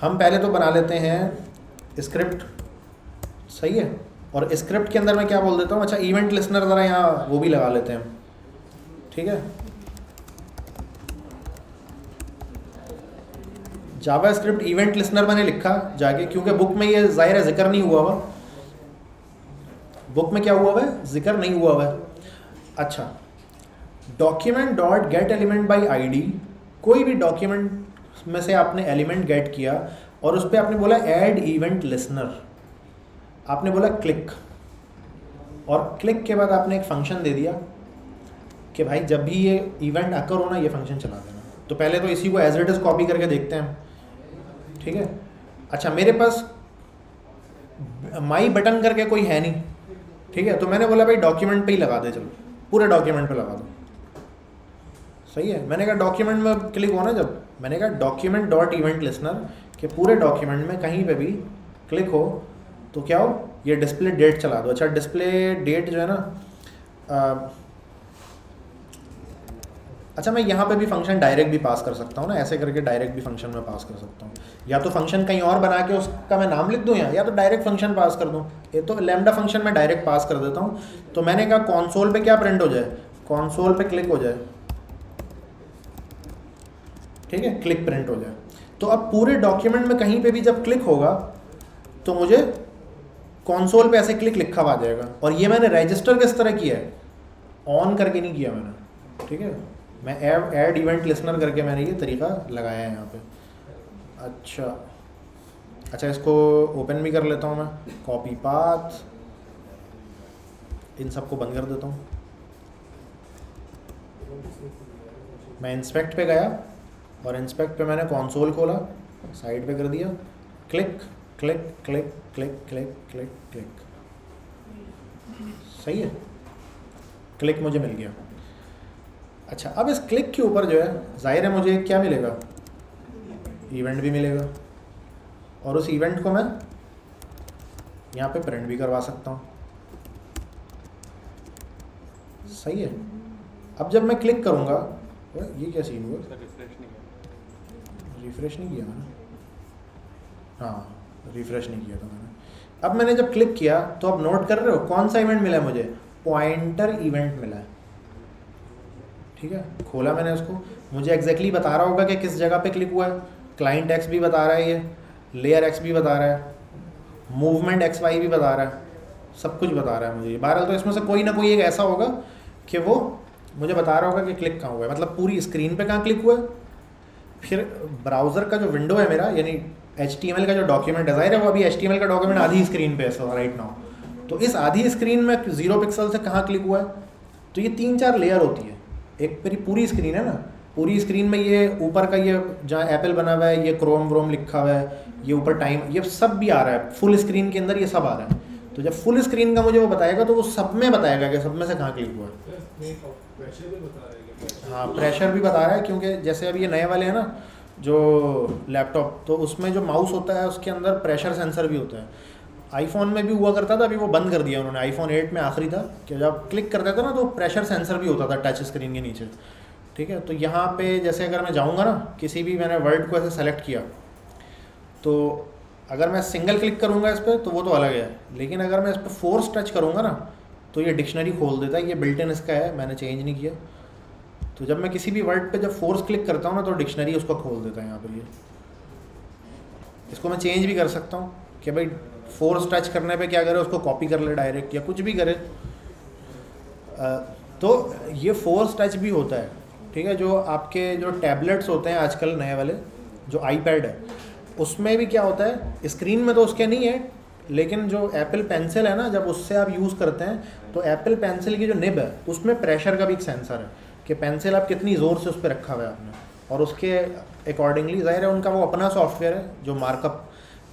Speaker 1: हम पहले तो बना लेते हैं स्क्रिप्ट सही है? और स्क्रिप्ट के अंदर मैं क्या बोल देता हूँ? अच्छा इवेंट लिसनर ज़रा यहाँ वो भी लगा लेते हैं ठीक है? जावा स्क्रिप्ट इवेंट लिसनर मैंने लिखा जाके, क्योंकि बुक में ये ज़ाहिर है ज़िक्र नहीं हुआ हुआ। बुक में क्या हुआ हुआ है? ज़िक्र नहीं हुआ हुआ है। अच्छा document dot get element by ID कोई भी डॉक्यूमेंट में से आपने एलिमेंट गेट किया और उस पर आपने बोला एड इवेंट लिसनर आपने बोला क्लिक और क्लिक के बाद आपने एक फ़ंक्शन दे दिया कि भाई जब भी ये इवेंट अकर हो ना, ये फ़ंक्शन चला देना। तो पहले तो इसी को एज इट इज़ कॉपी करके देखते हैं। ठीक है? अच्छा मेरे पास माई बटन करके कोई है नहीं, ठीक है? तो मैंने बोला, भाई डॉक्यूमेंट पे ही लगा दे, चलो। पूरे डॉक्यूमेंट पे लगा दो। सही है? मैंने कहा डॉक्यूमेंट में क्लिक हो ना जब? मैंने कहा डॉक्यूमेंट डॉट इवेंट लिसनर के पूरे डॉक्यूमेंट में कहीं पे भी क्लिक हो तो क्या हो? ये डिस्प्ले डेट चला दो। अच्छा डिस्प्ले डेट जो है ना अच्छा मैं यहाँ पे भी फ़ंक्शन डायरेक्ट भी पास कर सकता हूँ ना? ऐसे करके डायरेक्ट भी फ़ंक्शन में पास कर सकता हूँ। या तो फ़ंक्शन कहीं और बना के उसका मैं नाम लिख दूँ यहाँ? या तो डायरेक्ट फ़ंक्शन पास कर दूँ? ये तो लेमडा फ़ंक्शन में डायरेक्ट पास कर देता हूँ। तो मैंने कहा कॉन्सोल पे क्या प्रिंट हो जाए? कॉन्सोल पे क्लिक हो जाए। ठीक है? क्लिक प्रिंट हो जाए। तो अब पूरे डॉक्यूमेंट में कहीं पे भी जब क्लिक होगा तो मुझे कॉन्सोल पे ऐसे क्लिक लिखा हुआ जाएगा। और ये मैंने रजिस्टर किस तरह किया है? ऑन करके नहीं किया मैंने। ठीक है? मैं ऐड ऐड इवेंट लिसनर करके मैंने ये तरीका लगाया है यहाँ पे। अच्छा। अच्छा इसको ओपन भी कर लेता हूँ मैं। कॉपी पाथ इन सबको बंद कर देता हूँ। मैं इंस्पेक्ट पे गया और इंस्पेक्ट पे मैंने कंसोल खोला साइड पे कर दिया। Click click click click click click click सही है? क्लिक मुझे मिल गया। अच्छा अब इस क्लिक के ऊपर जो है ज़ाहिर है मुझे क्या मिलेगा? इवेंट भी मिलेगा। और उस इवेंट को मैं यहाँ पे प्रिंट भी करवा सकता हूँ। सही है? अब जब मैं क्लिक करूँगा ये क्या सीन हुआ?
Speaker 8: रिफ्रेश नहीं किया।
Speaker 1: रिफ्रेश नहीं किया मैंने? हाँ रिफ्रेश नहीं किया था मैंने। अब मैंने जब क्लिक किया तो अब नोट कर रहे हो कौन सा इवेंट मिला है मुझे? पॉइंटर इवेंट मिला है। ठीक है? खोला मैंने उसको। मुझे एग्जैक्टली बता रहा होगा कि किस जगह पे क्लिक हुआ है। क्लाइंट एक्स भी बता रहा है ये। लेयर एक्स भी बता रहा है। मूवमेंट एक्स वाई भी बता रहा है। सब कुछ बता रहा है मुझे। बहरहाल तो इसमें से कोई ना कोई एक ऐसा होगा कि वो मुझे बता रहा होगा कि क्लिक कहाँ हुआ है। मतलब पूरी स्क्रीन पे कहाँ क्लिक हुआ है? फिर ब्राउज़र का जो विंडो है मेरा, यानी एचटीएमएल का जो डॉक्यूमेंट है है वो अभी एचटीएमएल का डॉक्यूमेंट आधी स्क्रीन पे है राइट नाउ तो इस आधी स्क्रीन में ज़ीरो पिक्सल से कहाँ क्लिक हुआ है? तो ये तीन चार लेयर होती है। एक मेरी पूरी स्क्रीन है ना। पूरी स्क्रीन में ये ऊपर का ये जहाँ एप्पल बना हुआ है ये क्रोम व्रोम लिखा हुआ है ये ऊपर टाइम ये सब भी आ रहा है। फुल स्क्रीन के अंदर ये सब आ रहा है। तो जब फुल स्क्रीन का मुझे वो बताएगा तो वो सब में बताएगा कि सब में से कहाँ क्लिक हुआ है।
Speaker 2: हैं
Speaker 1: हाँ प्रेशर भी बता रहा है क्योंकि जैसे अब ये नए वाले हैं ना जो लैपटॉप तो उसमें जो माउस होता है उसके अंदर प्रेशर सेंसर भी होता है। आईफोन में भी हुआ करता था, अभी वो बंद कर दिया उन्होंने आईफोन 8 में आखिरी था, कि जब क्लिक करते थे ना तो प्रेशर सेंसर भी होता था टच स्क्रीन के नीचे। ठीक है? तो यहाँ पे जैसे अगर मैं जाऊँगा ना, किसी भी मैंने वर्ड को ऐसे सेलेक्ट किया तो अगर मैं सिंगल क्लिक करूँगा इस पर तो वो तो अलग है। लेकिन अगर मैं इस पर फोर्स टच करूँगा ना तो ये डिक्शनरी खोल देता है, ये बिल्टन इसका है, मैंने चेंज नहीं किया। तो जब मैं किसी भी वर्ड पे जब फोर्स क्लिक करता हूँ ना तो डिक्शनरी उसको खोल देता है यहाँ पर ये। इसको मैं चेंज भी कर सकता हूँ, कि भाई फोर्स टच करने पे क्या करे, उसको कॉपी कर ले डायरेक्ट या कुछ भी करे। तो ये फोर्स टच भी होता है, ठीक है, जो आपके जो टैबलेट्स होते हैं आजकल नए वाले, जो आईपैड है, उसमें भी क्या होता है स्क्रीन में तो उसके नहीं है, लेकिन जो एप्पल पेंसिल है ना, जब उससे आप यूज़ करते हैं तो एप्पल पेंसिल की जो निब है, उसमें प्रेशर का भी एक सेंसर है कि पेंसिल आप कितनी ज़ोर से उस पर रखा हुआ है आपने। और उसके अकॉर्डिंगली ज़ाहिर है, उनका वो अपना सॉफ्टवेयर है, जो मार्कअप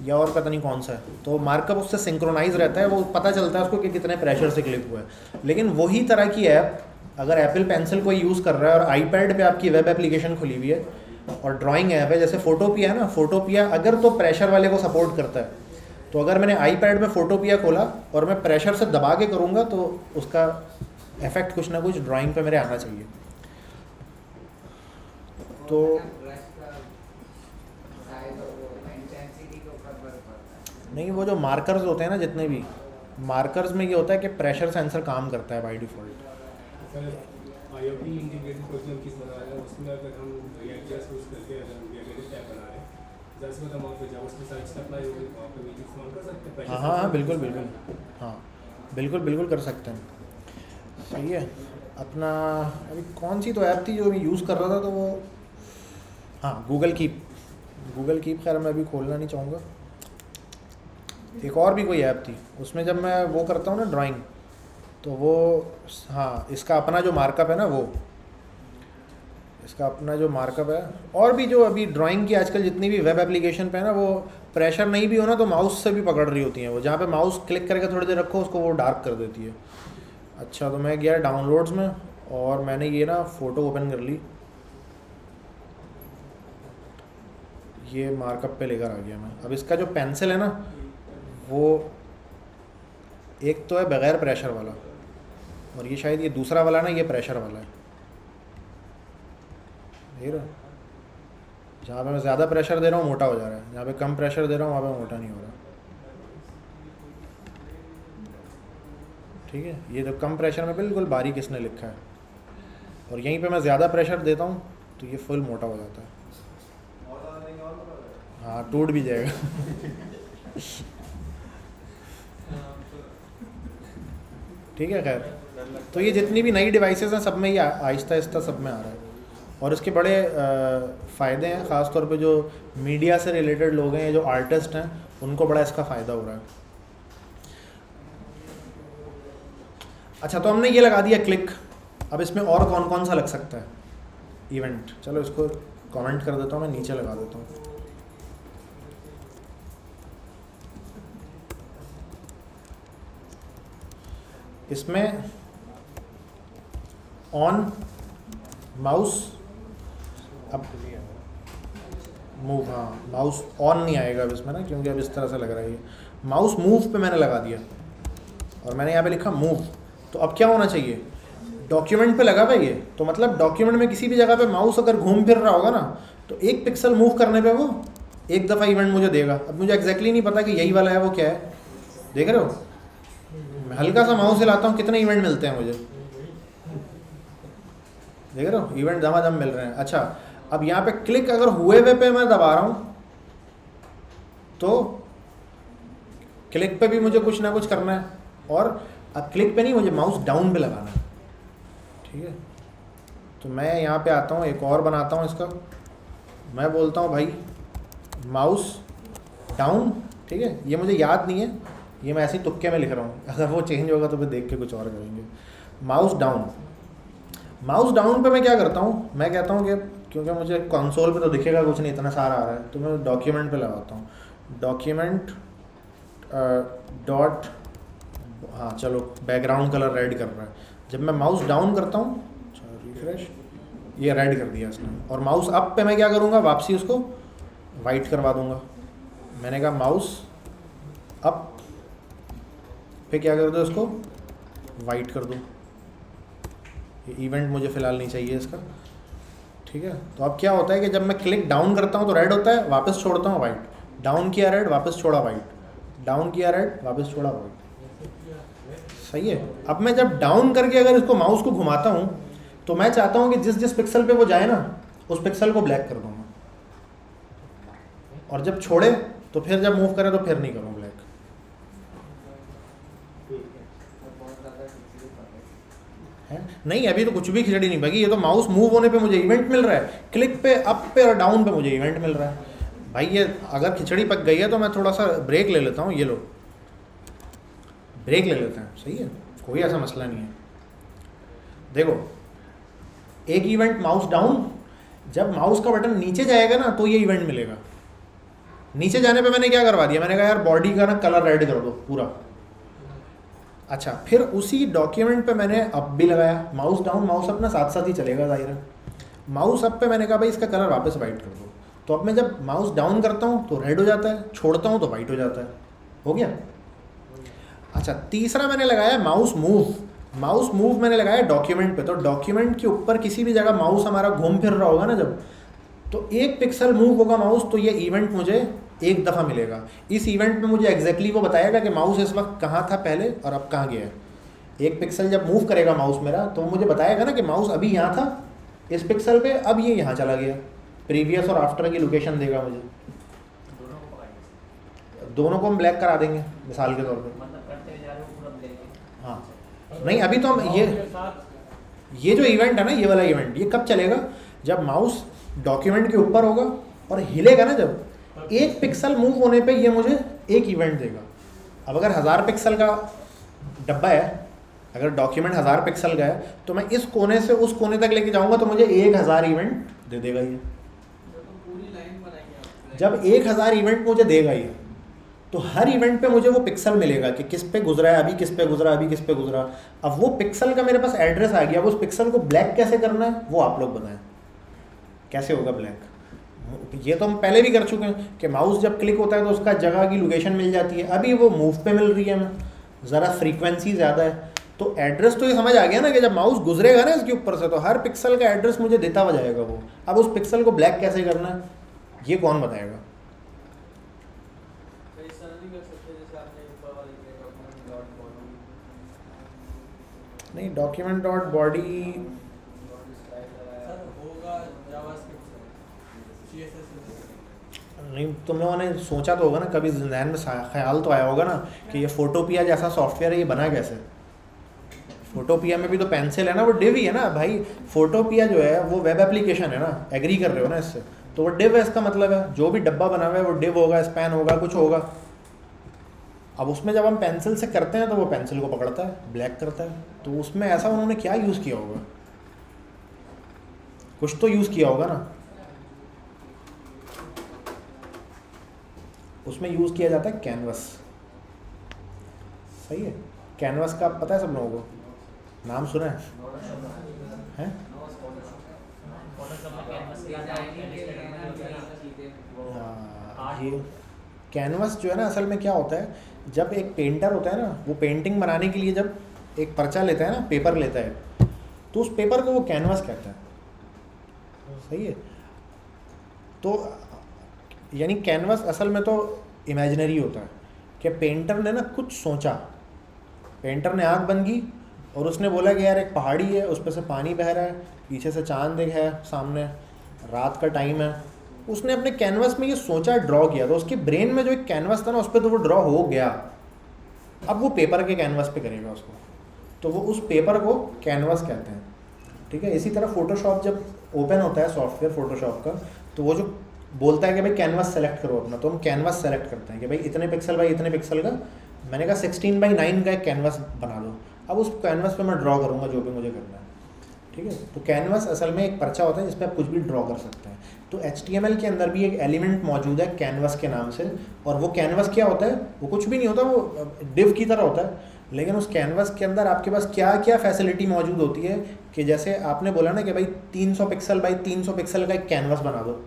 Speaker 1: या और पता नहीं कौन सा है। तो मार्कअप उससे सिंक्रोनाइज रहता है, वो पता चलता है उसको कि कितने प्रेशर से क्लिक हुआ है। लेकिन वही तरह की ऐप अगर एप्पल पेंसिल कोई यूज़ कर रहा है और आईपैड पे आपकी वेब एप्लीकेशन खुली हुई है और ड्राइंग ऐप है, जैसे फोटोपिया है ना फोटोपिया अगर तो प्रेशर वाले को सपोर्ट करता है। तो अगर मैंने आईपैड में फोटोपिया खोला और मैं प्रेशर से दबा के करूँगा तो उसका इफ़ेक्ट कुछ ना कुछ ड्राइंग पे मेरे आना चाहिए। तो
Speaker 7: ब्रश का साइज़ और वो इंटेंसिटी के ऊपर फ़र्क पड़ता है
Speaker 1: नहीं वो जो मार्कर्स होते हैं ना जितने भी मार्कर्स में ये होता है कि प्रेशर सेंसर काम करता है बाई डिफ़ॉल्ट
Speaker 2: रहे हैं हैं मतलब हैं
Speaker 1: हाँ हाँ हाँ बिल्कुल बिल्कुल। हाँ? बिल्कुल बिल्कुल कर सकते हैं। सही है। अपना अभी कौन सी तो ऐप थी जो अभी यूज़ कर रहा था तो वो हाँ गूगल कीप गूगल कीप खैर मैं अभी खोलना नहीं चाहूँगा। एक और भी कोई ऐप थी, उसमें जब मैं वो करता हूँ ना ड्राइंग तो वो हाँ इसका अपना जो मार्कअप है ना वो, इसका अपना जो मार्कअप है, और भी जो अभी ड्राइंग की आजकल जितनी भी वेब एप्लीकेशन पे है ना, वो प्रेशर नहीं भी हो ना तो माउस से भी पकड़ रही होती हैं वो। जहाँ पे माउस क्लिक करके थोड़ी देर रखो, उसको वो डार्क कर देती है। अच्छा तो मैं गया डाउनलोड्स में, और मैंने ये ना फ़ोटो ओपन कर ली। ये मार्कअप पे लेकर आ गया मैं। अब इसका जो पेंसिल है ना वो एक तो है बगैर प्रेशर वाला और ये शायद ये दूसरा वाला ना ये प्रेशर वाला है। जहाँ पे मैं ज़्यादा प्रेशर दे रहा हूँ मोटा हो जा रहा है। जहाँ पे कम प्रेशर दे रहा हूँ वहाँ पे मोटा नहीं हो रहा। ठीक है? ये तो कम प्रेशर में बिल्कुल बारीक इसने लिखा है। और यहीं पे मैं ज़्यादा प्रेशर देता हूँ तो ये फुल मोटा हो जाता है। हाँ टूट भी जाएगा। ठीक है, खैर। तो ये जितनी भी नई डिवाइसेस हैं, सब में ये आहिस्ता आहिस्ता सब में आ रहा है। और इसके बड़े फ़ायदे हैं ख़ास तौर पे जो मीडिया से रिलेटेड लोग हैं जो आर्टिस्ट हैं, उनको बड़ा इसका फ़ायदा हो रहा है। अच्छा तो हमने ये लगा दिया क्लिक अब इसमें और कौन कौन सा लग सकता है? इवेंट चलो इसको कमेंट कर देता हूँ, मैं नीचे लगा देता हूँ। इसमें ऑन माउस अब मूव हाँ माउस ऑन नहीं आएगा अब इसमें ना, क्योंकि अब इस तरह से लग रहा है ये। माउस मूव पे मैंने लगा दिया। और मैंने यहाँ पे लिखा मूव तो अब क्या होना चाहिए? डॉक्यूमेंट पे लगा ये? तो मतलब डॉक्यूमेंट में किसी भी जगह पे माउस अगर घूम फिर रहा होगा ना तो एक पिक्सल मूव करने पे वो एक दफ़ा इवेंट मुझे देगा। अब मुझे एग्जैक्टली exactly नहीं पता कि यही वाला है, वो क्या है। देख रहे हो? मैं हल्का सा माउस हिलाता हूँ, कितने इवेंट मिलते हैं मुझे? देख रहे हो? इवेंट दमादम मिल रहे हैं। अच्छा अब यहाँ पे क्लिक अगर हुए हुए पे मैं दबा रहा हूँ तो क्लिक पे भी मुझे कुछ ना कुछ करना है और अब क्लिक पे नहीं, मुझे माउस डाउन पे लगाना है। ठीक है? तो मैं यहाँ पे आता हूँ, एक और बनाता हूँ इसका। मैं बोलता हूँ, भाई माउस डाउन ठीक है? ये मुझे याद नहीं है। ये मैं ऐसे ही तुक्के में लिख रहा हूँ। अगर वो चेंज होगा तो फिर देख के कुछ और करेंगे। माउस डाउन माउस डाउन पे मैं क्या करता हूँ? मैं कहता हूँ कि क्योंकि मुझे कंसोल पे तो दिखेगा कुछ नहीं, इतना सारा आ रहा है तो मैं डॉक्यूमेंट पे लगाता हूँ। डॉक्यूमेंट डॉट हाँ चलो बैकग्राउंड कलर रेड कर रहा है। जब मैं माउस डाउन करता हूँ रिफ्रेश ये रेड कर दिया इसने। और माउस अप पे मैं क्या करूँगा? वापसी उसको वाइट करवा दूँगा। मैंने कहा माउस अप पे क्या कर दो इसको? वाइट कर दो। ये इवेंट मुझे फ़िलहाल नहीं चाहिए इसका। ठीक है? तो अब क्या होता है कि जब मैं क्लिक डाउन करता हूँ तो रेड होता है, वापस छोड़ता हूँ वाइट डाउन किया रेड वापस छोड़ा वाइट डाउन किया रेड वापस छोड़ा वाइट सही है? अब मैं जब डाउन करके अगर इसको माउस को घुमाता हूँ तो मैं चाहता हूँ कि जिस जिस पिक्सल पे वो जाए ना, उस पिक्सल को ब्लैक कर दूँगा। और जब छोड़े तो फिर जब मूव करे तो फिर नहीं करूँ ब्लैक है नहीं, अभी तो कुछ भी खिचड़ी नहीं भागी ये तो माउस मूव होने पे मुझे इवेंट मिल रहा है। क्लिक पे अप पे और डाउन पे मुझे इवेंट मिल रहा है। भाई, ये अगर खिचड़ी पक गई है तो मैं थोड़ा सा ब्रेक ले लेता हूँ, ये लो। ब्रेक ले लेते हैं, सही है? कोई ऐसा मसला नहीं है। देखो, एक इवेंट माउस डाउन जब माउस का बटन नीचे जाएगा ना तो ये इवेंट मिलेगा। नीचे जाने पे मैंने क्या करवा दिया? मैंने कहा, यार बॉडी का ना कलर रेड कर दो, पूरा। अच्छा फिर उसी डॉक्यूमेंट पे मैंने अप भी लगाया। माउस डाउन माउस अप ना साथ साथ ही चलेगा ज़ाहिर है। माउस अप पे मैंने कहा, भाई, इसका कलर वापस वाइट कर दो। तो अब मैं जब माउस डाउन करता हूँ तो रेड हो जाता है। छोड़ता हूँ तो वाइट हो जाता है। हो गया? अच्छा तीसरा मैंने लगाया माउस मूव माउस मूव मैंने लगाया डॉक्यूमेंट पे। तो डॉक्यूमेंट के ऊपर किसी भी जगह माउस हमारा घूम फिर रहा होगा ना जब। तो एक पिक्सल मूव होगा माउस तो ये इवेंट मुझे एक दफ़ा मिलेगा। इस इवेंट में मुझे एग्जैक्टली वो बताएगा कि माउस इस वक्त कहाँ था पहले और अब कहाँ गया है। एक पिक्सल जब मूव करेगा माउस मेरा तो मुझे बताएगा ना कि माउस अभी यहाँ था इस पिक्सल पे अब ये यहाँ चला गया। प्रीवियस और आफ्टर की लोकेशन देगा मुझे।
Speaker 6: दोनों को पकड़
Speaker 1: दोनों को हम ब्लैक करा देंगे मिसाल के तौर पर
Speaker 6: मतलब हाँ
Speaker 1: नहीं अभी तो हम ये ये जो इवेंट है ना ये वाला इवेंट ये कब चलेगा? जब माउस डॉक्यूमेंट के ऊपर होगा और हिलेगा ना जब एक पिक्सल मूव होने पे ये मुझे एक इवेंट देगा। अब अगर हज़ार पिक्सल का डब्बा है, अगर डॉक्यूमेंट हज़ार पिक्सल का है तो मैं इस कोने से उस कोने तक लेके जाऊँगा तो मुझे एक हज़ार इवेंट दे देगा ये। जब एक हज़ार इवेंट मुझे देगा ये तो हर इवेंट पे मुझे वो पिक्सल मिलेगा कि किस पे गुजरा है, अभी किस पे गुजरा, अभी किस पे गुजरा। अब वो पिक्सल का मेरे पास एड्रेस आ गया, अब उस पिक्सल को ब्लैक कैसे करना है, वो आप लोग बताएँ। कैसे होगा ब्लैक ये तो हम पहले भी कर चुके हैं कि माउस जब क्लिक होता है तो उसका जगह की लोकेशन मिल जाती है। अभी वो मूव पे मिल रही है हमें। ज़रा फ्रीक्वेंसी ज़्यादा है। तो एड्रेस तो ये समझ आ गया ना कि जब माउस गुजरेगा ना इसके ऊपर से तो हर पिक्सल का एड्रेस मुझे देता हुआ जाएगा वो। अब उस पिक्सल को ब्लैक कैसे करना है? ये कौन बताएगा?
Speaker 5: तो नहीं डॉक्यूमेंट डॉट बॉडी
Speaker 1: नहीं तुम लोगों ने सोचा तो होगा ना, कभी जहन में ख्याल तो आया होगा ना कि ये फोटोपिया जैसा सॉफ्टवेयर है, ये बना कैसे? फोटोपिया में भी तो पेंसिल है ना, वो डिव ही है ना, भाई। फोटोपिया जो है, वो वेब एप्लीकेशन है ना, एग्री कर रहे हो ना इससे। तो वो डिव है, इसका मतलब है, जो भी डब्बा बना हुआ है, वो डिव होगा, स्पैन होगा, कुछ होगा। अब उसमें जब हम पेंसिल से करते हैं तो वो पेंसिल को पकड़ता है, ब्लैक करता है। तो उसमें ऐसा उन्होंने क्या यूज़ किया होगा? कुछ तो यूज़ किया होगा ना। उसमें यूज़ किया जाता है कैनवस सही है? कैनवस का पता है सब लोगों को? नाम सुना है? हैं? हाँ, ये कैनवस जो है ना असल में क्या होता है? जब एक पेंटर होता है ना वो पेंटिंग बनाने के लिए जब एक पर्चा लेता है ना पेपर लेता है तो उस पेपर को वो कैनवस कहता है। सही है? तो यानी कैनवस असल में तो इमेजिनरी होता है। कि पेंटर ने ना कुछ सोचा। पेंटर ने आँख की और उसने बोला कि यार एक पहाड़ी है, उस पर से पानी बह रहा है, पीछे से चाँद एक है सामने, रात का टाइम है। उसने अपने कैनवस में ये सोचा ड्रॉ किया तो उसके ब्रेन में जो एक कैनवस था ना, उस पर तो वो ड्रॉ हो गया। अब वो पेपर के कैनवस पे करेगा उसको। तो वो उस पेपर को कैनवस कहते हैं। ठीक है? इसी तरह फोटोशॉप जब ओपन होता है सॉफ्टवेयर फोटोशॉप का तो वो जो बोलता है कि भाई कैनवस सेलेक्ट करो अपना तो हम कैनवस सेलेक्ट करते हैं कि भाई इतने पिक्सल बाई इतने पिक्सल का, मैंने कहा सिक्सटीन बाई नाइन का एक कैनवस बना दो। अब उस कैनवस पे मैं ड्रॉ करूँगा जो भी मुझे करना है। ठीक है? तो कैनवस असल में एक पर्चा होता है जिस पर आप कुछ भी ड्रॉ कर सकते हैं। तो एचटीएमएल के अंदर भी एक एलिमेंट मौजूद है कैनवस के नाम से, और वो कैनवास क्या होता है? वो कुछ भी नहीं होता, वो डिव की तरह होता है। लेकिन उस कैनवास के अंदर आपके पास क्या क्या फैसिलिटी मौजूद होती है कि जैसे आपने बोला ना कि भाई 300 पिक्सल बाई 300 पिक्सल का एक कैनवस बना दो।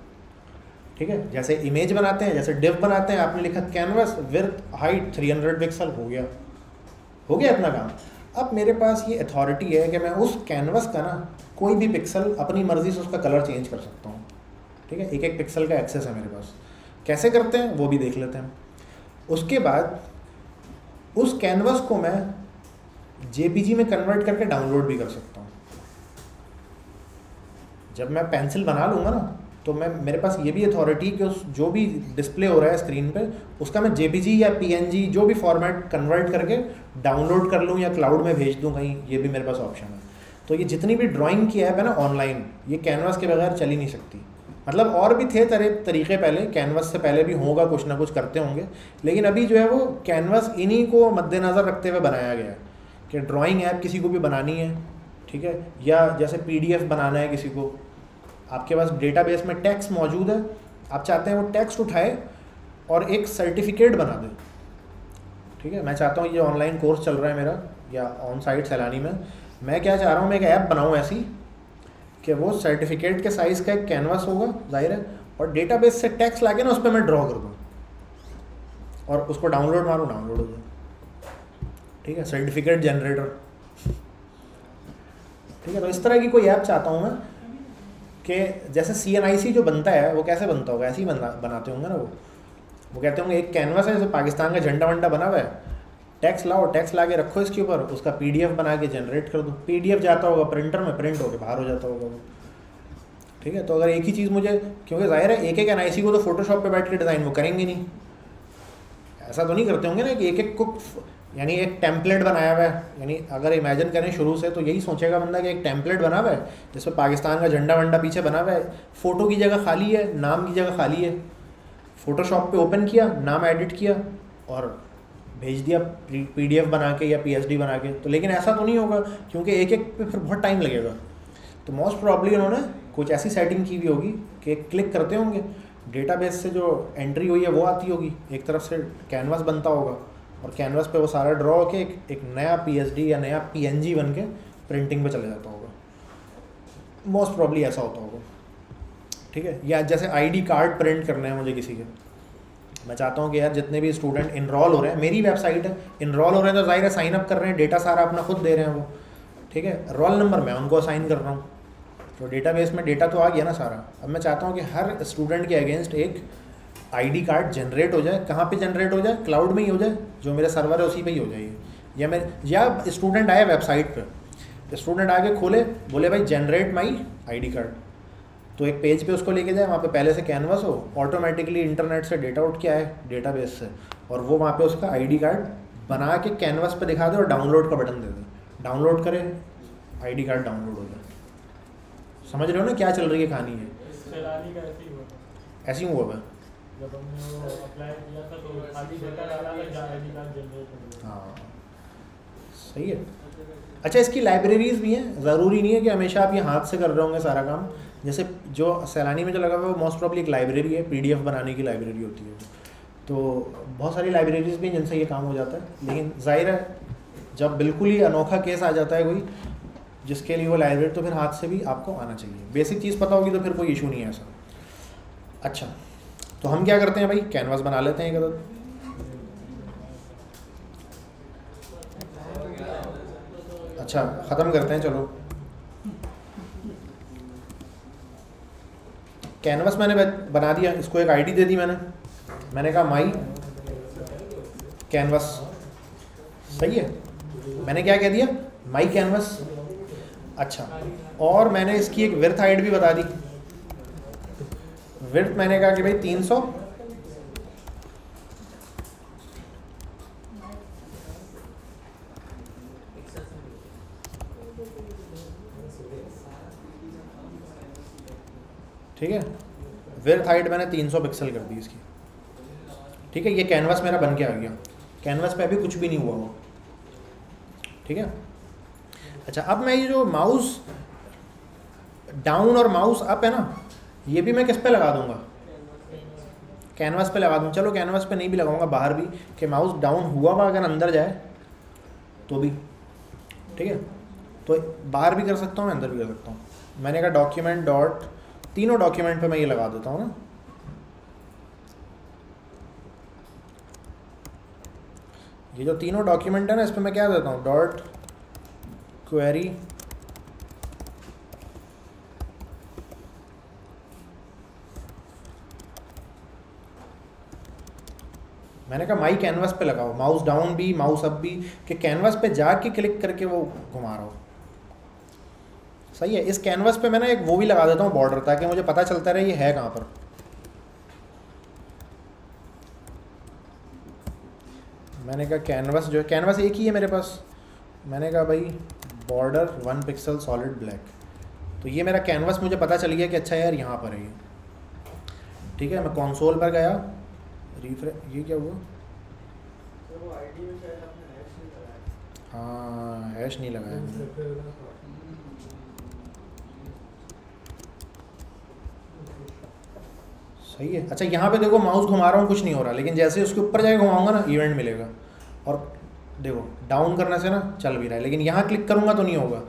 Speaker 1: ठीक है? जैसे इमेज बनाते हैं, जैसे डिव बनाते हैं, आपने लिखा कैनवस विथ हाइट 300 पिक्सल हो गया। हो गया अपना काम? अब मेरे पास ये अथॉरिटी है कि मैं उस कैनवस का ना कोई भी पिक्सल अपनी मर्ज़ी से उसका कलर चेंज कर सकता हूँ। ठीक है? एक एक पिक्सल का एक्सेस है मेरे पास। कैसे करते हैं? वो भी देख लेते हैं। उसके बाद उस कैनवस को मैं जेपीजी में कन्वर्ट करके डाउनलोड भी कर सकता हूँ। जब मैं पेंसिल बना लूँगा ना तो मैं, मेरे पास ये भी अथॉरिटी कि उस, जो भी डिस्प्ले हो रहा है स्क्रीन पे, उसका मैं जेपीजी या पीएनजी जो भी फॉर्मेट कन्वर्ट करके डाउनलोड कर लूँ या क्लाउड में भेज दूँ कहीं, ये भी मेरे पास ऑप्शन है। तो ये जितनी भी ड्राइंग की ऐप है ना ऑनलाइन ये कैनवास के बगैर चल नहीं सकती। मतलब और भी थे तरह तरीके पहले कैनवास से पहले भी होगा, कुछ ना कुछ करते होंगे। लेकिन अभी जो है वो कैनवास इन्हीं को मद्देनज़र रखते हुए बनाया गया है कि ड्राइंग ऐप किसी को भी बनानी है, ठीक है? या जैसे पीडीएफ बनाना है किसी को आपके पास डेटाबेस में टैक्स मौजूद है। आप चाहते हैं वो टैक्स उठाए और एक सर्टिफिकेट बना दे। ठीक है? मैं चाहता हूँ ये ऑनलाइन कोर्स चल रहा है मेरा, या ऑन साइट सैलानी में। मैं क्या चाह रहा हूँ, मैं एक ऐप बनाऊँ ऐसी कि वो सर्टिफिकेट के साइज़ का एक कैनवास होगा, ज़ाहिर है, और डेटाबेस से टैक्स लाके ना उस पर मैं ड्रॉ कर दूँ। और उसको डाउनलोड मारूँ डाउनलोड हो ठीक है? सर्टिफिकेट जनरेटर ठीक है? तो इस तरह की कोई ऐप चाहता हूँ मैं कि जैसे सीएनआईसी जो बनता है, वो कैसे बनता होगा? ऐसे ही बना, बनाते होंगे ना वो। वो कहते होंगे, एक कैनवास है, जैसे पाकिस्तान का झंडा वंडा बना हुआ है। टैक्स लाओ टैक्स ला के रखो इसके ऊपर, उसका पीडीएफ बना के जनरेट कर दो। पीडीएफ जाता होगा प्रिंटर में प्रिंट होकर बाहर हो जाता होगा वो। ठीक है? तो अगर एक ही चीज़ मुझे, क्योंकि ज़ाहिर है, एक एक एन को तो फोटोशॉप पे बैठ के डिज़ाइन वो करेंगे नहीं। ऐसा तो नहीं करते होंगे ना कि एक एक कुक यानी एक टेम्पलेट बनाया हुआ है। यानी अगर इमेजिन करें शुरू से तो यही सोचेगा बंदा कि एक टेम्पलेट बना हुआ है, जिसमें पाकिस्तान का झंडा वंडा पीछे बना हुआ है। फ़ोटो की जगह खाली है, नाम की जगह खाली है। फ़ोटोशॉप पे ओपन किया, नाम एडिट किया और भेज दिया पीडीएफ बना के या पीएचडी बना के। तो लेकिन ऐसा तो नहीं होगा, क्योंकि एक एक पे फिर बहुत टाइम लगेगा। तो मोस्ट प्रॉब्ली उन्होंने कुछ ऐसी सेटिंग की भी होगी कि क्लिक करते होंगे। डेटाबेस से जो एंट्री हुई है, वो आती होगी। एक तरफ़ से कैनवास बनता होगा। और कैनवास पे वो सारा ड्रॉ होके एक, एक नया पीएचडी या नया पीएनजी बन के प्रिंटिंग पे चले जाता होगा। मोस्ट प्रॉब्ली ऐसा होता होगा। ठीक है? या जैसे आईडी कार्ड प्रिंट करना है मुझे किसी के। मैं चाहता हूँ कि यार जितने भी स्टूडेंट इनरोल हो रहे हैं मेरी वेबसाइट है इनरोल हो रहे हैं तो ज़ाहिर है साइन अप कर रहे हैं डेटा सारा अपना खुद दे रहे हैं वो। ठीक है? रोल नंबर मैं उनको असाइन कर रहा हूँ। तो डेटाबेस में डेटा तो आ गया ना सारा। अब मैं चाहता हूँ कि हर स्टूडेंट के अगेंस्ट एक आईडी कार्ड जनरेट हो जाए कहाँ पे जनरेट हो जाए? क्लाउड में ही हो जाए जो मेरा सर्वर है उसी पे ही हो जाए या। मैं या स्टूडेंट आया वेबसाइट पर स्टूडेंट आके खोले बोले भाई जनरेट माई आईडी कार्ड तो एक पेज पे उसको लेके जाए वहाँ पे पहले से कैनवास हो ऑटोमेटिकली इंटरनेट से डेटा उठ के आए डेटाबेस से और वो वहाँ पे उसका आईडी कार्ड बना के कैनवास पे दिखा दे और डाउनलोड का बटन दे दे। डाउनलोड करे आईडी कार्ड डाउनलोड हो जाए। समझ रहे हो ना क्या चल रही है कहानी है
Speaker 3: ऐसे ही हुआ
Speaker 1: है
Speaker 3: जब हमने वो अप्लाई किया था तो खाली डेटा डाला था आईडी कार्ड जनरेट हो
Speaker 1: हाँ। सही है। अच्छा इसकी लाइब्रेरीज भी हैं। ज़रूरी नहीं है कि हमेशा आप ये हाथ से कर रहे होंगे सारा काम। जैसे जो सैलानी में जो लगा हुआ है वो मोस्ट प्रॉब्ली एक लाइब्रेरी है पीडीएफ बनाने की लाइब्रेरी होती है तो बहुत सारी लाइब्रेरीज भी हैं जिनसे ये काम हो जाता है। लेकिन ज़ाहिर है जब बिल्कुल ही अनोखा केस आ जाता है कोई जिसके लिए वो लाइब्रेरी तो फिर हाथ से भी आपको आना चाहिए। बेसिक चीज़ पता होगी तो फिर कोई इशू नहीं है ऐसा। अच्छा। तो हम क्या करते हैं भाई? कैनवास बना लेते हैं एक अच्छा ख़त्म करते हैं, चलो। कैनवस मैंने बना दिया। इसको एक आईडी दे दी मैंने। मैंने कहा, माई कैनवस सही है। मैंने क्या कह दिया? माई कैनवस अच्छा और मैंने इसकी एक विर्थ हाइट भी बता दी। विर्थ मैंने कहा कि भाई तीन सौ? ठीक है? विर्थ हाइट मैंने 300 पिक्सल कर दी इसकी। ठीक है, ये कैनवास मेरा बन के आ गया। कैनवास पे अभी कुछ भी नहीं हुआ वो। ठीक है? अच्छा अब मैं ये जो माउस डाउन और माउस अप है ना ये भी मैं किस पे लगा दूँगा? कैनवास पे लगा दूँ। चलो कैनवास पे नहीं भी लगाऊँगा, बाहर भी। कि माउस डाउन हुआ हुआ अगर अंदर जाए तो भी। ठीक है? तो बाहर भी कर सकता हूँ, मैं अंदर भी कर सकता हूँ। मैंने कहा डॉक्यूमेंट डॉट तीनों डॉक्यूमेंट पे मैं ये लगा देता हूँ ना। ये जो तीनों डॉक्यूमेंट है ना, इस पर मैं क्या देता हूँ? डॉट क्वेरी मैंने कहा, माई कैनवास पे लगाओ, माउस डाउन भी, माउस अप भी, कि कैनवास पे जाके क्लिक करके वो घुमा रहा हो। सही है, इस कैनवस पे मैं ना एक वो भी लगा देता हूँ बॉर्डर ताकि मुझे पता चलता रहे ये है कहाँ पर। मैंने कहा, कैनवास जो है, कैनवास एक ही है मेरे पास? मैंने कहा, भाई border one pixel solid black तो ये मेरा कैनवस मुझे पता चल गया कि अच्छा यार यहाँ पर है ये। ठीक है, मैं कंसोल पर गया रिफ्रेश ये क्या हुआ?
Speaker 5: वो आईडी में शायद आपने हैश नहीं लगाया।
Speaker 1: हाँ हैश नहीं लगाया मैंने सही है। अच्छा यहाँ पे देखो माउस घुमा रहा हूँ कुछ नहीं हो रहा। लेकिन जैसे उसके ऊपर जाके घुमाऊँगा ना इवेंट मिलेगा। और देखो डाउन करने से ना चल भी रहा है। लेकिन यहाँ क्लिक करूँगा तो नहीं होगा।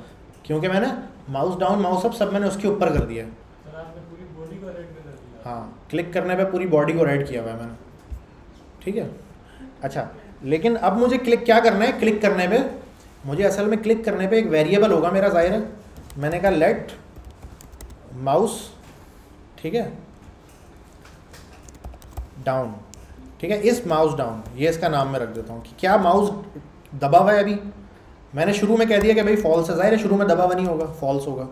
Speaker 1: क्योंकि मैंने माउस डाउन माउस अप सब मैंने उसके ऊपर कर दिया। है
Speaker 3: सर आपने पूरी बॉडी को रेड कर दिया।
Speaker 1: हाँ क्लिक करने पे पूरी बॉडी को रेड किया हुआ है मैंने। ठीक है? अच्छा लेकिन अब मुझे क्लिक क्या करना है? क्लिक करने पे। मुझे असल में क्लिक करने पे एक वेरिएबल होगा मेरा ज़ाहिर है। मैंने कहा लेट माउस ठीक है? डाउन ठीक है? इस माउस डाउन ये इसका नाम मैं रख देता हूँ कि क्या माउस दबा हुआ है अभी? मैंने शुरू में कह दिया कि भाई फॉल्स है, ज़ाहिर है शुरू में दबा हुआ नहीं होगा फॉल्स होगा।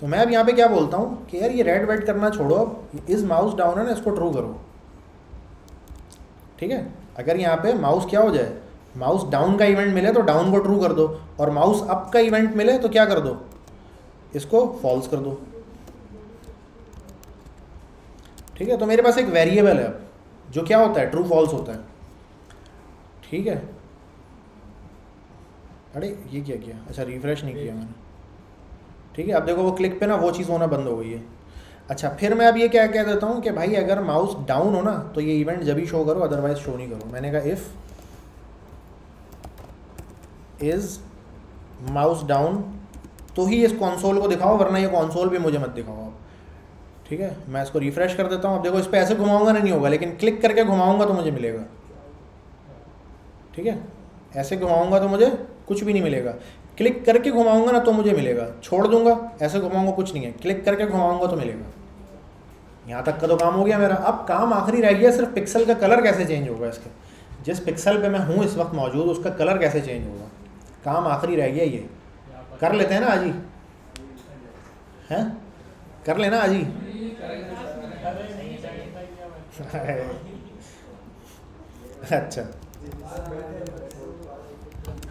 Speaker 1: तो मैं अब यहाँ पे क्या बोलता हूँ कि यार ये रेड वेड करना छोड़ो, अब इस माउस डाउन है ना, इसको ट्रू करो। ठीक है? अगर यहाँ पे माउस क्या हो जाए? माउस डाउन का इवेंट मिले तो डाउन को ट्रू कर दो और माउस अप का इवेंट मिले तो क्या कर दो? इसको फॉल्स कर दो। ठीक है? तो मेरे पास एक वेरिएबल है अब जो क्या होता है? ट्रू फॉल्स होता है। ठीक है? अरे ये क्या किया? अच्छा रिफ्रेश नहीं किया मैंने। ठीक है? अब देखो वो क्लिक पे ना वो चीज़ होना बंद हो गई है। अच्छा फिर मैं अब ये क्या कह देता हूँ कि भाई अगर माउस डाउन हो ना तो ये इवेंट जब ही शो करो अदरवाइज़ शो नहीं करो। मैंने कहा इफ़ इज़ माउस डाउन तो ही इस कॉन्सोल को दिखाओ, वरना ये कॉन्सोल भी मुझे मत दिखाओ आप। ठीक है? मैं इसको रिफ्रेश कर देता हूँ। अब देखो, इस पर ऐसे घुमाऊँगा नहीं होगा, लेकिन क्लिक करके घुमाऊँगा तो मुझे मिलेगा। ठीक है? ऐसे घुमाऊँगा तो मुझे कुछ भी नहीं मिलेगा। क्लिक करके घुमाऊँगा ना तो मुझे मिलेगा। छोड़ दूँगा, ऐसे घुमाऊँगा, कुछ नहीं है। क्लिक करके घुमाऊँगा तो मिलेगा। यहाँ तक का तो काम हो गया मेरा। अब काम आखिरी रह गया, सिर्फ़ पिक्सल का कलर कैसे चेंज होगा इसके? जिस पिक्सल पे मैं हूँ इस वक्त मौजूद, उसका कलर कैसे चेंज होगा? काम आखिरी रह गया ये। कर लेते हैं ना आज ही। हैं? कर लेना आज अच्छा।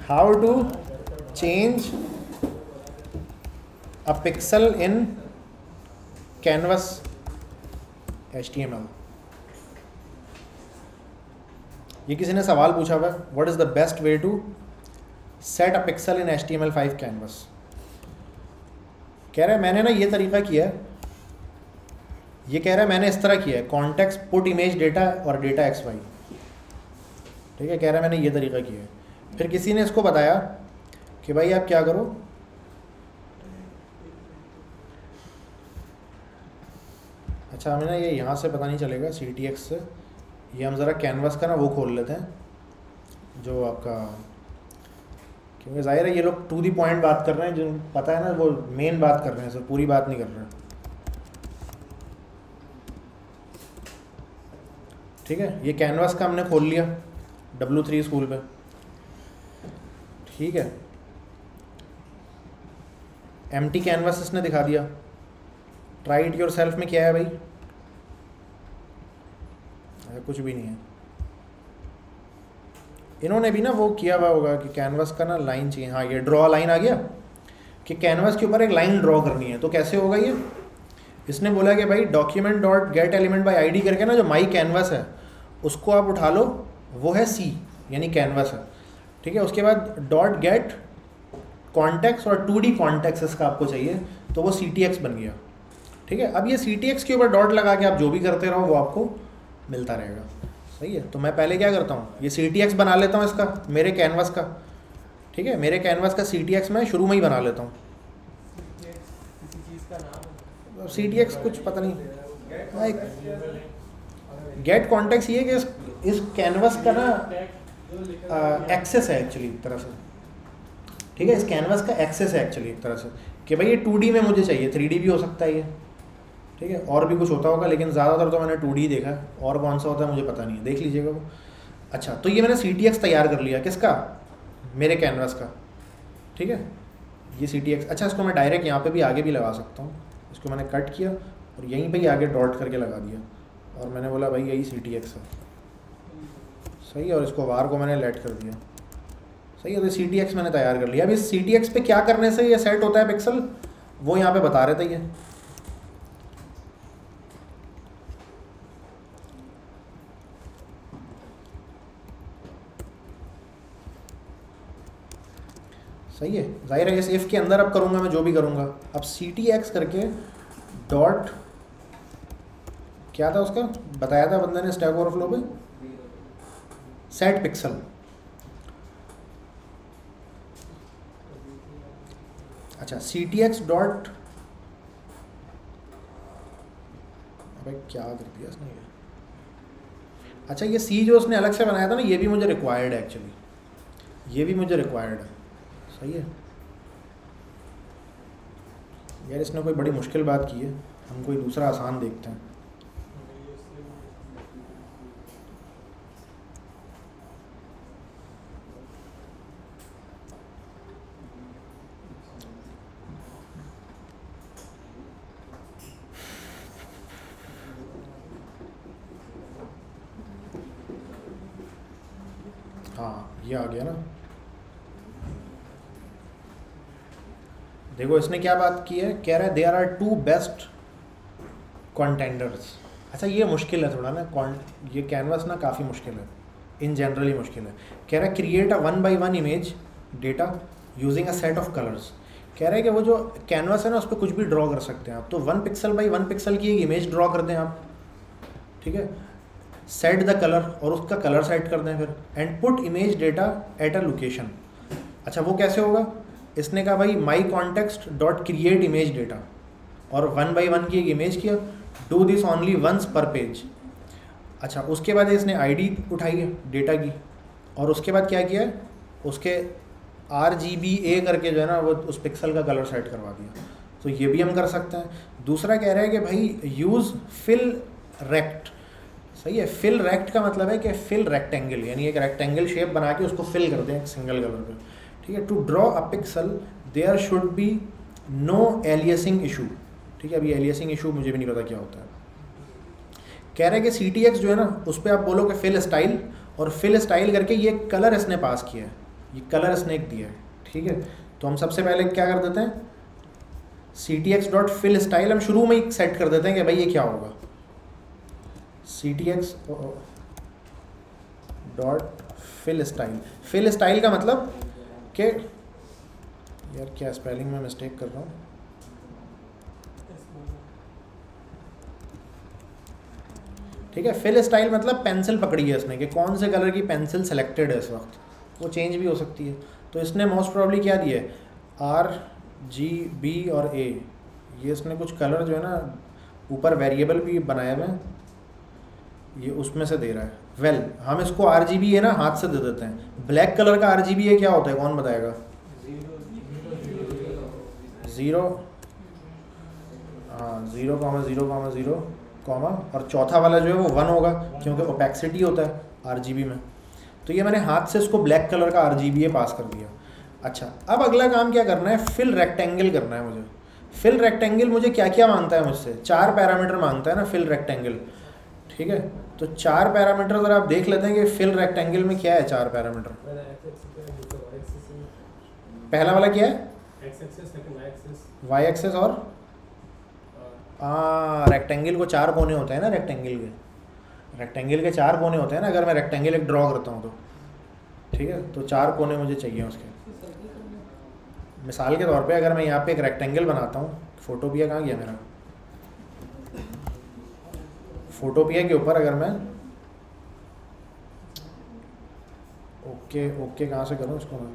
Speaker 1: How to in canvas H T M L ये किसी ने सवाल पूछा हुआ what is the best way to set a pixel in H T M L five canvas कह रहा है, मैंने ना ये तरीका किया ये कह रहा है, मैंने इस तरह किया है कॉन्टेक्स्ट पुट इमेज डेटा और डेटा एक्स वाई ठीक है, कह रहा है मैंने ये तरीका किया है। फिर किसी ने इसको बताया कि भाई आप क्या करो? अच्छा हमें ना ये यहाँ से पता नहीं चलेगा सी टी एक्स से। ये हम ज़रा कैनवास का ना वो खोल लेते हैं, जो आपका क्योंकि ज़ाहिर है ये लोग टू दी पॉइंट बात कर रहे हैं, जो पता है ना, वो मेन बात कर रहे हैं, सर, पूरी बात नहीं कर रहे। ठीक है, ये कैनवास का हमने खोल लिया डब्लू थ्री स्कूल पे। ठीक है एम टी कैनवास इसने दिखा दिया। ट्राई इट योर सेल्फ में क्या है भाई? कुछ भी नहीं है। इन्होंने भी ना वो किया हुआ होगा कि कैनवास का ना लाइन चाहिए। हाँ ये ड्रॉ लाइन आ गया कि कैनवास के ऊपर एक लाइन ड्रॉ करनी है। तो कैसे होगा ये? इसने बोला कि भाई document dot get element by ID करके ना जो माई कैनवास है, उसको आप उठा लो, वो है सी यानी कैनवास है। ठीक है, उसके बाद डॉट गेट कॉन्टेक्स और टू डी कॉन्टेक्स इसका आपको चाहिए तो वो सी टी एक्स बन गया। ठीक है? अब ये सी टी एक्स के ऊपर डॉट लगा के आप जो भी करते रहो वो आपको मिलता रहेगा। सही है? तो मैं पहले क्या करता हूँ? ये सी टी एक्स बना लेता हूँ इसका मेरे कैनवास का। ठीक है? मेरे कैनवास का सी टी एक्स मैं शुरू में ही बना लेता हूँ। सी टी एक्स कुछ पता नहीं। हाँ, गेट कॉन्टेक्स ये कि इस इस कैनवस का ना एक्सेस है एक्चुअली एक तरह से। ठीक है, इस कैनवास का एक्सेस है एक्चुअली एक तरह से, कि भाई ये टू में मुझे चाहिए थ्री भी हो सकता है ये। ठीक है, और भी कुछ होता होगा, लेकिन ज़्यादातर तो मैंने टू देखा और कौन सा होता है मुझे पता नहीं है, देख लीजिएगा वो। अच्छा तो ये मैंने सीटीएक्स तैयार कर लिया, किसका? मेरे कैनवास का। ठीक है, ये CTX अच्छा इसको मैं डायरेक्ट यहाँ पे भी आगे भी लगा सकता हूँ। इसको मैंने कट किया, और यहीं पे ही आगे डॉट करके लगा दिया, और मैंने बोला, भाई, यही सी है। सही है, और इसको वार को मैंने लेट कर दिया। सही है तो सी टी एक्स मैंने तैयार कर लिया। अभी सी टी एक्स पे क्या करने से ये सेट होता है पिक्सल वो यहाँ पे बता रहे थे ये। सही है। ज़ाहिर है, इस इफ़ के अंदर अब करूँगा मैं, जो भी करूँगा। अब सी टी एक्स करके डॉट क्या था उसका? बताया था बंदा ने स्टैक ओवरफ्लो पे? सेट पिक्सल अच्छा सी टी एक्स डॉट भाई क्या कर दिया इसने ये? अच्छा ये सी जो उसने अलग से बनाया था ना, ये भी मुझे रिक्वायर्ड है एक्चुअली ये भी मुझे रिक्वायर्ड है। सही है? यार, इसने कोई बड़ी मुश्किल बात की है। हम कोई दूसरा आसान देखते हैं हाँ ये आ गया ना? देखो, इसने क्या बात की है? कह रहा है there are two best contenders अच्छा ये मुश्किल है थोड़ा ना ये कैनवास ना काफ़ी मुश्किल है। इन जनरल ही मुश्किल है। कह रहा है create a one by one image data using a set of colours कह रहा है कि वो जो कैनवास है ना, उस पर कुछ भी ड्रॉ कर सकते हैं आप। तो one pixel by one pixel की एक इमेज ड्रॉ कर दें आप। ठीक है? सेट द कलर और उसका कलर सेट कर दें फिर and put image data at a location अच्छा वो कैसे होगा? इसने कहा, भाई my context dot create image data और वन बाई वन की एक इमेज किया do this only once per page अच्छा उसके बाद इसने आईडी उठाई है डेटा की। और उसके बाद क्या किया है? उसके आर जी बी ए करके जो है ना, वो उस पिक्सल का कलर सेट करवा दिया। तो ये भी हम कर सकते हैं। दूसरा कह रहा है कि, भाई यूज़ फिल रेक्ट सही है फिल रेक्ट का मतलब है कि फिल रेक्टेंगल यानी एक रेक्टेंगल शेप बना के उसको फिल कर दें सिंगल कलर पे ठीक है to draw a pixel there should be no aliasing issue ठीक है, अभी एलियसिंग इशू मुझे भी नहीं पता क्या होता है। कह रहे हैं कि सी टी एक्स जो है ना, उस पर आप बोलो कि फिल स्टाइल और फिल स्टाइल करके ये कलर इसने पास किया है। ये कलर इसने एक दिया है। ठीक है तो हम सबसे पहले क्या कर देते हैं? C T X dot fill style हम शुरू में ही सेट कर देते हैं कि भाई ये क्या होगा। C T X dot fill style fill style का मतलब के, यार क्या स्पेलिंग में मिस्टेक कर रहा हूँ? ठीक है फिल स्टाइल मतलब पेंसिल पकड़ी है इसने कि कौन से कलर की पेंसिल सेलेक्टेड है इस वक्त? वो चेंज भी हो सकती है। तो इसने मोस्ट प्रॉब्ली क्या दिया है? आर जी बी और ए ये इसने कुछ कलर जो है ना, ऊपर वेरिएबल भी बनाए हुए हैं। ये उसमें से दे रहा है। वेल well, हम इसको आर जी है ना हाथ से दे देते हैं। ब्लैक कलर का आर जी बी है क्या होता है? कौन बताएगा? ज़ीरो हाँ zero comma zero comma zero comma और चौथा वाला जो है वो वन होगा क्योंकि ओपेक्सिटी होता है आर में। तो ये मैंने हाथ से इसको ब्लैक कलर का आर पास कर दिया। अच्छा अब अगला काम क्या करना है? फिल रेक्टेंगल करना है मुझे। फिल रेक्टेंगल मुझे क्या क्या माँगता है मुझसे? चार पैरामीटर माँगता है ना फिल रेक्टेंगल ठीक है? तो चार पैरामीटर अगर आप देख लेते हैं कि फिल रेक्टेंगल में क्या है चार पैरामीटर? पहला वाला क्या है? वाई एक्सेस और? हाँ। रेक्टेंगल को चार कोने होते हैं ना रेक्टेंगल के। रेक्टेंगल के चार कोने होते हैं ना अगर मैं रेक्टेंगल एक ड्रॉ करता हूँ तो। ठीक है? तो चार कोने मुझे चाहिए उसके। मिसाल के तौर पे अगर मैं यहाँ पे एक रेक्टेंगल बनाता हूँ फोटोपिया कहाँ गया मेरा? फोटोपिया के ऊपर अगर मैं ओके ओके कहाँ से करूँ इसको मैं?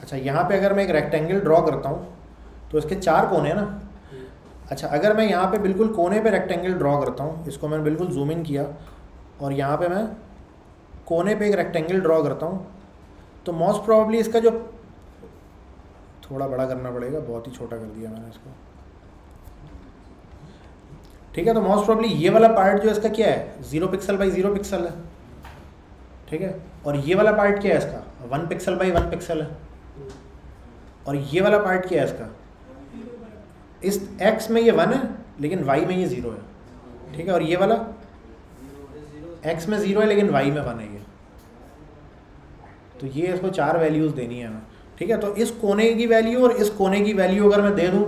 Speaker 1: अच्छा यहाँ पे अगर मैं एक रेक्टेंगल ड्रॉ करता हूँ तो इसके चार कोने हैं ना? अच्छा अगर मैं यहाँ पे बिल्कुल कोने पे रेक्टेंगल ड्रॉ करता हूँ, इसको मैंने बिल्कुल जूम इन किया, और यहाँ पे मैं कोने पे एक रेक्टेंगल ड्रॉ करता हूँ तो मोस्ट प्रॉब्ली इसका जो थोड़ा बड़ा करना पड़ेगा, बहुत ही छोटा कर दिया मैंने इसको। ठीक है तो मोस्ट प्रॉब्ली ये वाला पार्ट जो इसका क्या है? Zero pixel by zero pixel है। ठीक है? और ये वाला पार्ट क्या है इसका? One pixel by one pixel है। और ये वाला पार्ट क्या है इसका? इस एक्स में ये वन है, लेकिन वाई में ये ज़ीरो है। ठीक है? और ये वाला? एक्स में ज़ीरो है, लेकिन वाई में वन है ये। तो ये इसको चार वैल्यूज़ देनी है हमें। ठीक है? तो इस कोने की वैल्यू और इस कोने की वैल्यू अगर मैं दे दूँ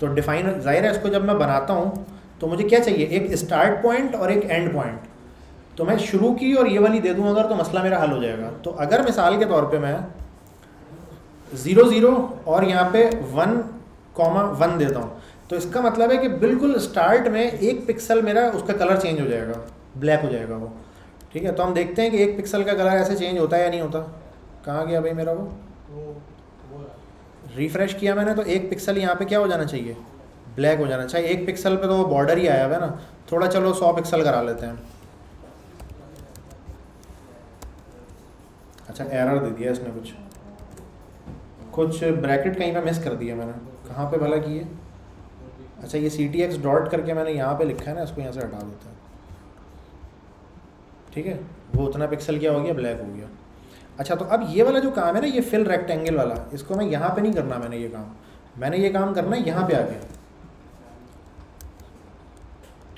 Speaker 1: तो डिफाइन ज़ाहिर है इसको जब मैं बनाता हूँ तो मुझे क्या चाहिए? एक स्टार्ट पॉइंट और एक एंड पॉइंट तो मैं शुरू की और ये वाली दे दूँ अगर तो मसला मेरा हल हो जाएगा। तो अगर मिसाल के तौर पे मैं ज़ीरो ज़ीरो और यहाँ पे वन कॉमा वन देता हूँ तो इसका मतलब है कि बिल्कुल स्टार्ट में एक पिक्सल मेरा, उसका कलर चेंज हो जाएगा। ब्लैक हो जाएगा वो। ठीक है? तो हम देखते हैं कि एक पिक्सल का कलर ऐसे चेंज होता है या नहीं होता। कहाँ गया भाई मेरा वो। रिफ्रेश किया मैंने तो एक पिक्सल यहाँ पे क्या हो जाना चाहिए? ब्लैक हो जाना चाहिए। एक पिक्सल पे तो वो बॉर्डर ही आया हुआ है ना। थोड़ा चलो सौ पिक्सल करा लेते हैं। अच्छा एरर दे दिया इसने कुछ। कुछ ब्रैकेट कहीं पे मिस कर दिया मैंने। कहाँ पे भला किए? अच्छा ये सी टी एक्स डॉट करके मैंने यहाँ पे लिखा है ना, इसको यहाँ से हटा देता है। ठीक है? वो उतना पिक्सल क्या हो गया? ब्लैक हो गया। अच्छा तो अब ये वाला जो काम है ना ये फिल रेक्टेंगल वाला इसको मैं यहाँ पे नहीं करना मैंने ये काम। मैंने ये काम करना है यहाँ पे आके।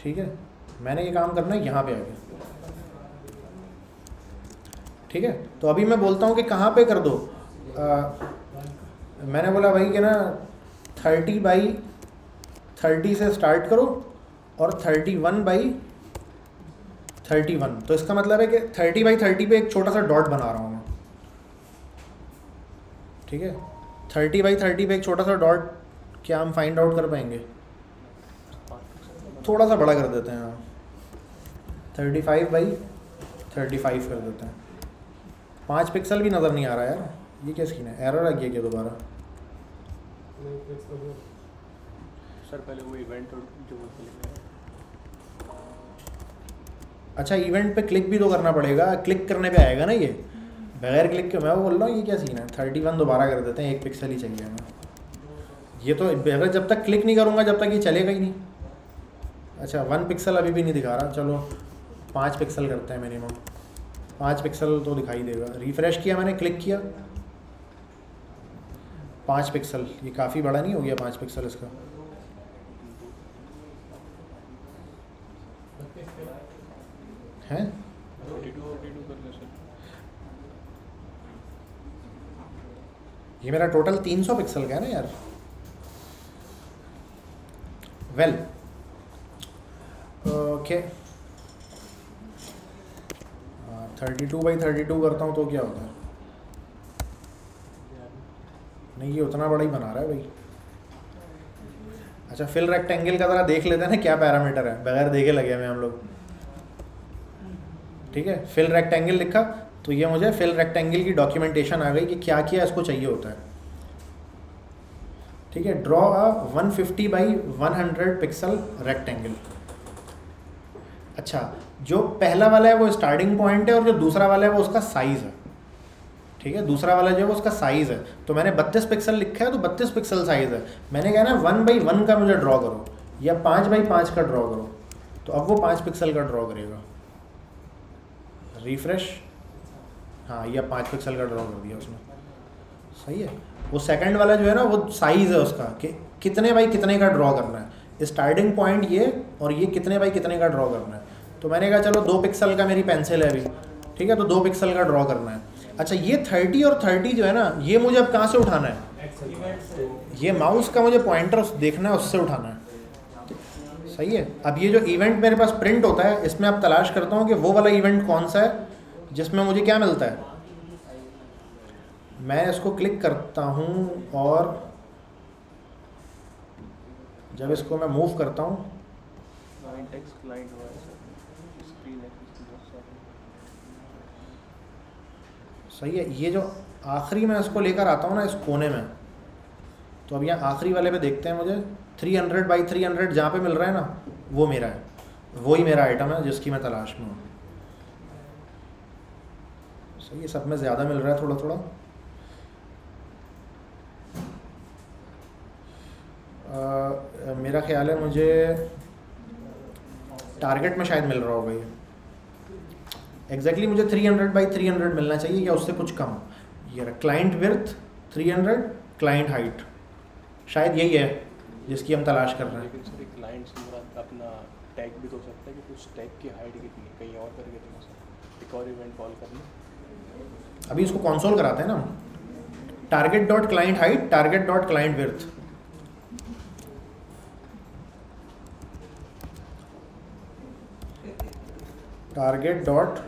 Speaker 1: ठीक है? मैंने ये काम करना है यहाँ पे आके। ठीक है? तो अभी मैं बोलता हूँ कि कहाँ पे कर दो। आ, मैंने बोला भाई कि ना थर्टी बाई थर्टी से स्टार्ट करो और thirty one by thirty one तो इसका मतलब है कि थर्टी बाई थर्टी पे एक छोटा सा डॉट बना रहा हूँ। ठीक है? थर्टी बाई थर्टी पे एक छोटा सा डॉट क्या हम फाइंड आउट कर पाएँगे? थोड़ा सा बड़ा कर देते हैं हाँ। Thirty five by thirty five कर देते हैं। पाँच पिक्सल भी नज़र नहीं आ रहा यार। ये क्या स्क्रीन है? एरर आ गया क्या दोबारा?
Speaker 8: सर पहले वो इवेंट जो
Speaker 1: अच्छा इवेंट पे क्लिक भी तो करना पड़ेगा। क्लिक करने पे आएगा ना ये? बगैर क्लिक के मैं वो बोल रहा हूँ, ये क्या सीन है? थर्टी वन दोबारा कर देते हैं, एक पिक्सल ही चाहिए हमें। ये तो अगर जब तक क्लिक नहीं करूँगा, जब तक ये चलेगा ही नहीं। अच्छा वन पिक्सल अभी भी नहीं दिखा रहा। चलो, पाँच पिक्सल करते हैं मिनिमम पाँच पिक्सल तो दिखाई देगा। रिफ़्रेश किया मैंने क्लिक किया। पाँच पिक्सल ये काफ़ी बड़ा नहीं हो गया पाँच पिक्सल इसका। है
Speaker 8: फोर्टी टू फोर्टी टू कर लो सर
Speaker 1: ये मेरा टोटल 300 पिक्सल का है ना यार। Well okay thirty two by thirty two करता हूँ तो क्या होता है? नहीं, ये उतना बड़ा ही बना रहा है भाई। अच्छा फिल रेक्टेंगल का ज़रा देख लेते हैं ना क्या पैरामीटर है। बगैर देखे लगे हमें हम लोग। ठीक है? फिल रेक्टेंगल लिखा। तो ये मुझे फिल रेक्टेंगल की डॉक्यूमेंटेशन आ गई कि क्या क्या इसको चाहिए होता है। ठीक है draw a 150 fifty by one pixel rectangle अच्छा जो पहला वाला है वो स्टार्टिंग पॉइंट है और जो दूसरा वाला है वो उसका साइज़ है। ठीक है, दूसरा वाला जो है वो उसका साइज़ है। तो मैंने 32 पिक्सल लिखा है तो 32 पिक्सल साइज़ है। मैंने कहा ना वन बाई वन का मुझे ड्रॉ करो, या पाँच बाई पाँच का ड्रॉ करो। तो अब वो पाँच पिक्सल का ड्रॉ करेगा। रिफ्रेश हाँ ये पाँच पिक्सल का ड्रॉ कर दिया उसने। सही है। वो सेकंड वाला जो है ना, वो साइज़ है उसका। कि कितने बाई कितने का ड्रॉ करना है। स्टार्टिंग पॉइंट ये और ये कितने बाई कितने का ड्रॉ करना है। तो मैंने कहा, चलो, दो पिक्सल का मेरी पेंसिल है अभी। ठीक है तो दो पिक्सल का ड्रॉ करना है। अच्छा ये थर्टी और थर्टी जो है ना, ये मुझे अब कहाँ से उठाना है? ये माउस का मुझे पॉइंटर देखना है, उससे उठाना है। सही है। अब ये जो इवेंट मेरे पास प्रिंट होता है, इसमें आप तलाश करता हूँ कि वो वाला इवेंट कौन सा है। जिसमें मुझे क्या मिलता है? मैं इसको क्लिक करता हूँ और जब इसको मैं मूव करता हूँ।
Speaker 8: सारे
Speaker 1: सही है ये जो आखिरी मैं इसको लेकर आता हूँ ना इस कोने में तो अब यहाँ आखिरी वाले पे देखते हैं मुझे 300 हंड्रेड बाई थ्री हंड्रेड जहाँ पे मिल रहा है ना वो मेरा है वही मेरा आइटम है जिसकी मैं तलाश में हूँ। सही है सब में ज़्यादा मिल रहा है थोड़ा थोड़ा। अ, मेरा ख्याल है मुझे टारगेट में शायद मिल रहा होगा ये। एग्जैक्टली मुझे 300 बाई 300 मिलना चाहिए या उससे कुछ कम? ये क्लाइंट विर्थ 300 क्लाइंट हाइट शायद यही है जिसकी हम तलाश कर रहे हैं।
Speaker 8: क्लाइंट अपना टैग भी तो हो सकता है कि उस टैग की हाइट कितनी कहीं और करके देना सर एक और इवेंट कॉल करना।
Speaker 1: अभी इसको कॉन्सोल कराते हैं ना target dot client height target dot client width target dot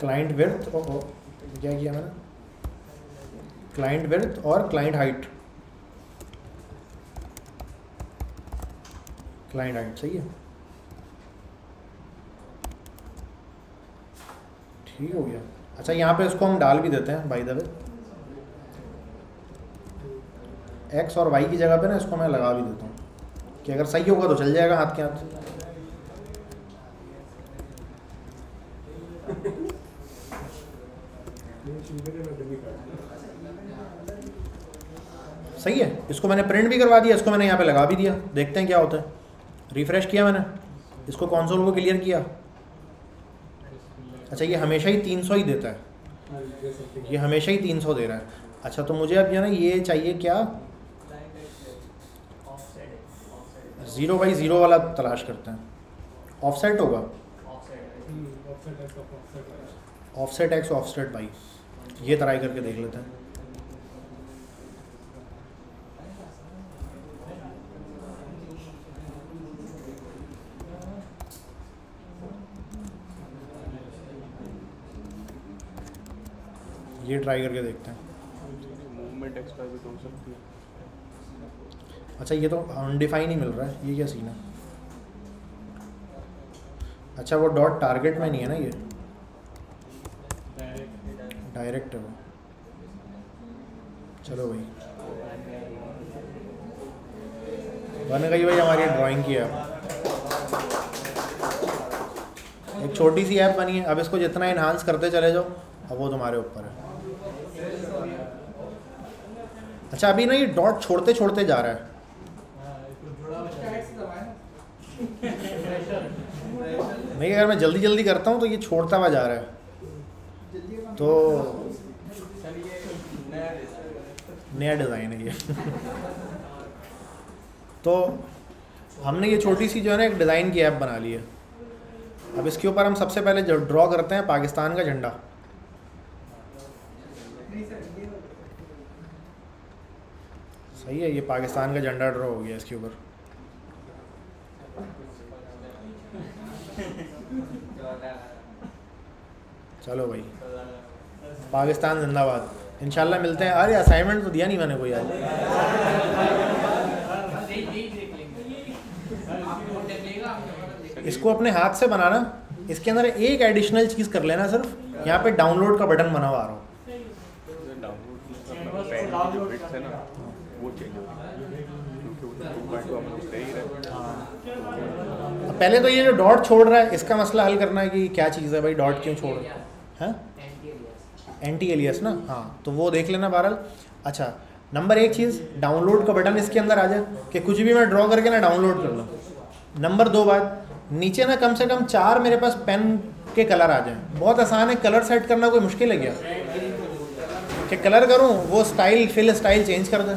Speaker 1: client width क्या किया मैंने? क्लाइंट विर्थ और क्लाइंट हाइट क्लाइंट हाइट सही है? ठीक हो गया। अच्छा यहाँ पे इसको हम डाल भी देते हैं बाई द वे एक्स और वाई की जगह पे ना इसको मैं लगा भी देता हूँ। कि अगर सही होगा तो चल जाएगा हाथ के हाथ सही है। इसको मैंने प्रिंट भी करवा दिया, इसको मैंने यहाँ पे लगा भी दिया। देखते हैं क्या होता है। रिफ्रेश किया मैंने। इसको कॉन्सोल को क्लियर किया। अच्छा ये हमेशा ही 300 ही देता है। ये हमेशा ही 300 दे रहा है। अच्छा तो मुझे अब जो ना ये चाहिए क्या? ज़ीरो बाई ज़ीरो वाला तलाश करते हैं। ऑफसेट होगा? ऑफसेट एक्स ऑफसेट बाई ये ट्राई करके देख लेते हैं। ये ट्राई करके देखते हैं।
Speaker 8: मूवमेंट भी हो सकती है।
Speaker 1: अच्छा ये तो अनडिफाइन ही मिल रहा है। ये क्या सीन है? अच्छा वो डॉट टारगेट में नहीं है ना ये? डायरेक्ट है वो। चलो भाई। बन गई भाई हमारी ड्राइंग की ऐप एक छोटी सी ऐप बनी है। अब इसको जितना इन्हांस करते चले जाओ अब वो तुम्हारे ऊपर है। अच्छा अभी ना ये डॉट छोड़ते छोड़ते जा रहा है। नहीं अगर मैं जल्दी जल्दी करता हूँ तो ये छोड़ता हुआ जा रहा है। तो नया डिज़ाइन है ये। तो हमने ये छोटी सी जो है ना, एक डिज़ाइन की ऐप बना ली है। अब इसके ऊपर हम सबसे पहले ड्रॉ करते हैं पाकिस्तान का झंडा। सही है, ये पाकिस्तान का झंडा ड्रॉ हो गया इसके ऊपर। चलो भाई। पाकिस्तान जिंदाबाद। इंशाल्लाह मिलते हैं। अरे असाइनमेंट तो दिया नहीं मैंने कोई आज। इसको अपने हाथ से बनाना। इसके अंदर एक एडिशनल चीज़ कर लेना सिर्फ़। यहाँ पे डाउनलोड का बटन बना हुआ आ रहा हो
Speaker 8: है हो ही
Speaker 1: अब पहले तो ये जो डॉट छोड़ रहा है इसका मसला हल करना है कि क्या चीज़ है भाई डॉट क्यों छोड़ रहा है? एंटी एलियस ना? हाँ तो वो देख लेना बहरहाल। अच्छा नंबर एक चीज़ डाउनलोड का बटन इसके अंदर आ जाए कि कुछ भी मैं ड्रॉ करके ना डाउनलोड कर लूँ। नंबर दो बात नीचे ना कम से कम चार मेरे पास पेन के कलर आ जाएँ। बहुत आसान है कलर सेट करना कोई मुश्किल है क्या? कि कलर करूँ वो स्टाइल फिल स्टाइल चेंज कर दें।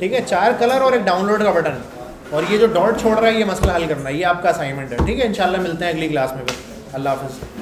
Speaker 1: ठीक है? चार कलर और एक डाउनलोड का बटन और ये जो डॉट छोड़ रहा है, ये मसला हल करना है। ये आपका असाइनमेंट है। ठीक है? इंशाल्लाह मिलते हैं अगली क्लास में फिर। अल्लाह हाफिज़।